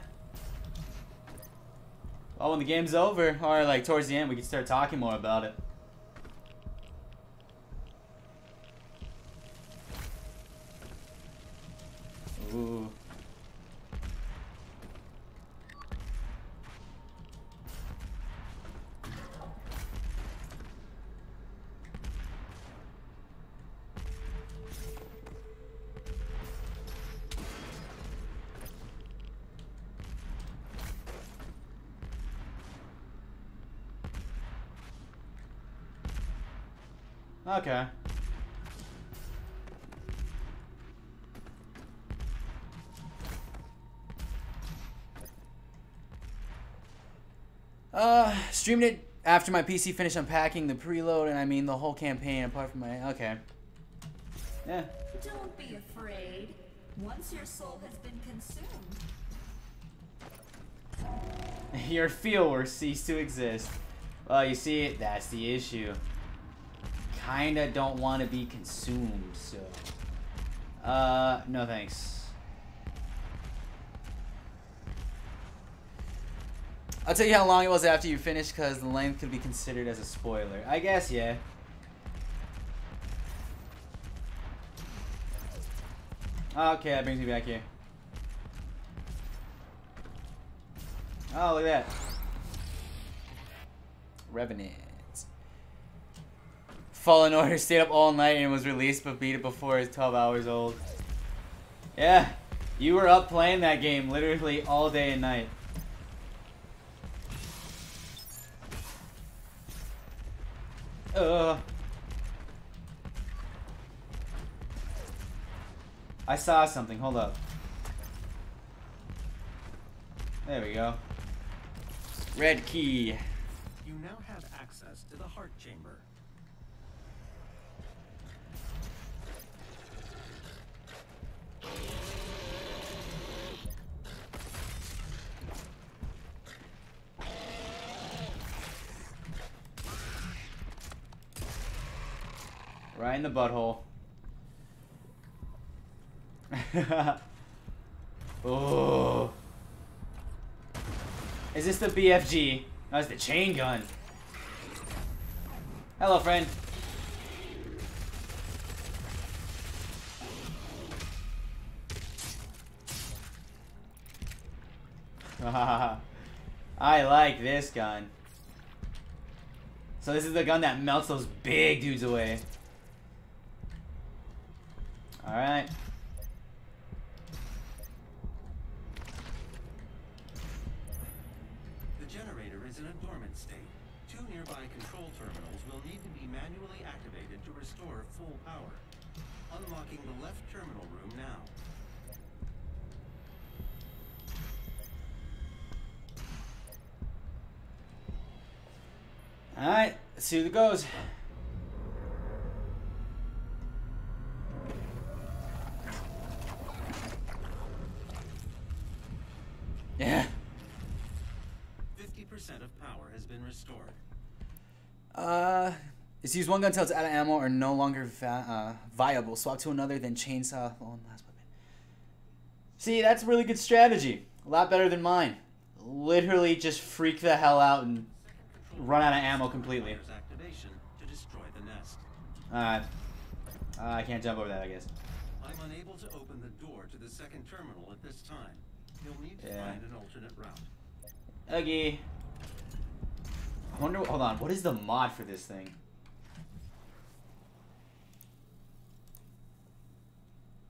Well, when the game's over, or like towards the end, we can start talking more about it. Okay. Uh, streamed it after my PC finished unpacking the preload, and I mean the whole campaign apart from my. Okay. Yeah.
Don't be afraid. Once your soul has been consumed,
Your feel will cease to exist. Well, you see, that's the issue. Kinda don't want to be consumed, so. Uh, no thanks. I'll tell you how long it was after you finished, because the length could be considered as a spoiler. I guess, yeah. Okay, that brings me back here. Oh, look at that. Revenant. Fallen Order stayed up all night and was released but beat it before it's 12 hours old. Yeah, you were up playing that game literally all day and night. Ugh. I saw something, hold up. There we go. Red key.
You now have access to the heart chamber.
Right in the butthole. oh. Is this the BFG? No, it's the chain gun. Hello, friend. I like this gun. So this is the gun that melts those big dudes away. Alright.
The generator is in a dormant state. Two nearby control terminals will need to be manually activated to restore full power. Unlocking the left terminal room now.
Alright, let's see who it goes. Yeah.
50% of power has been restored.
Uh, it's use one gun until it's out of ammo or no longer uh, viable. Swap to another, then chainsaw. Oh, last weapon. See, that's a really good strategy. A lot better than mine. Literally just freak the hell out and Run out of ammo completely.
activation to destroy the nest.
Alright. Uh, I can't jump over that, I guess.
I'm unable to open the door to the second terminal at this time. You'll need to
Yeah.
find an alternate route.
Okay. I wonder. Hold on. What is the mod for this thing?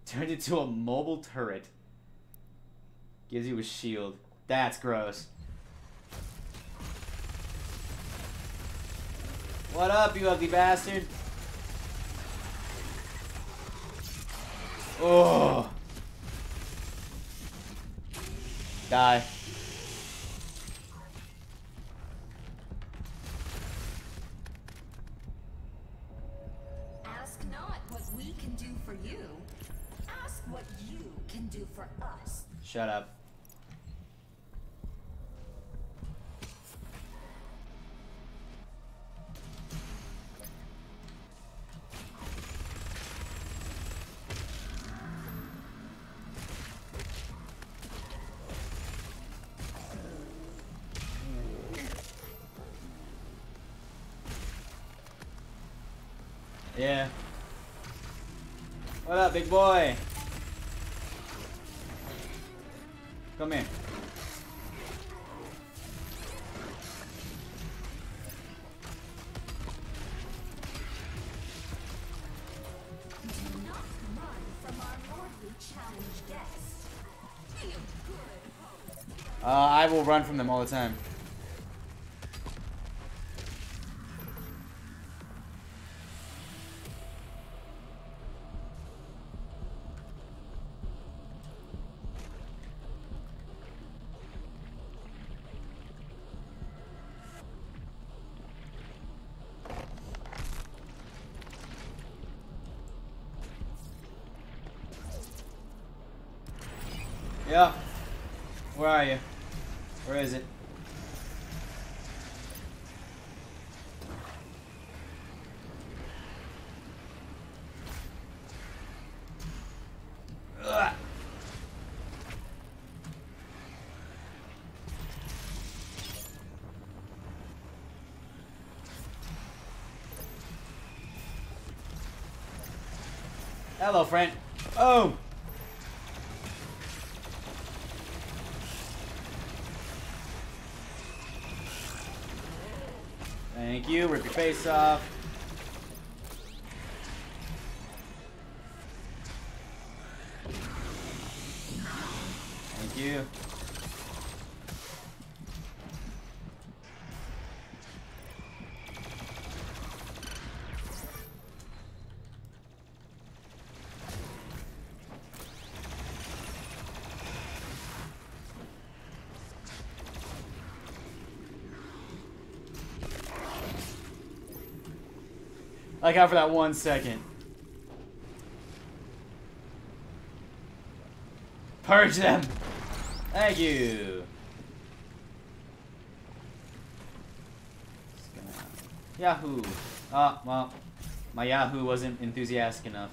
Turned into a mobile turret. Gives you a shield. That's gross. What up, you ugly bastard? Oh. Die. Big boy? Come here. Uh, I will run from them all the time. Hello, friend. Oh. Thank you. Rip your face off. Thank you. Like out for that one second. Purge them. Thank you. Yahoo. Ah, well, my Yahoo wasn't enthusiastic enough.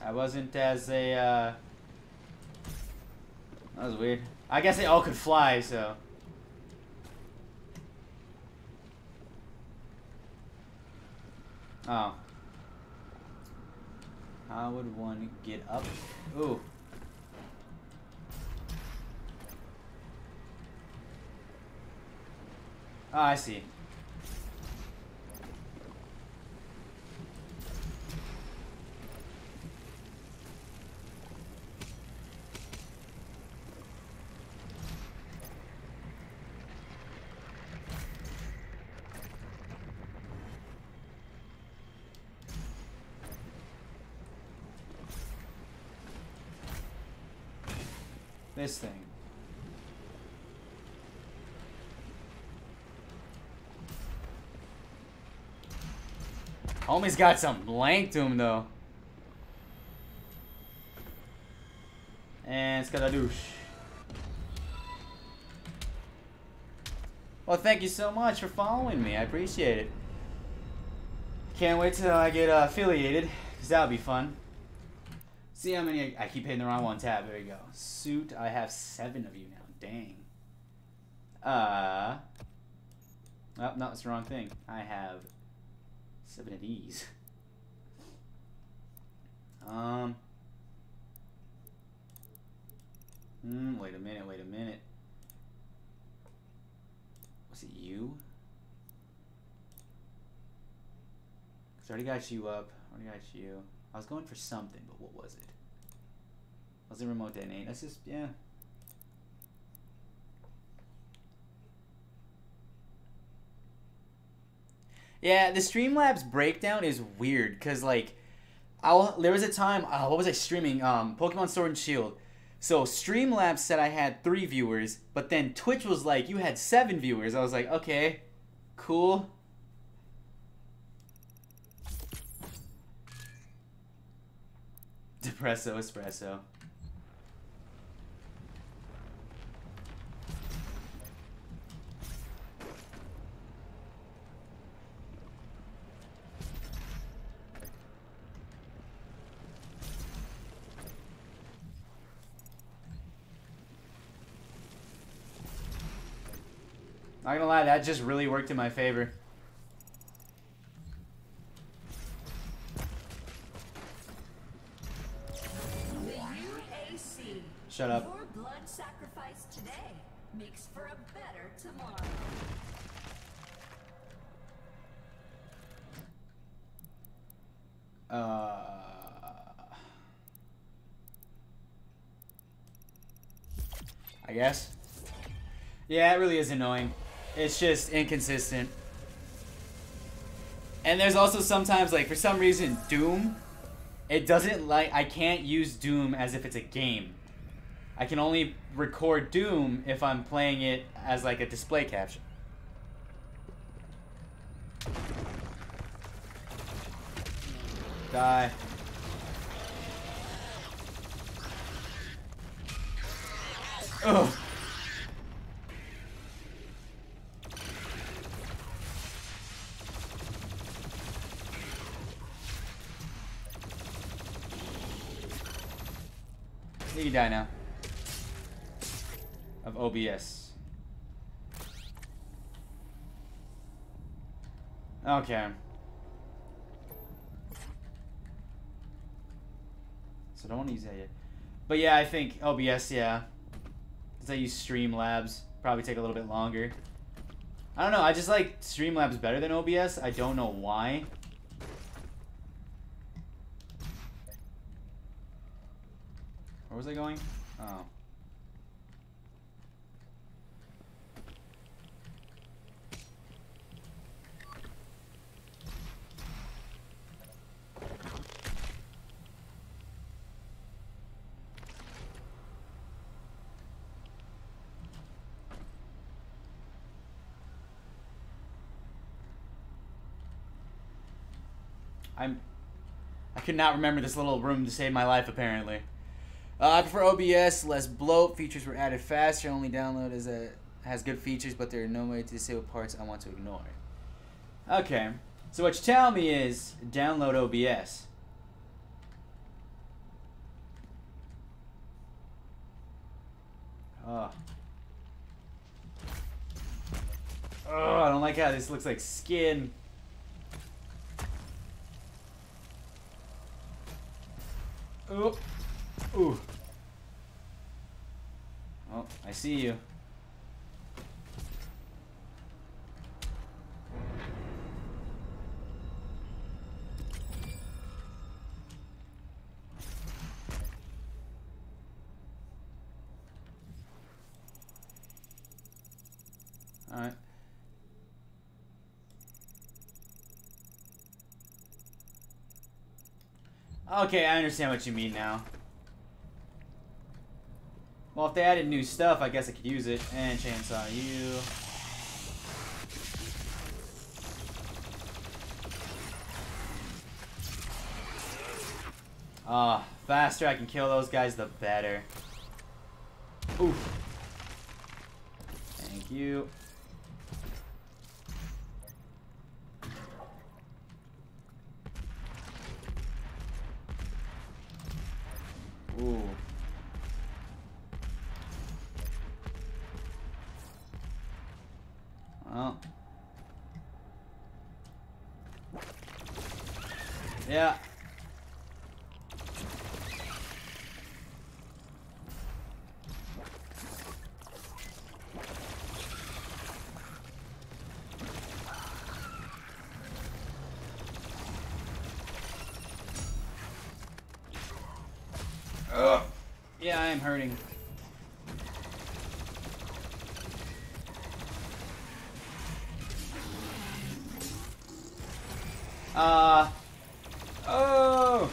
I wasn't as a, uh... That was weird. I guess they all could fly, so... Oh. How would one get up? Ooh. Oh, I see. This thing. Homie's got some length to him though. And it's gotta Skadadoosh. Well, thank you so much for following me. I appreciate it. Can't wait till I get uh, affiliated, because that'll be fun. See how many I, I keep hitting the wrong one tab. There you go. Suit. I have seven of you now. Dang. Uh. Oh, no, it's the wrong thing. I have seven of these. Um. Hmm. Wait a minute. Wait a minute. Was it you? Cause I already got you up. I already got you. I was going for something, but what was it? Was it remote day, detonate? That's just yeah. Yeah, the Streamlabs breakdown is weird because like, I'll there was a time uh, what was I streaming? Um, Pokemon Sword and Shield. So Streamlabs said I had three viewers, but then Twitch was like, you had seven viewers. I was like, okay, cool. Depresso espresso. Not gonna lie, that just really worked in my favor.
The UAC.
Shut up.
Your blood sacrifice today makes for a better tomorrow.
Uh, I guess. Yeah, it really is annoying. It's just inconsistent. And there's also sometimes, like, for some reason, Doom, it doesn't like, I can't use Doom as if it's a game. I can only record Doom if I'm playing it as, like, a display caption. Die. Ugh. You can die now. Of OBS. Okay. So don't use that yet. But yeah, I think OBS, yeah. Because I use Streamlabs. Probably take a little bit longer. I don't know, I just like Streamlabs better than OBS. I don't know why. Was I going? Oh. I'm. I could not remember this little room to save my life, apparently. Uh, I prefer OBS, less bloat. Features were added faster. Only download is a has good features, but there are no way to disable parts I want to ignore. Okay, so what you tell me is download OBS. Oh. Oh, I don't like how this looks like skin. Oh. Ooh. Oh, I see you. Alright. Okay, I understand what you mean now. Well, if they added new stuff, I guess I could use it. And chainsaw you. Ah, faster I can kill those guys, the better. Oof. Thank you. Ooh. Well. Yeah. Ugh. Yeah, I am hurting. Uh. Oh.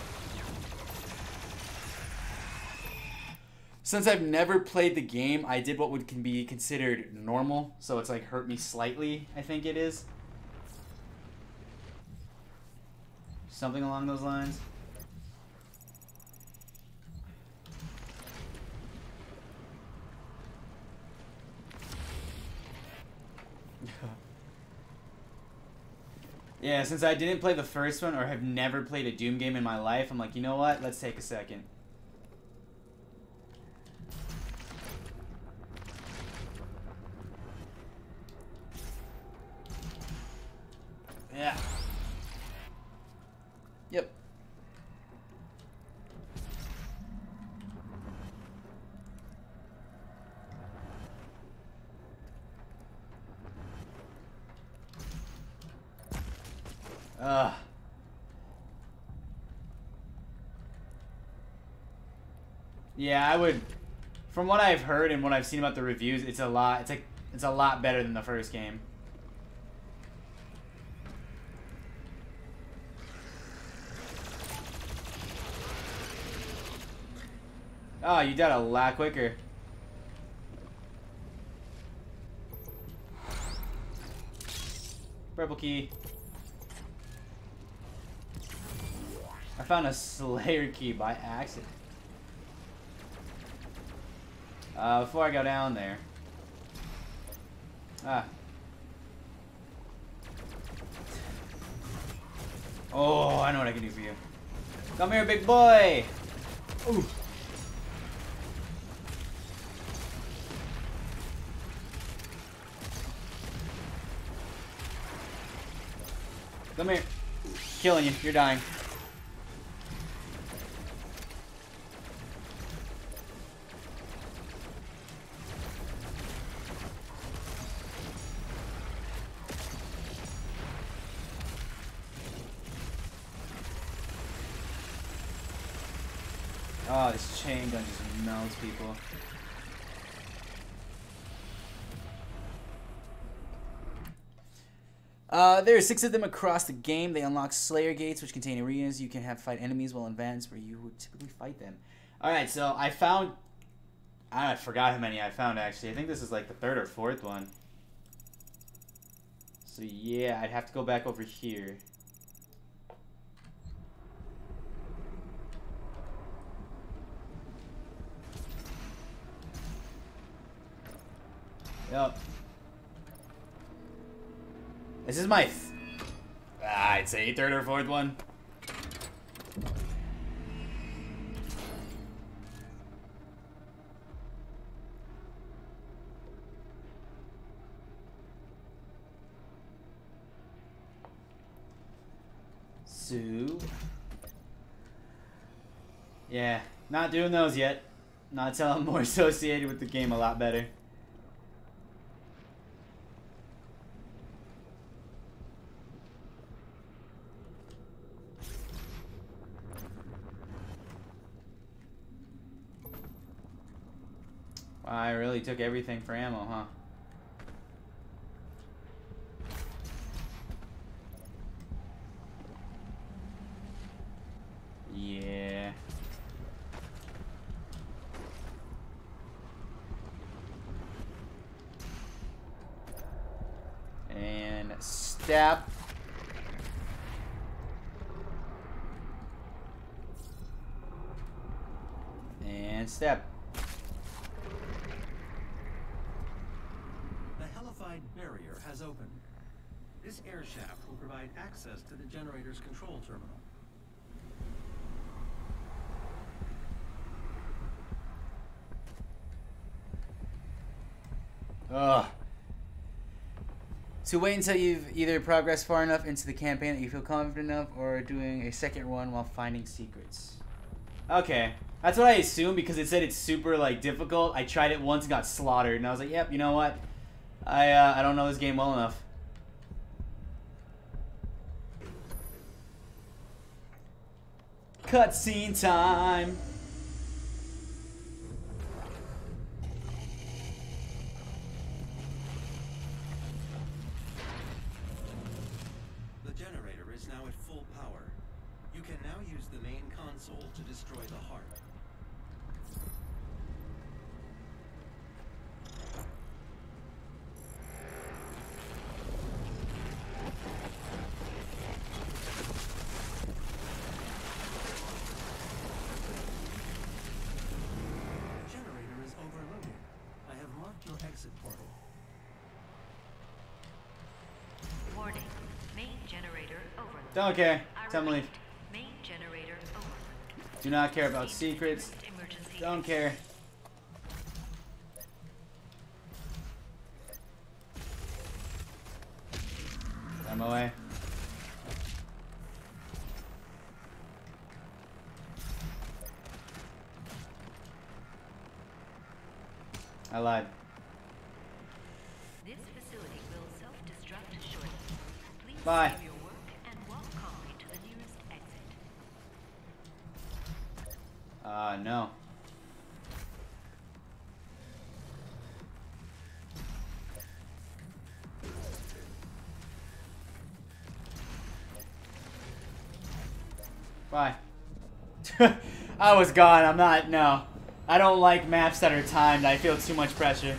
Since I've never played the game, I did what would can be considered normal. So it's like hurt me slightly, I think it is. Something along those lines. yeah, since I didn't play the first one or have never played a Doom game in my life, I'm like, you know what? Let's take a second. Yeah. Yep. Ugh. Yeah, I would. From what I've heard and what I've seen about the reviews, it's a lot. It's like it's a lot better than the first game. Oh, you died a lot quicker. Purple key. I found a Slayer key by accident. Uh, before I go down there. Ah. Oh, I know what I can do for you. Come here, big boy! Ooh. Come here. Killing you. You're dying. Oh, this chain gun just melts people. Uh, there are six of them across the game. They unlock Slayer gates, which contain arenas you can have fight enemies while in vans where you would typically fight them. All right, so I found. I forgot how many I found actually. I think this is like the third or fourth one. So yeah, I'd have to go back over here. Yep. This is my, ah, I'd say third or fourth one. So, yeah, not doing those yet. Not until I'm more associated with the game a lot better. I really took everything for ammo, huh? Yeah. And step. And step.
The hellified barrier has opened. This air shaft will provide access to the generator's control terminal.
Ugh. So wait until you've either progressed far enough into the campaign that you feel confident enough, or doing a second run while finding secrets. Okay, that's what I assumed because it said it's super like difficult. I tried it once and got slaughtered, and I was like, "Yep, you know what? I uh, I don't know this game well enough." Cutscene time.
The generator is now at full power. You can now use the main console to destroy the heart.
Don't care. Time to leave.
repeat, main generator over.
Do not care about secrets. Don't care. I was gone. I'm not. No. I don't like maps that are timed. I feel too much pressure.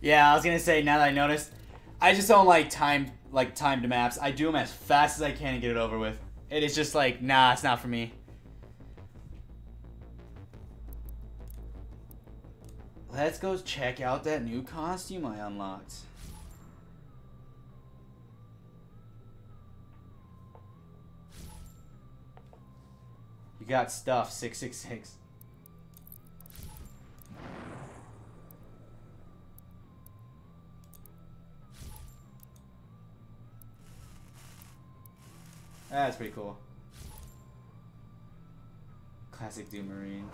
Yeah, I was gonna say now that I noticed, I just don't like timed like timed maps. I do them as fast as I can and get it over with. It is just like nah, it's not for me. Let's go check out that new costume I unlocked. You got stuff, 666. That's pretty cool. Classic Doom Marine.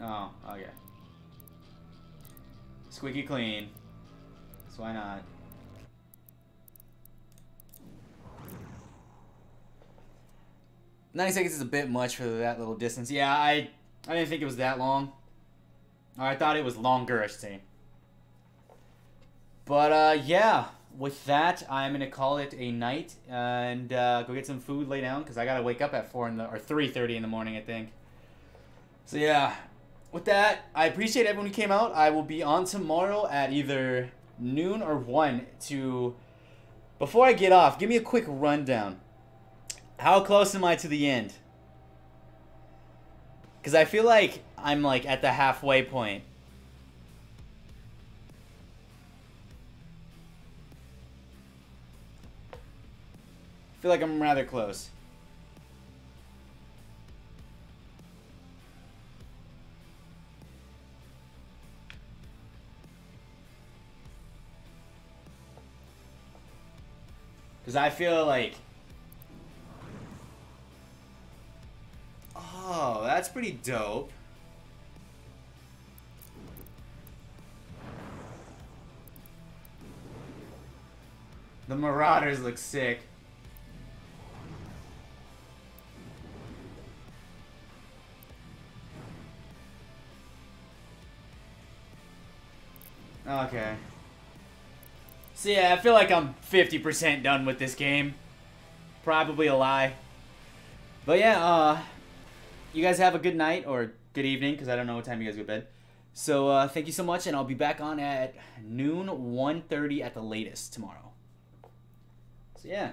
Oh, okay. Squeaky clean. So why not? Ninety seconds is a bit much for that little distance. Yeah, I I didn't think it was that long. I thought it was longer, I. But uh, yeah, with that, I'm gonna call it a night and uh, go get some food, lay down, because I gotta wake up at four in the or three thirty in the morning, I think. So yeah, with that, I appreciate everyone who came out. I will be on tomorrow at either noon or one to. Before I get off, give me a quick rundown. How close am I to the end? Because I feel like I'm like at the halfway point. I feel like I'm rather close. Because I feel like. Oh, that's pretty dope. The Marauders look sick. Okay. So yeah, I feel like I'm 50% done with this game. Probably a lie. But yeah, uh, you guys have a good night or good evening because I don't know what time you guys go to bed. So uh, thank you so much, and I'll be back on at noon 1.30 at the latest tomorrow. So yeah.